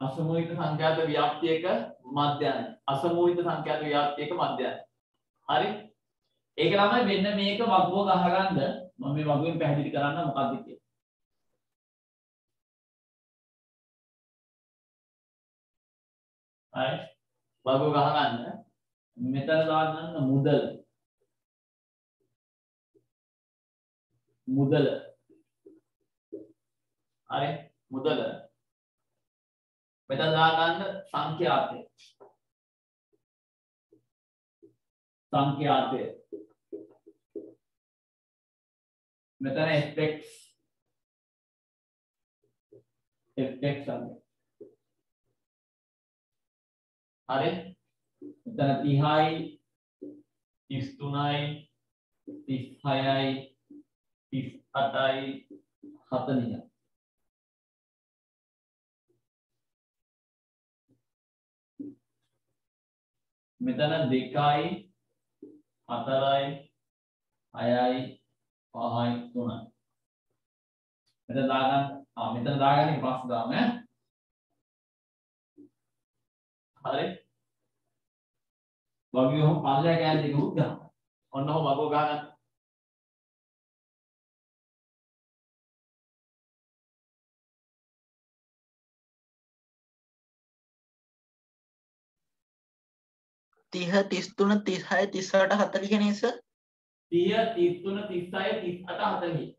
අසමූහිත සංඛ්‍යාත ව්‍යාප්තියක මධ්‍යයන අසමූහිත සංඛ්‍යාත ව්‍යාප්තියක මධ්‍යයන හරි? ඒක ළමයි මෙන්න මේක වගුව ගහගන්න මම මේ වගුවෙන් පැහැදිලි කරන්න මොකක්ද කියලා. හරි. වගුව ගහගන්න මෙතන දාන්න මුදල. මුදල. හරි. මුදල. මෙතන දාගන්න සංඛ්‍යාතය. සංඛ්‍යාතය. මෙතන fx fx අන්න හරි මෙතන 30යි 33යි 36යි 38යි 40යි මෙතන දෙකයි හතරයි හයයි පහයි තුනයි. මෙතන දාගන්න. ආ මෙතන දාගන්න පස්ස දාම ඈ හරි. වගේ ඔහොම පල්ලෑ කෑල්ල දෙක උත් ගන්න. ඔන්න ඔහොම වගෝ ගහගන්න තිහ තිස්තුන තිස්හය තිස්සට හතලි කෙනෙස 30 33 36 38 40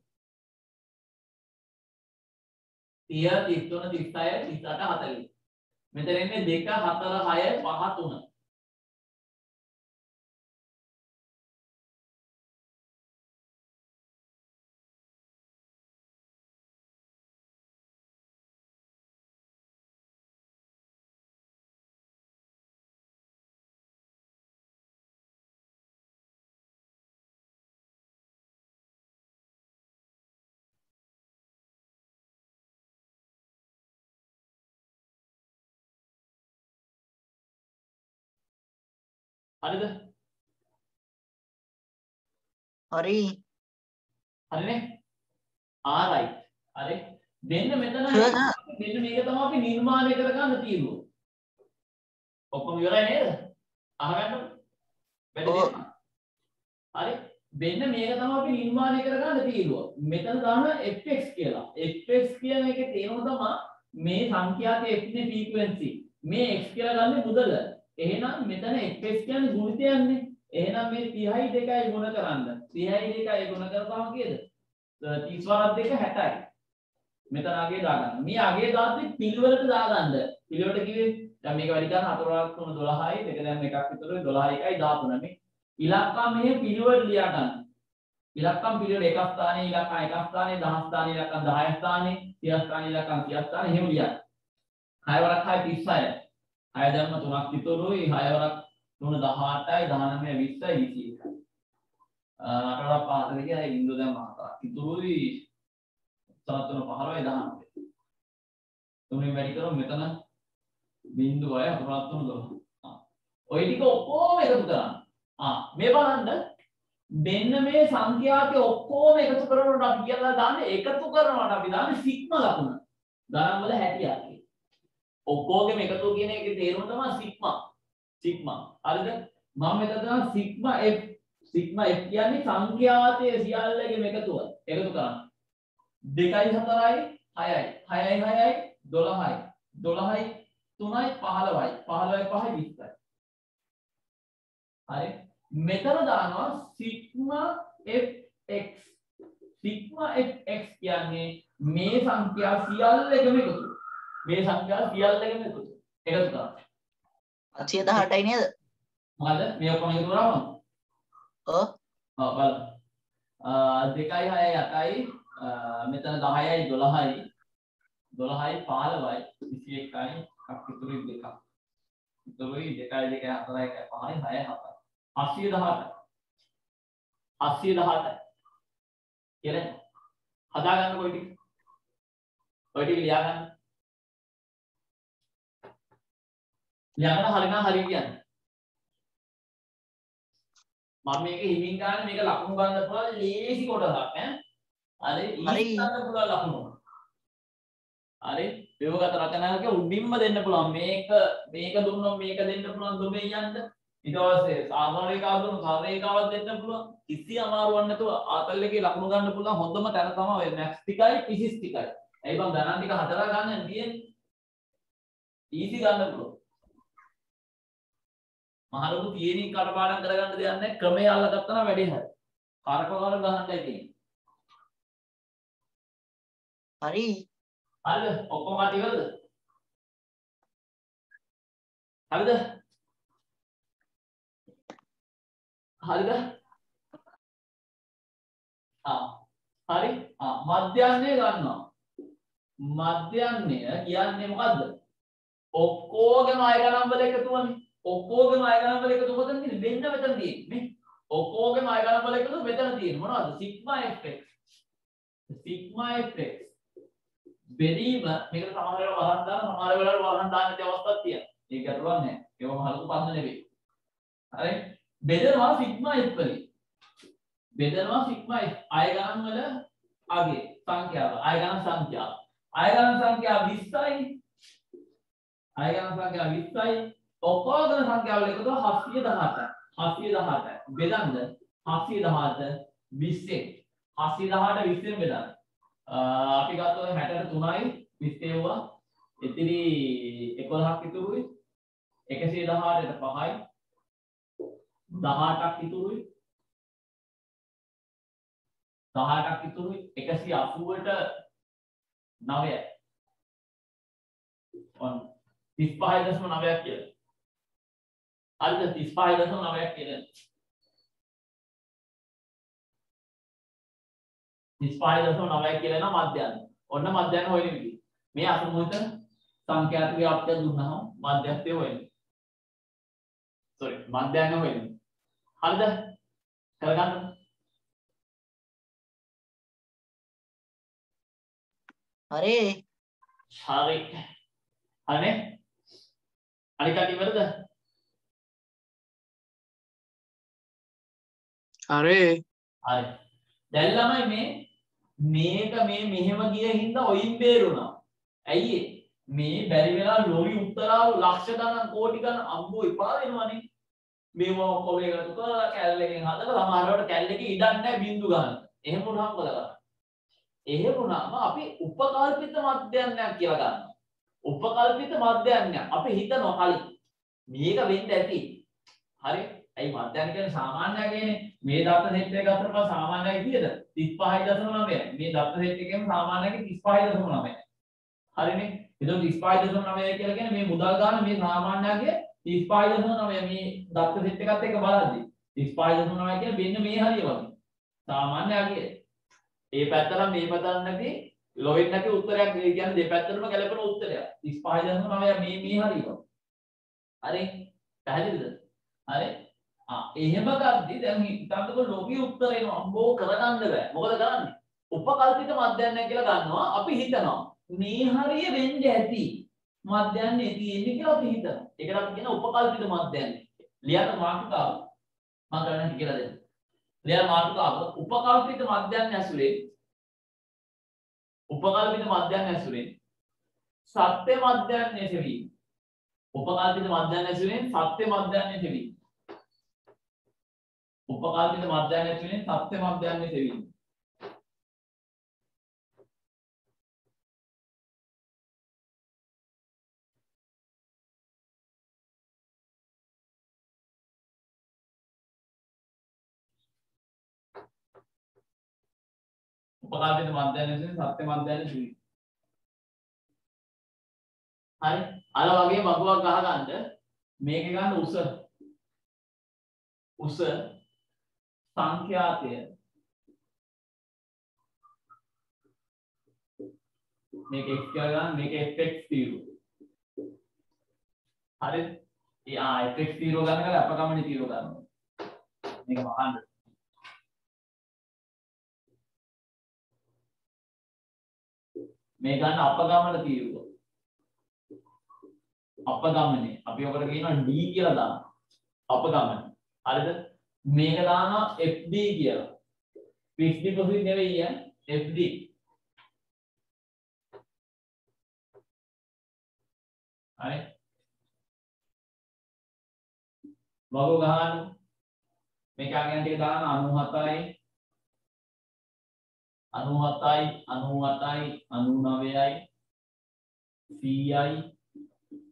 30 33 36 38 40 මෙතන එන්නේ 2 4 6 5 3 හරිද? හරි. හරිනේ. ආරයි හරි. දෙන්න මෙතන. මෙන්න මේක තමයි අපි නිර්මාණය කරගන්න තීරුව ඔක්කොම ඉවරයි නේද? අහගන්න. වැඩි. හරි. මෙන්න මේක තමයි අපි නිර්මාණය කරගන්න තීරුව මෙතන දාන fx කියලා. Fx කියන එකේ තේරුම තමයි මේ සංඛ්‍යාතයේ f නේ ෆ්‍රීකවෙන්සි මේ x කියලා ගන්න මුදල එහෙනම් මෙතන fx කියන්නේ ගුණිතයන්නේ එහෙනම් මේ 30යි 2යි ගුණ කරන්න. 30යි 2යි ගුණ කරපුවම කීයද? 30 වරක් දෙක 60යි මෙතන අගේ දාගන්න. මේ අගේ දාද්දි පිළිවෙලට දාගන්න. පිළිවෙලට කිව්වේ දැන් මේක වැඩි කරන 4 වරක් 3 12යි දෙක දැන් එකක් විතර 12යි 1යි 13 මේ ඉලක්කම් මෙහෙ පිළිවෙල ලියා ගන්න. ඉලක්කම් පිළිවෙල එක ස්ථානයේ ඉලක්කම් එක ස්ථානයේ 10 ස්ථානයේ ඉලක්කම් 10 ස්ථානයේ 30 ස්ථානයේ ඉලක්කම් 30 ස්ථානයේ එහෙම ලියන්න. 6 වරක් 6 36 6 දැම්ම 3ක් ඉතුරුයි 6 වරක් 3 18යි 19 20යි 21යි අටවරක් පහතර කියලා බින්දුව දැම්ම හතරක් ඉතුරුයි සමත් තුන 15යි 19 තුනෙන් වැඩි කරොත් මෙතන බින්දුවයි හතරක් තුන 12 ආ ඔය ටික ඔක්කොම එකතු කරන්න. ආ මේ බලන්න මෙන්න මේ සංඛ්‍යාති ඔක්කොම එකතු කරනකොට අපි කියලා දාන්නේ එකතු කරනකොට අපි දාන්නේ සිග්ම ලකුණ. ගණන් වල හැටියක්. ඔක්කොගෙම එකතු කියන එකේ තේරුම තමයි සිග්මා සිග්මා හරිද? මම මෙතන දාන සිග්මා f. සිග්මා f කියන්නේ සංඛ්‍යාතයේ සියල්ලගෙම එකතුව. එකතු කරන්න. 2යි 4යි 6යි 6යි 6යි 12යි 12යි 3යි 15යි 15යි 5යි 20යි හරි. මෙතන දානවා සිග්මා fx සිග්මා fx කියන්නේ මේ සංඛ්‍යා සියල්ලගෙම එකතු මේ සංඛ්‍යා සියල්ලගෙම එකතු එකතු අසිය දහටයි නේද? මොකද මේ ඔක්කොම එකතු කරාම ඔව්. ඔව් බලන්න. අ දෙකයි හයයි අටයි අ, මෙතන 10යි 12යි 12යි 15යි 21යි එකක් ඉතුරු දෙකක් ඉතුරුයි 2 2 4 1 5යි 6 7 818 818 කියලා හදා ගන්න කොයි ටික? ඔය ටික ලියා ගන්න ලියාගෙන හරිනා හරි කියන්නේ. මම මේක හිමින් ගන්න මේක ලකුණු ගන්න පුළුවන් ලේසි කොටසක් ඈ. හරි ගන්න පුළුවන් ලකුණු. හරි. ව්‍යවගත රචනාවක උඩින්ම දෙන්න පුළුවන්. මේක මේක දුන්නොත් මේක දෙන්න පුළුවන් දුමේ යන්න. ඊට පස්සේ සාමාන්‍ය රේඛාව දුන්නොත් සරල රේඛාවක් දෙන්න පුළුවන්. කිසි අමාරුවක් නැතුව ආතල් එකේ ලකුණු ගන්න පුළුවන්. හොඳම තැන තමයි ඔය මැක්ස් ටිකයි ෆිසික්ස් ටිකයි ඇයි බං ගණන් ටික හදලා ගන්න. තියෙන්නේ ඊසි ගන්න පුළුවන් මහලොකු තියරින් කටපාඩම් කරගන්න දෙයක් නැහැ. ක්‍රමය අල්ලගත්තා නම් වැඩේ හරි. කරකවල ගහන්නයි තියෙන්නේ. හරි. හරිද? ඔක්කොම කටි වලද හරිද? හරිද? ආ හරි. ආ මධ්‍යන්නේ ගන්නවා. මධ්‍යන්නේ කියන්නේ මොකද්ද? ඔක්කොගේම අය ගණන් වල එකතුවනේ ඔක්කොගේම අය ගණන් වල එකතු මොකද තියෙන්නේ මෙන්න මෙතන තියෙන්නේ මේ ඔක්කොගේම අය ගණන් වල එකතු මෙතන තියෙන්නේ මොනවද සිග්මා fx සිග්මා fx බෙදීම මේකට සමහර වෙලාවට වරන් දාන සමහර වෙලාවට වරන් දාන්න නැති අවස්ථාවක් තියෙනවා. ඒක අරුවක් නෑ. ඒව මහලු පන්න නෙවෙයි. හරි? බෙදනවා සිග්මා f වලින්. බෙදනවා සිග්මා f අය ගණන් වල අගේ සංඛ්‍යාව. අය ගණන් සංඛ්‍යාව. අය ගණන් සංඛ්‍යාව 20යි. අය ගණන් සංඛ්‍යාව 20යි. ඔක්කොගම සංඛ්‍යාවල එකතු 718යි. 718යි. බෙදන්න 718 20 718 20 බෙදන්න. අපි ගත්තොත් 63යි 20 වුණා. ඉතිරි 11ක් ඉතුරුයි. 118ට 5යි. 18ක් ඉතුරුයි. 18ක් ඉතුරුයි 180ට 9යි. ඔන්න 35.9ක් කියලා. හරිද 35.9ක් කියලා. 35.9 කියලා එනවා මධ්‍යස්ථ. ඔන්න මධ්‍යස්ථ හොයන විදිහ. මේ අසමුහිත සංඛ්‍යාත ව්‍යාප්තිය දුන්නහම මධ්‍යස්ථය හොයන්නේ. sorry මධ්‍යස්ථ හොයන්නේ. හරිද? කරගන්න. හරි හරි. හරිනේ? අනික ඉවරද? හරි හරි. දැන් ළමයි මේ මේක මේ මෙහෙම ගිය හින්දා ඔයින් බේරුණා. ඇයි ඒ? මේ බැරි වෙලා ලොරි උත්තරාව ලක්ෂ ගණන් කෝටි ගණන් අම්බෝ එපා වෙනවනේ. මේ මොන ඔක්කොම එකතු කරලා කැල් එකෙන් හදලා සමහරවට කැල් එකේ ඉඩක් නැහැ බින්දු ගන්න. එහෙම වුණාම මොකද කරන්නේ? එහෙම වුණාම අපි උපකල්පිත මධ්‍යයන්යක් කියලා ගන්නවා. උපකල්පිත මධ්‍යයන්යක් අපි හිතනවා කලින් මේක වෙන්න ඇති. හරි? ඇයි මධ්‍යයන් කියන්නේ සාමාන්‍යය කියන්නේ මේ දත්ත සෙට් එක ගත්තම සාමාන්‍යයි කීයද 35.9යි මේ දත්ත සෙට් එකේම සාමාන්‍යයි 35.9යි හරිනේ එතකොට 35.9 කියලා කියන්නේ මේ මුදල් ගන්න මේ සාමාන්‍යයේ 35.9 මේ දත්ත සෙට් එකත් එක්ක බලද්දි 35.9 කියන්නේ මෙන්න මේ හරිය වගේ. සාමාන්‍යයේ ඒ පැත්තට මේ පැත්තට නැති ලොවෙන් නැති උත්තරයක් ඒ කියන්නේ දෙපැත්තටම ගැලපෙන උත්තරයක්. 35.9 මේ මේ හරිය වගේ. හරි? පැහැදිලිද? හරි? එහෙම ගද්දි දැන් හිතන්නකො ලෝකී උත්තර එනවා. අම්බෝ කරගන්න බෑ. මොකද කරන්නේ? උපකල්පිත මධ්‍යයන්ය කියලා ගන්නවා. අපි හිතනවා මේ හරිය වෙන්න ඇති මධ්‍යයන්ය තියෙන්නේ කියලා අපි හිතනවා. ඒකට අපි කියන උපකල්පිත මධ්‍යයන්ය ලියන්න මාතෘකාව. මම කරන්න කියලා දෙන්න. ලියන්න මාතෘකාව. උපකල්පිත මධ්‍යයන්ය ඇසුරේ උපකල්පිත මධ්‍යයන්ය ඇසුරේ සත්‍ය මධ්‍යයන්ය සෙවීම උපකල්පිත මධ්‍යයන්ය ඇසුරෙන් සත්‍ය මධ්‍යයන්ය සෙවීම උපකල්පිත මධ්‍යයන් ඇතුලෙන් සත්‍ය මධ්‍යයන් සෙවීම. උපකල්පිත මධ්‍යයන් ඇතුලෙන් සත්‍ය මධ්‍යයන් සෙවීම. හරි අර වගේ බගුවක් ගහගන්න මේක ගන්න උස උස සංඛ්‍යාතය මේක x කියලා ගන්න මේක fx తీරු හරි ඒ ආ fx තීරෝ ගන්න කල අපගමනේ තීරෝ ගන්නවා. මේක වහන්න. මේ ගන්න අපගමන තීරුව. අපගමනේ අපි ඔකට කියනවා d කියලා දානවා. අපගමන. හරිද? මේක දානවා fd කියලා. fixed deposit නෙවෙයි ඈ fd. හරි. වගෝ ගහන්න. මේක අගයන් ටික දාන 97යි 97යි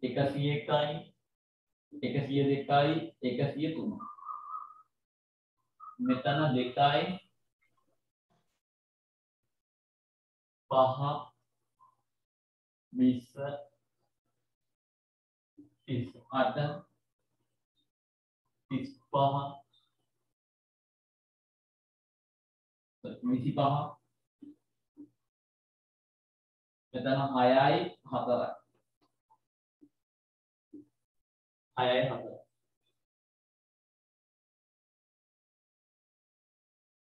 98යි 99යි 100යි 101යි 102යි 103 මෙතන දෙකයි පහ විස්ස තිස් අට තිස් පහ විසි පහ මෙතන හයයි හතරයි හයයි හතරයි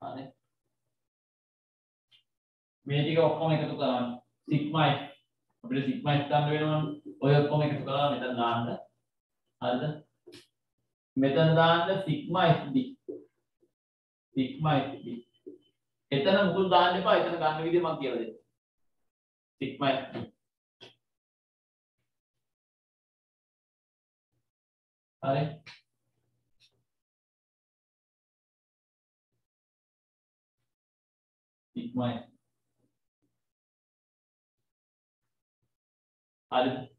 හරි මේ ටික ඔක්කොම එකතු කරන්න. Sigma x. අපිට සිග්මා x ගන්න වෙනවනේ. ඔය ඔක්කොම එකතු කරලා මෙතන දාන්න. හරිද? මෙතන දාන්න සිග්මා xd සිග්මා xd එතන මුකුත් දාන්න එපා. එතන ගන්න විදිහ මම කියලා දෙන්නම් සිග්මා xd හරි. සිග්මා xd හරිද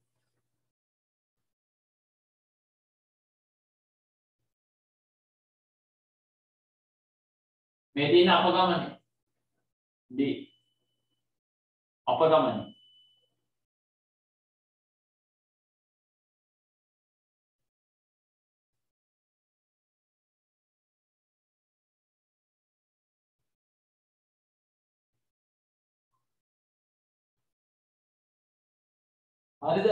මේ තියෙන අපගමනේ. D. අපගමනේ. හරිද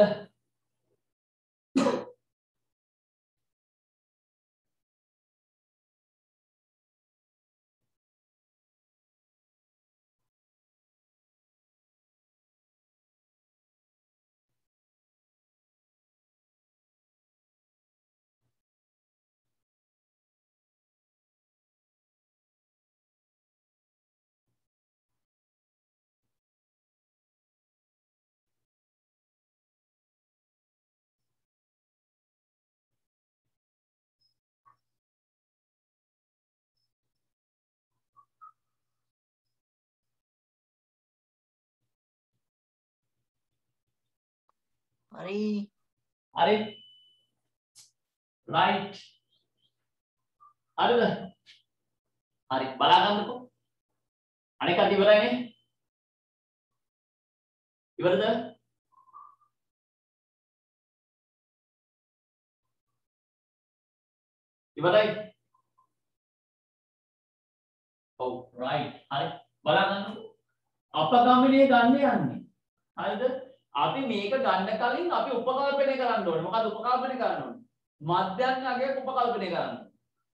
හරි. හරි. Right. හරිද හරි. බලාගන්නකෝ අනික අත ඉවරයිනේ ඉවරද? ඉවරයි. ඔව් right. හරි. බලාගන්නකෝ අපගමනයේ ගන්න යන්නේ. හරිද? අපි මේක ගන්න කලින් අපි උපකල්පනය කරන්න ඕනේ. මොකද උපකල්පනය කරන්න ඕනේ? මධ්‍යඥාගයක් උපකල්පනය කරන්න.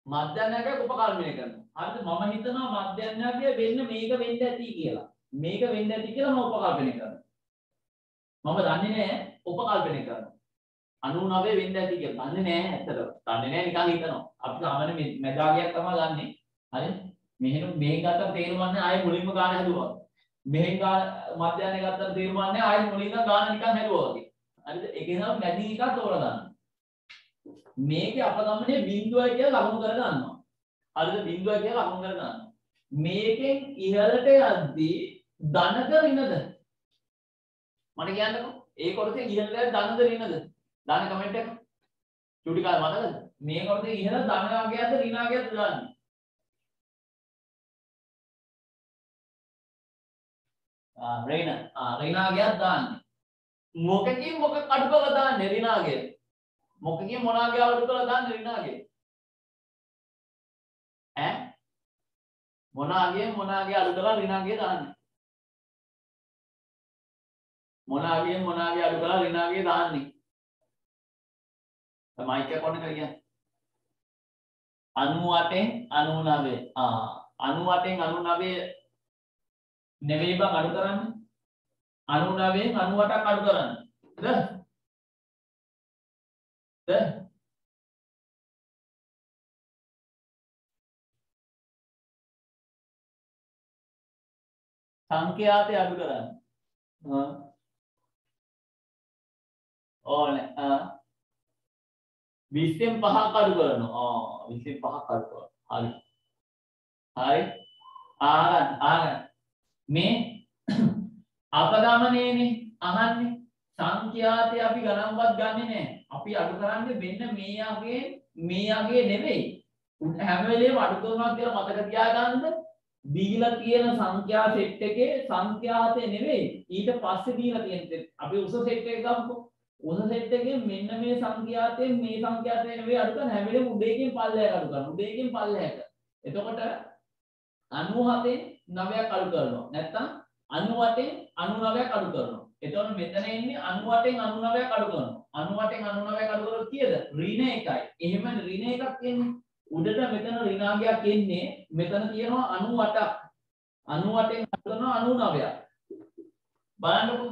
මධ්‍යඥාගයක් උපකල්පනය කරනවා. හරිද? මම හිතනවා මධ්‍යඥාගය වෙන්න මේක වෙන්න ඇති කියලා. මේක වෙන්න ඇති කියලා මම උපකල්පනය කරනවා. මම දන්නේ නැහැ උපකල්පනය කරනවා. 99 වෙන්න ඇති කියලා. දන්නේ නැහැ ඇත්තටම. දන්නේ නැහැ නිකන් හිතනවා. අපි සාමාන්‍ය මෙදාගයක් තමයි ගන්නෙ. හරිද? මෙහෙම මේ ගත්ත තේරුම් ගන්න ආයේ මුලින්ම ගන්න හැදුවා. මෙහෙන් මධ්‍යයනය ගත්තට තීරණය ආයෙත් මුලින්ම ගාන නිකන් හැදුවා වගේ. හරිද? ඒකේ නම් මැදින් එකක් තෝරගන්න. මේකේ අපගමනේ බිඳුවයි කියලා ලකුණු කර ගන්නවා. හරිද? බිඳුවයි කියලා ලකුණු කර ගන්නවා. මේකෙන් ඉහළට යද්දී ධනක ඍණද? මට කියන්නකෝ. ඒ කොටසෙන් ඉහළට යද්දී ධනද ඍණද? දාන කමෙන්ට් එක. චුටි කාල මතකද? මේ කොටසේ ඉහළ ධනාගයක්ද ඍණාගයක්ද දාන්නේ? රේන රිනාගයක් දාන්න මොකකින් මොක කඩු කළ දාන්න රිනාගේ මොකකින් මොනාගේ අඩු කළ දාන්න රිනාගේ ඈ මොනාගේ මොනාගේ අඩු කළ රිනාගේ දාන්න මොනාගේ මොනාගේ අඩු කළ රිනාගේ දාන්නේ මයික් එක ඔන්න කරලා කියන්න 98න් 99 ආ 98න් 99 නෙවෙයි බං අඩු කරන්නේ. 99න් 98ක් අඩු කරන්න. ද? ද? සංඛ්‍යාතය අඩු කරන්න. ඕනේ. ආ 20න් 5ක් අඩු කරනවා. ආ 20න් 5ක් අඩු කරනවා. හරි. හරි. ආගන්න ආගන්න මේ අපදමනේනේ අහන්නේ. සංඛ්‍යාතය අපි ගණන්වත් ගන්නෙ නෑ. අපි අඩු කරන්නේ මෙන්න මේ යගේ මේ යගේ නෙවෙයි. හැම වෙලේම අඩු කරනවා කියලා මතක තියාගන්න දීලා තියෙන සංඛ්‍යා සෙට් එකේ සංඛ්‍යාතය නෙවෙයි. ඊට පස්සේ දීලා තියෙන අපි උස සෙට් එක ගමුකෝ. උස සෙට් එකේ මෙන්න මේ සංඛ්‍යාතයෙන් මේ සංඛ්‍යාතය නෙවෙයි අඩු කරන හැම වෙලේම උඩේකින් පල්ලෙහාට අඩු කරනවා. උඩේකින් පල්ලෙහාට. එතකොට 97න් 9ක් අඩු කරනවා නැත්තම් 98න් 99ක් අඩු කරනවා. එතකොට මෙතන ඉන්නේ 98න් 99ක් අඩු කරනවා. 98න් 99ක් අඩු කරොත් කීයද? ඍණ එකයි. එහෙම ඍණ එකක් එන්නේ. උඩට මෙතන ඍණාංගයක් එන්නේ මෙතන තියෙනවා 98ක් 98න් අඩු කරනවා 99ක් බලන්නකෝ.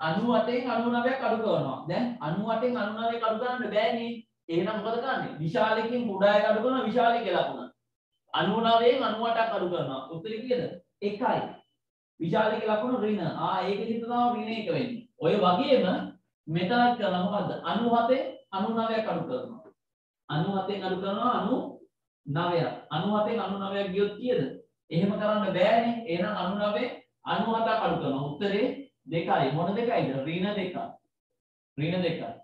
98න් 99ක් අඩු කරනවා. දැන් 98න් 99ක් අඩු කරන්න බෑනේ. එහෙනම් මොකද කරන්නේ? විශාලකින් කුඩායක අඩු කරනවා විශාලකේ ලකුණ 99න් 98ක් අඩු කරනවා. උත්තරේ කීයද? 1යි විශාලකේ ලකුණ ඍණ. ආ ඒකෙදිත් තමයි ඍණ එක වෙන්නේ. ඔය වගේම මෙතනත් කරනවා මොකද්ද? 97න් 99ක් අඩු කරනවා. 97න් අඩු කරනවා 99ක් 97න් 99ක් ගියොත් කීයද? එහෙම කරන්න බෑනේ. එහෙනම් 99 97ක් අඩු කරනවා. උත්තරේ දෙකයි. මොන දෙකයිද? ඍණ දෙකයි ඍණ දෙකයි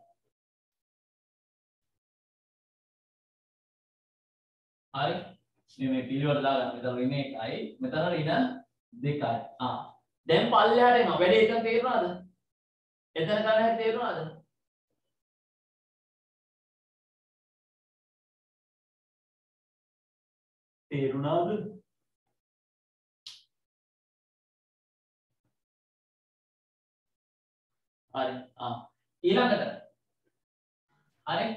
හරි. මේ මේ පිළිවෙල දාගන්න මෙතන ඍණ එකයි. මෙතන ඍණ දෙකයි. ආ. දැන් පල්ලෙහාට එනවා වැඩි එක තේරුණාද? එතන ගන්න හැටි තේරුණාද? තේරුණාද? හරි. ආ. ඊළඟට. හරි.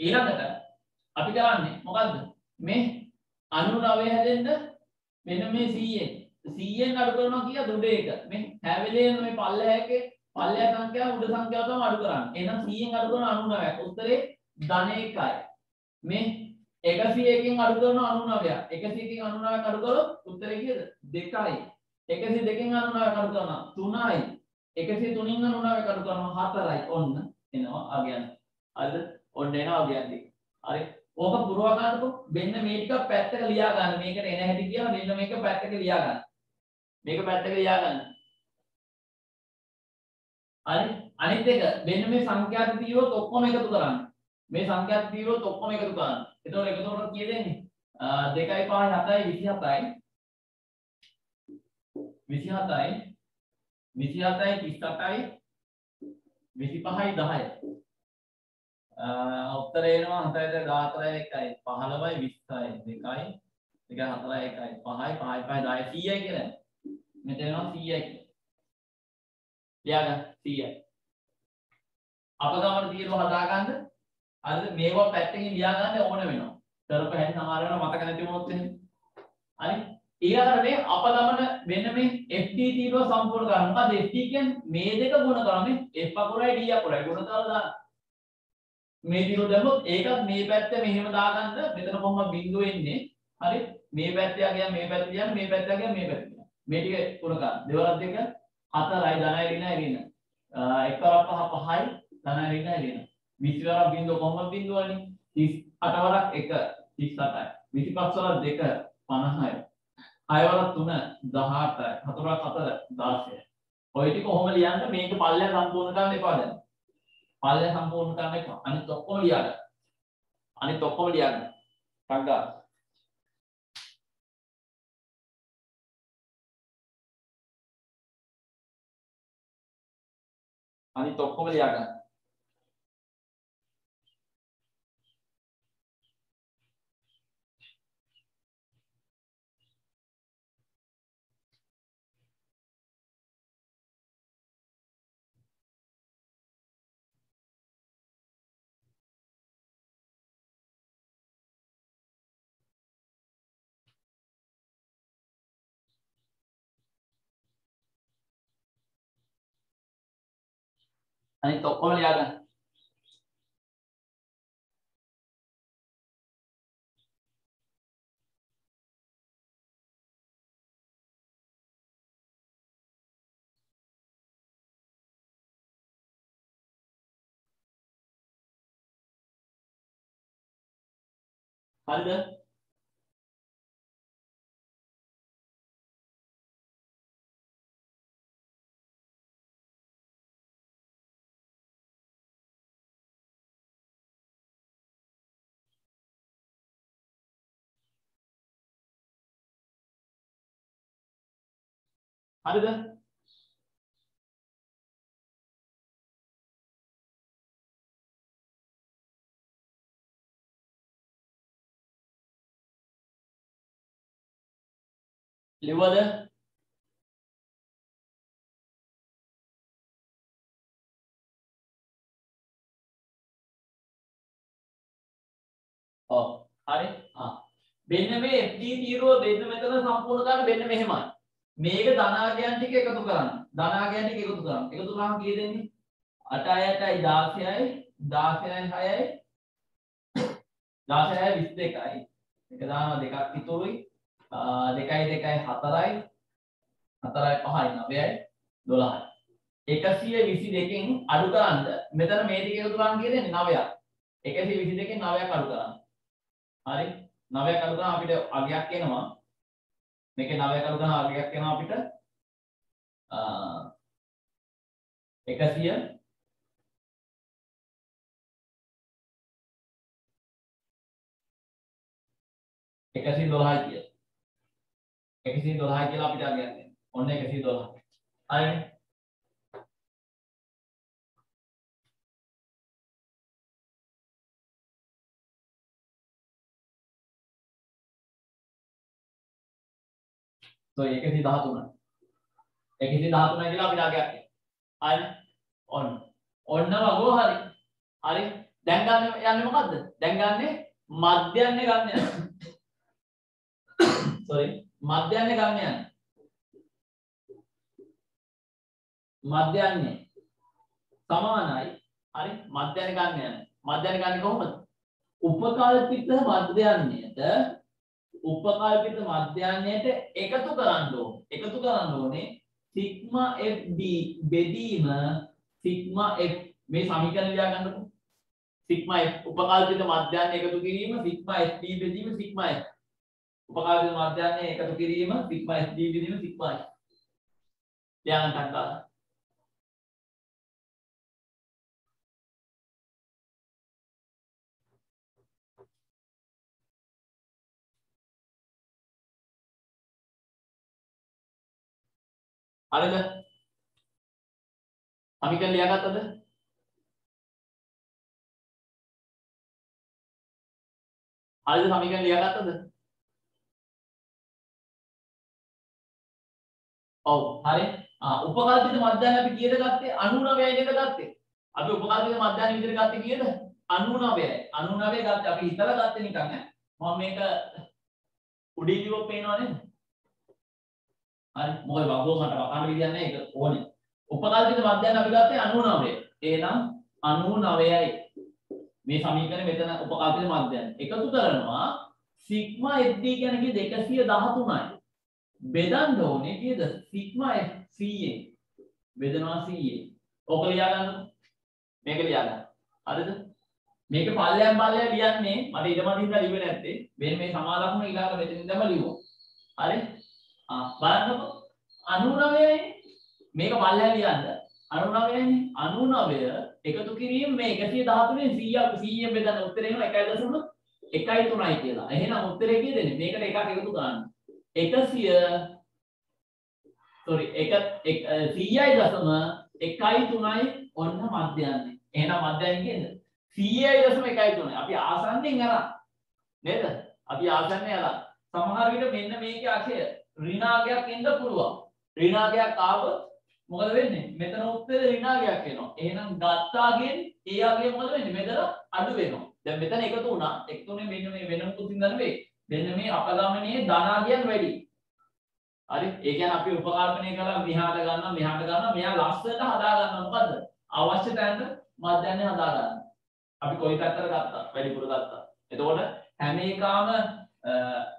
ඊළඟට අපි කරන්නේ? මොකද්ද? මේ 99 හැදෙන්න මෙන්න මේ 100න් 100න් අඩු කරනවා කිය දුඩ එක. මේ හැම වෙලේම මේ පල්ලෙහාකේ පල්ලෙහා සංඛ්‍යාව උඩ සංඛ්‍යාව තමයි අඩු කරන්නේ. එහෙනම් 100න් අඩු කරනවා 99ක් උත්තරේ ධන එකයි. මේ 101කින් අඩු කරනවා 99ක් 100කින් 99ක් අඩු කරොත් උත්තරේ කීයද? 2යි 102කින් 99ක් අඩු කරනවා. 3යි 103කින් 99ක් අඩු කරනවා. 4යි ඔන්න එනවා අගයන්. හරිද ඔන්න එනවා අගයන් ටික හරි? ඕක පුරව ගන්නකො මෙන්න මේ ටික පැත්තක ලියා ගන්න මේකට එන හැටි කියලා මෙන්න මේක පැත්තක ලියා ගන්න මේක පැත්තක ලියා ගන්න හරි අනිත් එක මෙන්න මේ සංඛ්‍යාත තීරොත් ඔක්කොම එකතු කරන්න. මේ සංඛ්‍යාත තීරොත් ඔක්කොම එකතු කරන්න. එතකොට එකතු කරොත් කීයද එන්නේ 2යි 5යි 7යි 27යි 27යි 27යි 38යි 25යි 10යි උත්තර එනවා 7යි 14යි 1යි 15යි 20යි 2යි 2 4යි 1යි 5යි 5යි 5යි 10යි 100යි කියලා. මෙතන එනවා 100යි කියලා ලියාගන්න 100යි අප ගමන තීරුව හදාගන්න. අද මේවා පැත්තකින් ලියාගන්න ඕන වෙනවා. කරපු හැටි සමහර වෙලාවට මතක නැති වුණොත් එහෙම හරි ඊළඟට මේ අප ගමන මෙන්න මේ FT තීරුව සම්පූර්ණ කරන්න මොකද FT කියන්නේ මේ දෙක ගුණ කරන්නේ F අකුරයි D අකුරයි. ගුණ කරලා දාන්න. මේ දිරු දැම්මොත් ඒකත් මේ පැත්ත මෙහෙම දාගන්න මෙතන කොහොම බිංදුව එන්නේ හරි. මේ පැත්ත යගියා මේ පැත්ත යන මේ පැත්ත යගියා මේ පැත්ත යන. මේ ටික පුර ගන්න දෙවරක් දෙක හතරයි ධනයි ඍණයි ඍණ. එකවරක් පහ පහයි ධනයි ඍණයි ඍණ. 20 වරක් බිංදුව කොහොම බිංදුවනේ 38 වරක් 1 38යි 25 වරක් 2 50යි 6 වරක් 3 18යි 4 වරක් 4 16යි ඔය ටික කොහොම ලියන්න මේක පල්ලෙන් සම්පූර්ණ කරන්න එපා දැන්. පල්ලෙන් සම්පූර්ණ කරන්න එපා. අනිත් ඔක්කොම ලියන්න. අනිත් ඔක්කොම ලියන්න. ටග්ගා. අනිත් ඔක්කොම ලියාගන්න. අනිත් ඔක්කොම ලියා ගන්න. හරිද? හරිද? ලිව්වද? ඔව් හරි ආ මෙන්න මේ FD තීරුව දෙන්න මෙතන සම්පූර්ණ කරන්න මෙන්න මෙහෙමයි මේක ධනාගයන් ටික එකතු කරන්න. ධනාගයන් ටික එකතු කරන්න. එකතු කරාම කී දෙන්නේ 8යි 8යි 16යි 16යි 6යි 16යි 22යි එක දානවා දෙකක් ඉතුරුයි. ආ, දෙකයි දෙකයි හතරයි. හතරයි පහයි නවයයි දොළහයි. එකසිය විසි දෙකින් අඩු කරන්න. මෙතන මේ ටික එකතු කරන්න කියන්නේ නවයක්. එකසිය විසි දෙකින් නවයක් අඩු කරන්න. හරි? නවයක් අඩු කරාම අපිට අගයක් එනවා. මේකේ නවයක් අඩු කරාම අගයක් එනවා අපිට. ආ, එකසිය. එකසිය දොළහයි කිය. එකසිය දොළහයි කියලා අපිට අගයක් එනවා ඔන්න එකසිය දොළහ හරිනේ? So 113 113 කියලා අපිට අගයක් එනවා හරි? ඔන්න. ඔන්න වගෝ හරි. හරි? දැන් ගන්න යන්නේ මොකද්ද? දැන් ගන්නේ මධ්‍යන්නේ ගන්න යන්නේ. Sorry. මධ්‍යන්නේ ගන්න යන්නේ. මධ්‍යන්නේ. සමානයි. හරි? මධ්‍යන්නේ ගන්න යන්නේ. මධ්‍යන්නේ ගන්නේ කොහොමද? උපකල්පිත මධ්‍යන්නයට උපකල්පිත මධ්‍යන්නයට එකතු කරන්න ඕනේ. එකතු කරන්න ඕනේ සිග්මා FD බෙදීම සිග්මා F මේ සමීකරණ ලියා ගන්නකො. සිග්මා F උපකල්පිත මධ්‍යන්න එකතු කිරීම සිග්මා FD බෙදීම සිග්මා F. උපකල්පිත මධ්‍යන්න එකතු කිරීම සිග්මා FD බෙදීම සිග්මා F. ලියා ගන්න හරිද? සමීකරණ ලියාගත්තද? හරිද සමීකරණ ලියාගත්තද? ඔව් හරි. ආ උපකල්පිත මධ්‍යයන් අපි කීයද ගත්තේ? 99යි නේද ගත්තේ? අපි උපකල්පිත මධ්‍යයන් විදිහට ගත්තේ කීයද? 99යි. 99 ගත්තේ අපි හිතලා ගත්තේ නිකන් ඈ. මම මේක උඩින් ලියුවොත් පේනව නේද? හරි. මොකද වගෝ මට වකන්න විදියක් නැහැ ඒක ඕනේ. උපකල්පිත මධ්‍යයන් අපි ගත්තේ 99 එහෙනම් 99යි මේ සමීකරණය මෙතන උපකල්පිත මධ්‍යයන්. එකතු කරනවා සිග්මා fd කියන්නේ 213යි බෙදන්න ඕනේ කීයද? සිග්මා f 100 බෙදනවා 100 ඔක ලියා ගන්න මේක ලියා ගන්න හරිද? මේක පල්ලයන් පල්ලය ලියන්නේ. මට ඊටමඩ හින්දා ලිව්වේ නැත්තේ. මේ මේ සමාලක්ෂණ ඊළඟ මෙතනින් ඉඳන්ම ලියුවා හරි? ආ බලන්නකො 99යි මේක පල්ලෙහා ලියන්න 99යි 99 එකතු කිරීම මේ 113 න් 100 100 බෙදන්න උත්තරේ එනවා 1.1 කියලා. එහෙනම් උත්තරේ කීයද? මේකට එකක් එකතු කරන්න. 100 sorry 1 100යි දශම 1යි 3යි ඔන්න මධ්‍යයන්නේ. එහෙනම් මධ්‍යයන් කියන්නේ 100යි දශම 1යි 3යි. අපි ආසන්නෙන් අරන් නේද? අපි ආසන්නෙන් අරන් සමහර විට මෙන්න මේකේ අක්ෂය ඍණාගයක් එන්න පුළුවන්. ඍණාගයක් ආවොත් මොකද වෙන්නේ? මෙතන උත්තරේ ඍණාගයක් එනවා. එහෙනම් ගත්තාගෙන් ඒ අගය මොකද වෙන්නේ? මෙතන අඩු වෙනවා. දැන් මෙතන එකතු වුණා. එකතු වුණේ මෙන්න මේ වෙන මුකුත් ඉඳන් නෙවෙයි. මෙන්න මේ අපගමනයේ ධනාගයන් වැඩි. හරි? ඒ කියන්නේ අපි උපකල්පනය කළා මෙහාට ගන්නවා මෙහාට ගන්නවා මෙයා ලස්සනට හදා ගන්නවා මොකද්ද? අවශ්‍ය තැනට මධ්‍යන්නේ හදා ගන්න. අපි කොයි පැත්තට ගත්තා වැඩිපුර ගත්තා. එතකොට හැම එකම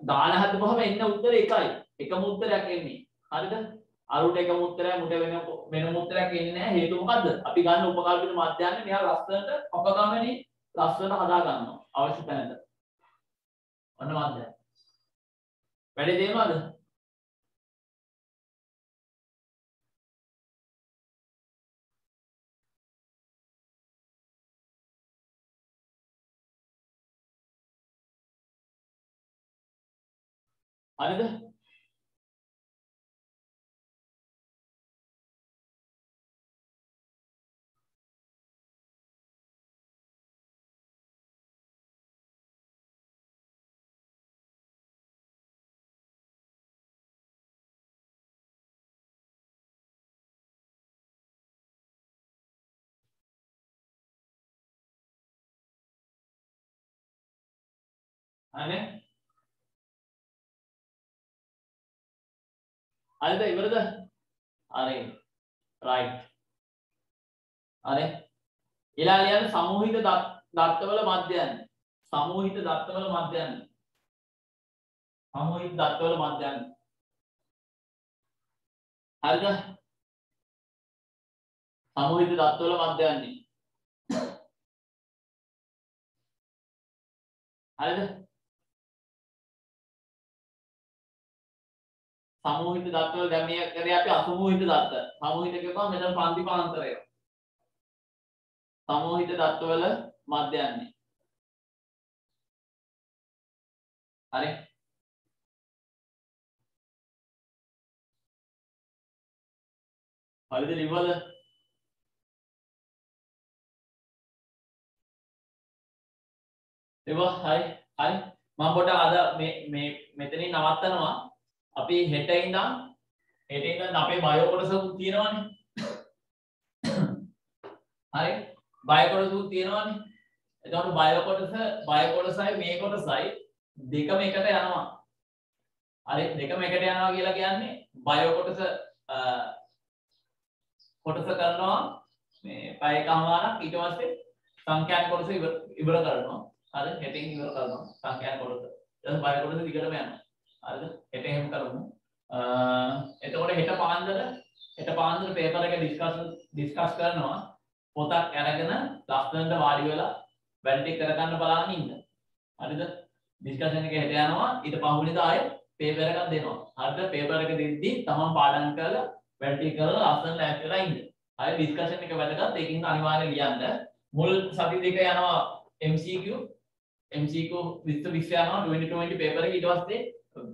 දාලා හදපුවම එන්න උත්තරේ එකයි. එකම උත්තරයක් එන්නේ. හරිද? අරුට එකම උත්තරයක් මුට වෙන වෙනම උත්තරයක් එන්නේ නැහැ. හේතුව මොකද්ද? අපි ගන්න උපකල්පිත මධ්‍යන්නේ මෙහා ලස්සනට අපගමනේ ලස්සනට හදා ගන්නවා. අවශ්‍ය තැනට. ඔන්න මධ්‍යය. වැඩේ තේරෙනවද? හරිද? හරිනේ? හරිද ඉවරද? හරි. right. හරි. ඊළඟ ලියන්න සමූහිත දත්තවල මධ්‍යයන්. සමූහිත දත්තවල මධ්‍යයන්. සමූහිත දත්තවල මධ්‍යයන්. හරිද? සමූහිත දත්තවල මධ්‍යයන්නේ. හරිද? සමූහිත දත්තවල දැන් මේ කරේ අපි අසමූහිත දත්ත. සමූහිත කියපුවම මෙතන පන්ති පාන්තරය. සමූහිත දත්තවල මධ්‍යයන්නේ. හරි. හරිද ලිව්වද? ඒවා හරි හරි මම පොඩ්ඩක් අද මේ මේ මෙතනින් නවත්තනවා අපි හෙට ඉඳන් හෙට ඉඳන් අපේ බයෝ කොටසකුත් තියෙනවානේ. හරි බයෝ කොටසකුත් තියෙනවානේ. එතකොට බයෝ කොටස බයෝ කොටසයි මේ කොටසයි දෙකම එකට යනවා. හරි දෙකම එකට යනවා කියලා කියන්නේ බයෝ කොටස කොටස කරනවා මේ පැය එකමාරක් ඊට පස්සේ සංඛ්‍යාන කොටස ඉවර කරනවා. හරි හෙටින් ඉවර කරනවා සංඛ්‍යාන කොටස. ඊට පස්සේ බයෝ කොටස දිගටම යනවා. හරිද? හෙට එහෙම කරමු. එතකොට හෙට පාන්දර හෙට පාන්දර පේපර් එක ඩිස්කස් ඩිස්කස් කරනවා. පොතක් අරගෙන ලස්සනට වාඩි වෙලා වැඩ ටික කරගන්න බලන්න ඉන්න. හරිද? ඩිස්කෂන් එක හෙට යනවා. ඊට පහුවෙනිදා ආයෙ පේපර් එකක් දෙනවා. හරිද? පේපර් එක දෙද්දි තමන් පාඩම් කරලා වැඩ ටික කරලා ලස්සනට ලෑස්ති වෙලා ඉන්න. හරි ඩිස්කෂන් එක වැදගත්. ඒකින් අනිවාර්යෙන් ලියන්න. මුල් සති දෙක යනවා MCQ MCQ 20 20 යනවා. 2020 පේපර් එක ඊට පස්සේ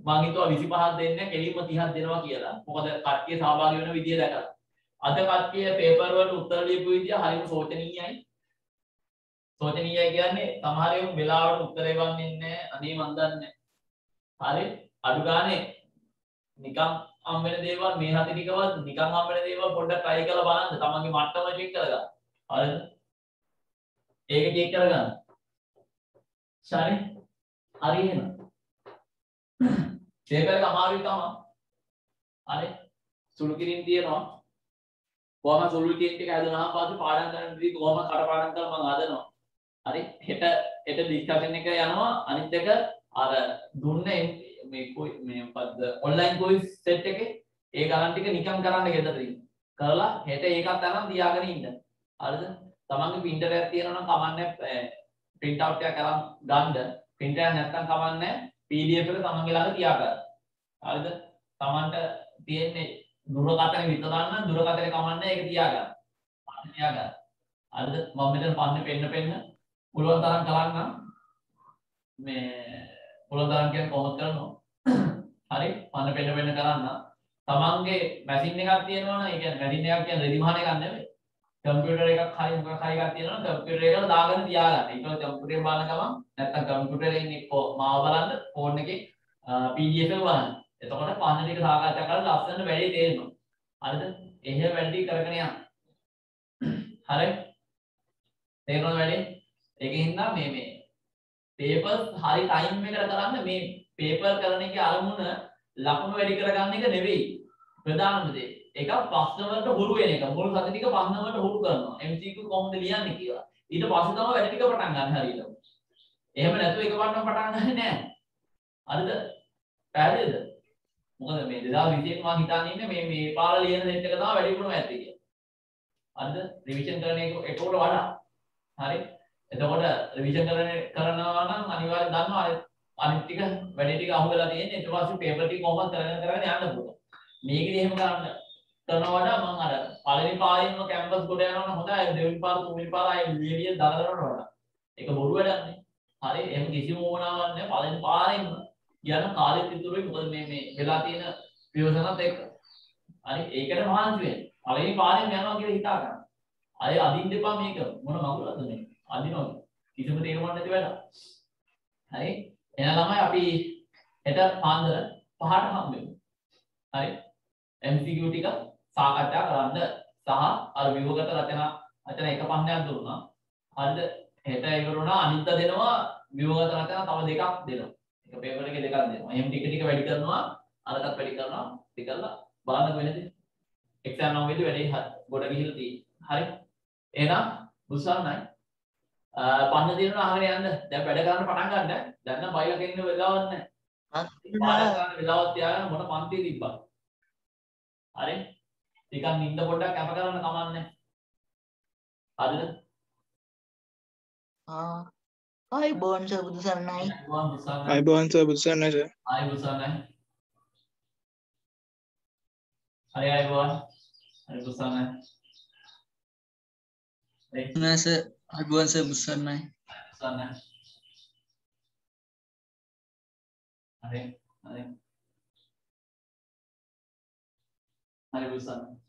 මං හිතුවා 25ක් දෙන්න කෙලින්ම 30ක් දෙනවා කියලා. මොකද කට්ටිය සහභාගී වෙන විදිය දැකලා. අද කට්ටිය පේපර් වලට උත්තර ලියපු විදිය හරිම සෝචනීයයි. සෝචනීයයි කියන්නේ සමහර ඒවා වෙලාවට උත්තර එවන්නේ නැහැ. අනේ මන් දන්නේ හරි අඩු ගානේ නිකන් හම් වෙන දේවල් මේ හති ටිකවත් නිකන් හම් වෙන දේවල් පොඩ්ඩක් try කරලා බලන්න. තමන්ගේ මට්ටම check කරගන්න. හරිද? ඒක check කරගන්න. සරි. හරි එහෙනම්. පේපර් එක අමාරුයි තමයි. හරි. සුළු කිරීම තියෙනවා. කොහොම සුළු කිරීම ටික හදුනහම පස්සේ පාඩම් කරන විදිහ කොහොම කටපාඩම් කරලා මම හදනවා. හරි. හෙට හෙට ඩිස්කෂන් එක යනවා. අනිත් එක අර දුන්න මේ මේ මොකද්ද ඔන්ලයින් කොයිස් සෙට් එකේ ඒ ගණන් ටික නිකන් කරන්න ගෙදරින්. කරලා හෙට ඒකත් අරන් තියාගෙන ඉන්න. හරිද? තමන්ගේ printer එකක් තියෙනවා නම් කමන්නේ print out එකක් අරන් ගන්න. printer එකක් නැත්නම් කමන්නේ PDF එක තමන්ගේ ළඟ තියාගන්න. හරිද? තමන්ට තියෙන්නේ දුරකථන විතරක් නම් දුරකථනේ කමන්නේ ඒක තියාගන්න. පන්න තියාගන්න. හරිද? මම මෙතන පන්නේ පෙන්න පෙන්න පුළුවන් තරම් කරන්නම්. මේ පුළුවන් තරම් කියන්නේ කොහොමද කරනවා? හරි? පන්න පෙන්න පෙන්න කරන්න. තමන්ගේ මැෂින් එකක් තියෙනවා නම් ඒ කියන්නේ මැෂින් එකක් කියන්නේ රෙදි මහන එකක් නෙමෙයි. කම්පියුටර් එකක් හරි මොකක් හරි එකක් තියෙනවා නම් කම්පියුටර් එකට දාගෙන තියාගන්න. ඒක කම්පියුටර් බලන ගමන් නැත්තම් කම්පියුටරේ ඉන්නේ මාව බලන්න ෆෝන් එකේ PDF එක බලන්න. එතකොට පන්න ටික සාකච්ඡා කරලා ලස්සන වැඩේ තේරෙනවා. හරිද? එහෙම වැඩි කරගෙන යන්න. හරි? තේරෙනවද වැඩේ? ඒකින් නම් මේ මේ පේපර්ස් හරි ටයිම් එකට කරන්න මේ පේපර් කරන එකේ අරමුණ ලකුණු වැඩි කරගන්න එක නෙවෙයි. ප්‍රධානම දේ. එක ප්‍රශ්න වලට හුරු වෙන එක. මුල් සති ටික ප්‍රශ්න වලට හුරු කරනවා. MCQ කොහොමද ලියන්නේ කියලා. ඊට පස්සේ තමයි වැඩි ටික පටන් ගන්න හරියට. එහෙම නැතුව එකපාරටම පටන් ගන්නෙ නෑ. හරිද? පැහැදිලිද? මොකද මේ 2021 මම හිතන්නේ ඉන්නේ මේ මේ පාර ලියන සෙට් එක තමයි වැඩිපුරම ඇත්තේ කියලා. හරිද? රිවිෂන් කරන එක ඒකට වඩා. හරි? එතකොට රිවිෂන් කරන කරනවා නම් අනිවාර්යෙන් දන්නවා අනිත් අනිත් ටික වැඩි ටික අහු වෙලා තියෙන්නේ ඊට පස්සේ පේපර් ටික කොහොමද කරගෙන කරගෙන යන්න පුළුවන්. මේකෙදි එහෙම කරන්න කරනවා වඩා මම අර පළවෙනි පාරේම කැම්පස් ගොඩ යනවා නම් හොඳයි දෙවෙනි පාර තුන්වෙනි පාර ආයේ ලියවිය දාලා කරනවට වඩා. ඒක බොරු වැඩක් නේ. හරි එහෙම කිසිම ඕනාවක් නැහැ පළවෙනි පාරේම යන කාලෙත් ඉතුරුයි මොකද මේ මේ වෙලා තියෙන ප්‍රයෝජනත් එක්ක. හරි ඒකට මහන්සි වෙන්න. පළවෙනි පාරෙන් යනවා කියලා හිතා ගන්න. අය අදින්න එපා මේක මොන මගුලද මේ? අදිනවා. කිසිම තේරුමක් නැති වැඩක්. හරි එහෙනම් ළමයි අපි හෙට පාන්දර පහට හම්බෙමු. හරි MCQ ටික සාකච්ඡා කරන්න සහ අර විවගත රචනා රචන එක පහනයක් දුන්නා. හරිද? හෙට ඉවරුණා අනිත් දෙනවා විවගත රචනා තව දෙකක් දෙනවා. එක පේපර් එකේ දෙකක් දෙනවා. එහෙම ටික ටික වැඩි කරනවා අරකට වැඩි කරනවා ටික කරලා බලන්න වෙනද? එක්සෑම් නම් වෙලේ වැඩේ ගොඩ ගිහිල්ලා තියෙන්නේ. හරි? එහෙනම් බුසන්නයි පන්න තියෙනවා අහගෙන යන්න. දැන් වැඩ කරන්න පටන් ගන්න. දැන් නම් බයිලා කෙන්න වෙලාවක් නැහැ. පාඩම් කරන්න වෙලාවක් තියාගෙන මොන පන්තිය තිබ්බා. හරි? ටිකක් නිින්ද පොඩ්ඩක් කැප කරන්න කමන්නේ. හරිද? ආ ආයිබෝන් සර් බුදු සරණයි ගුවන් බුසන්නයි. අයිබෝන් සර් බුදුසන්නයි සර් ආයි බුසන්නයි. හරි ආයි ගුවන්. හරි බුසන්නයි. හරි නස අයිබෝන් සර් බුදුසරණයි බුසන්නයි. හරි හරි. හරි බුසන්නයි.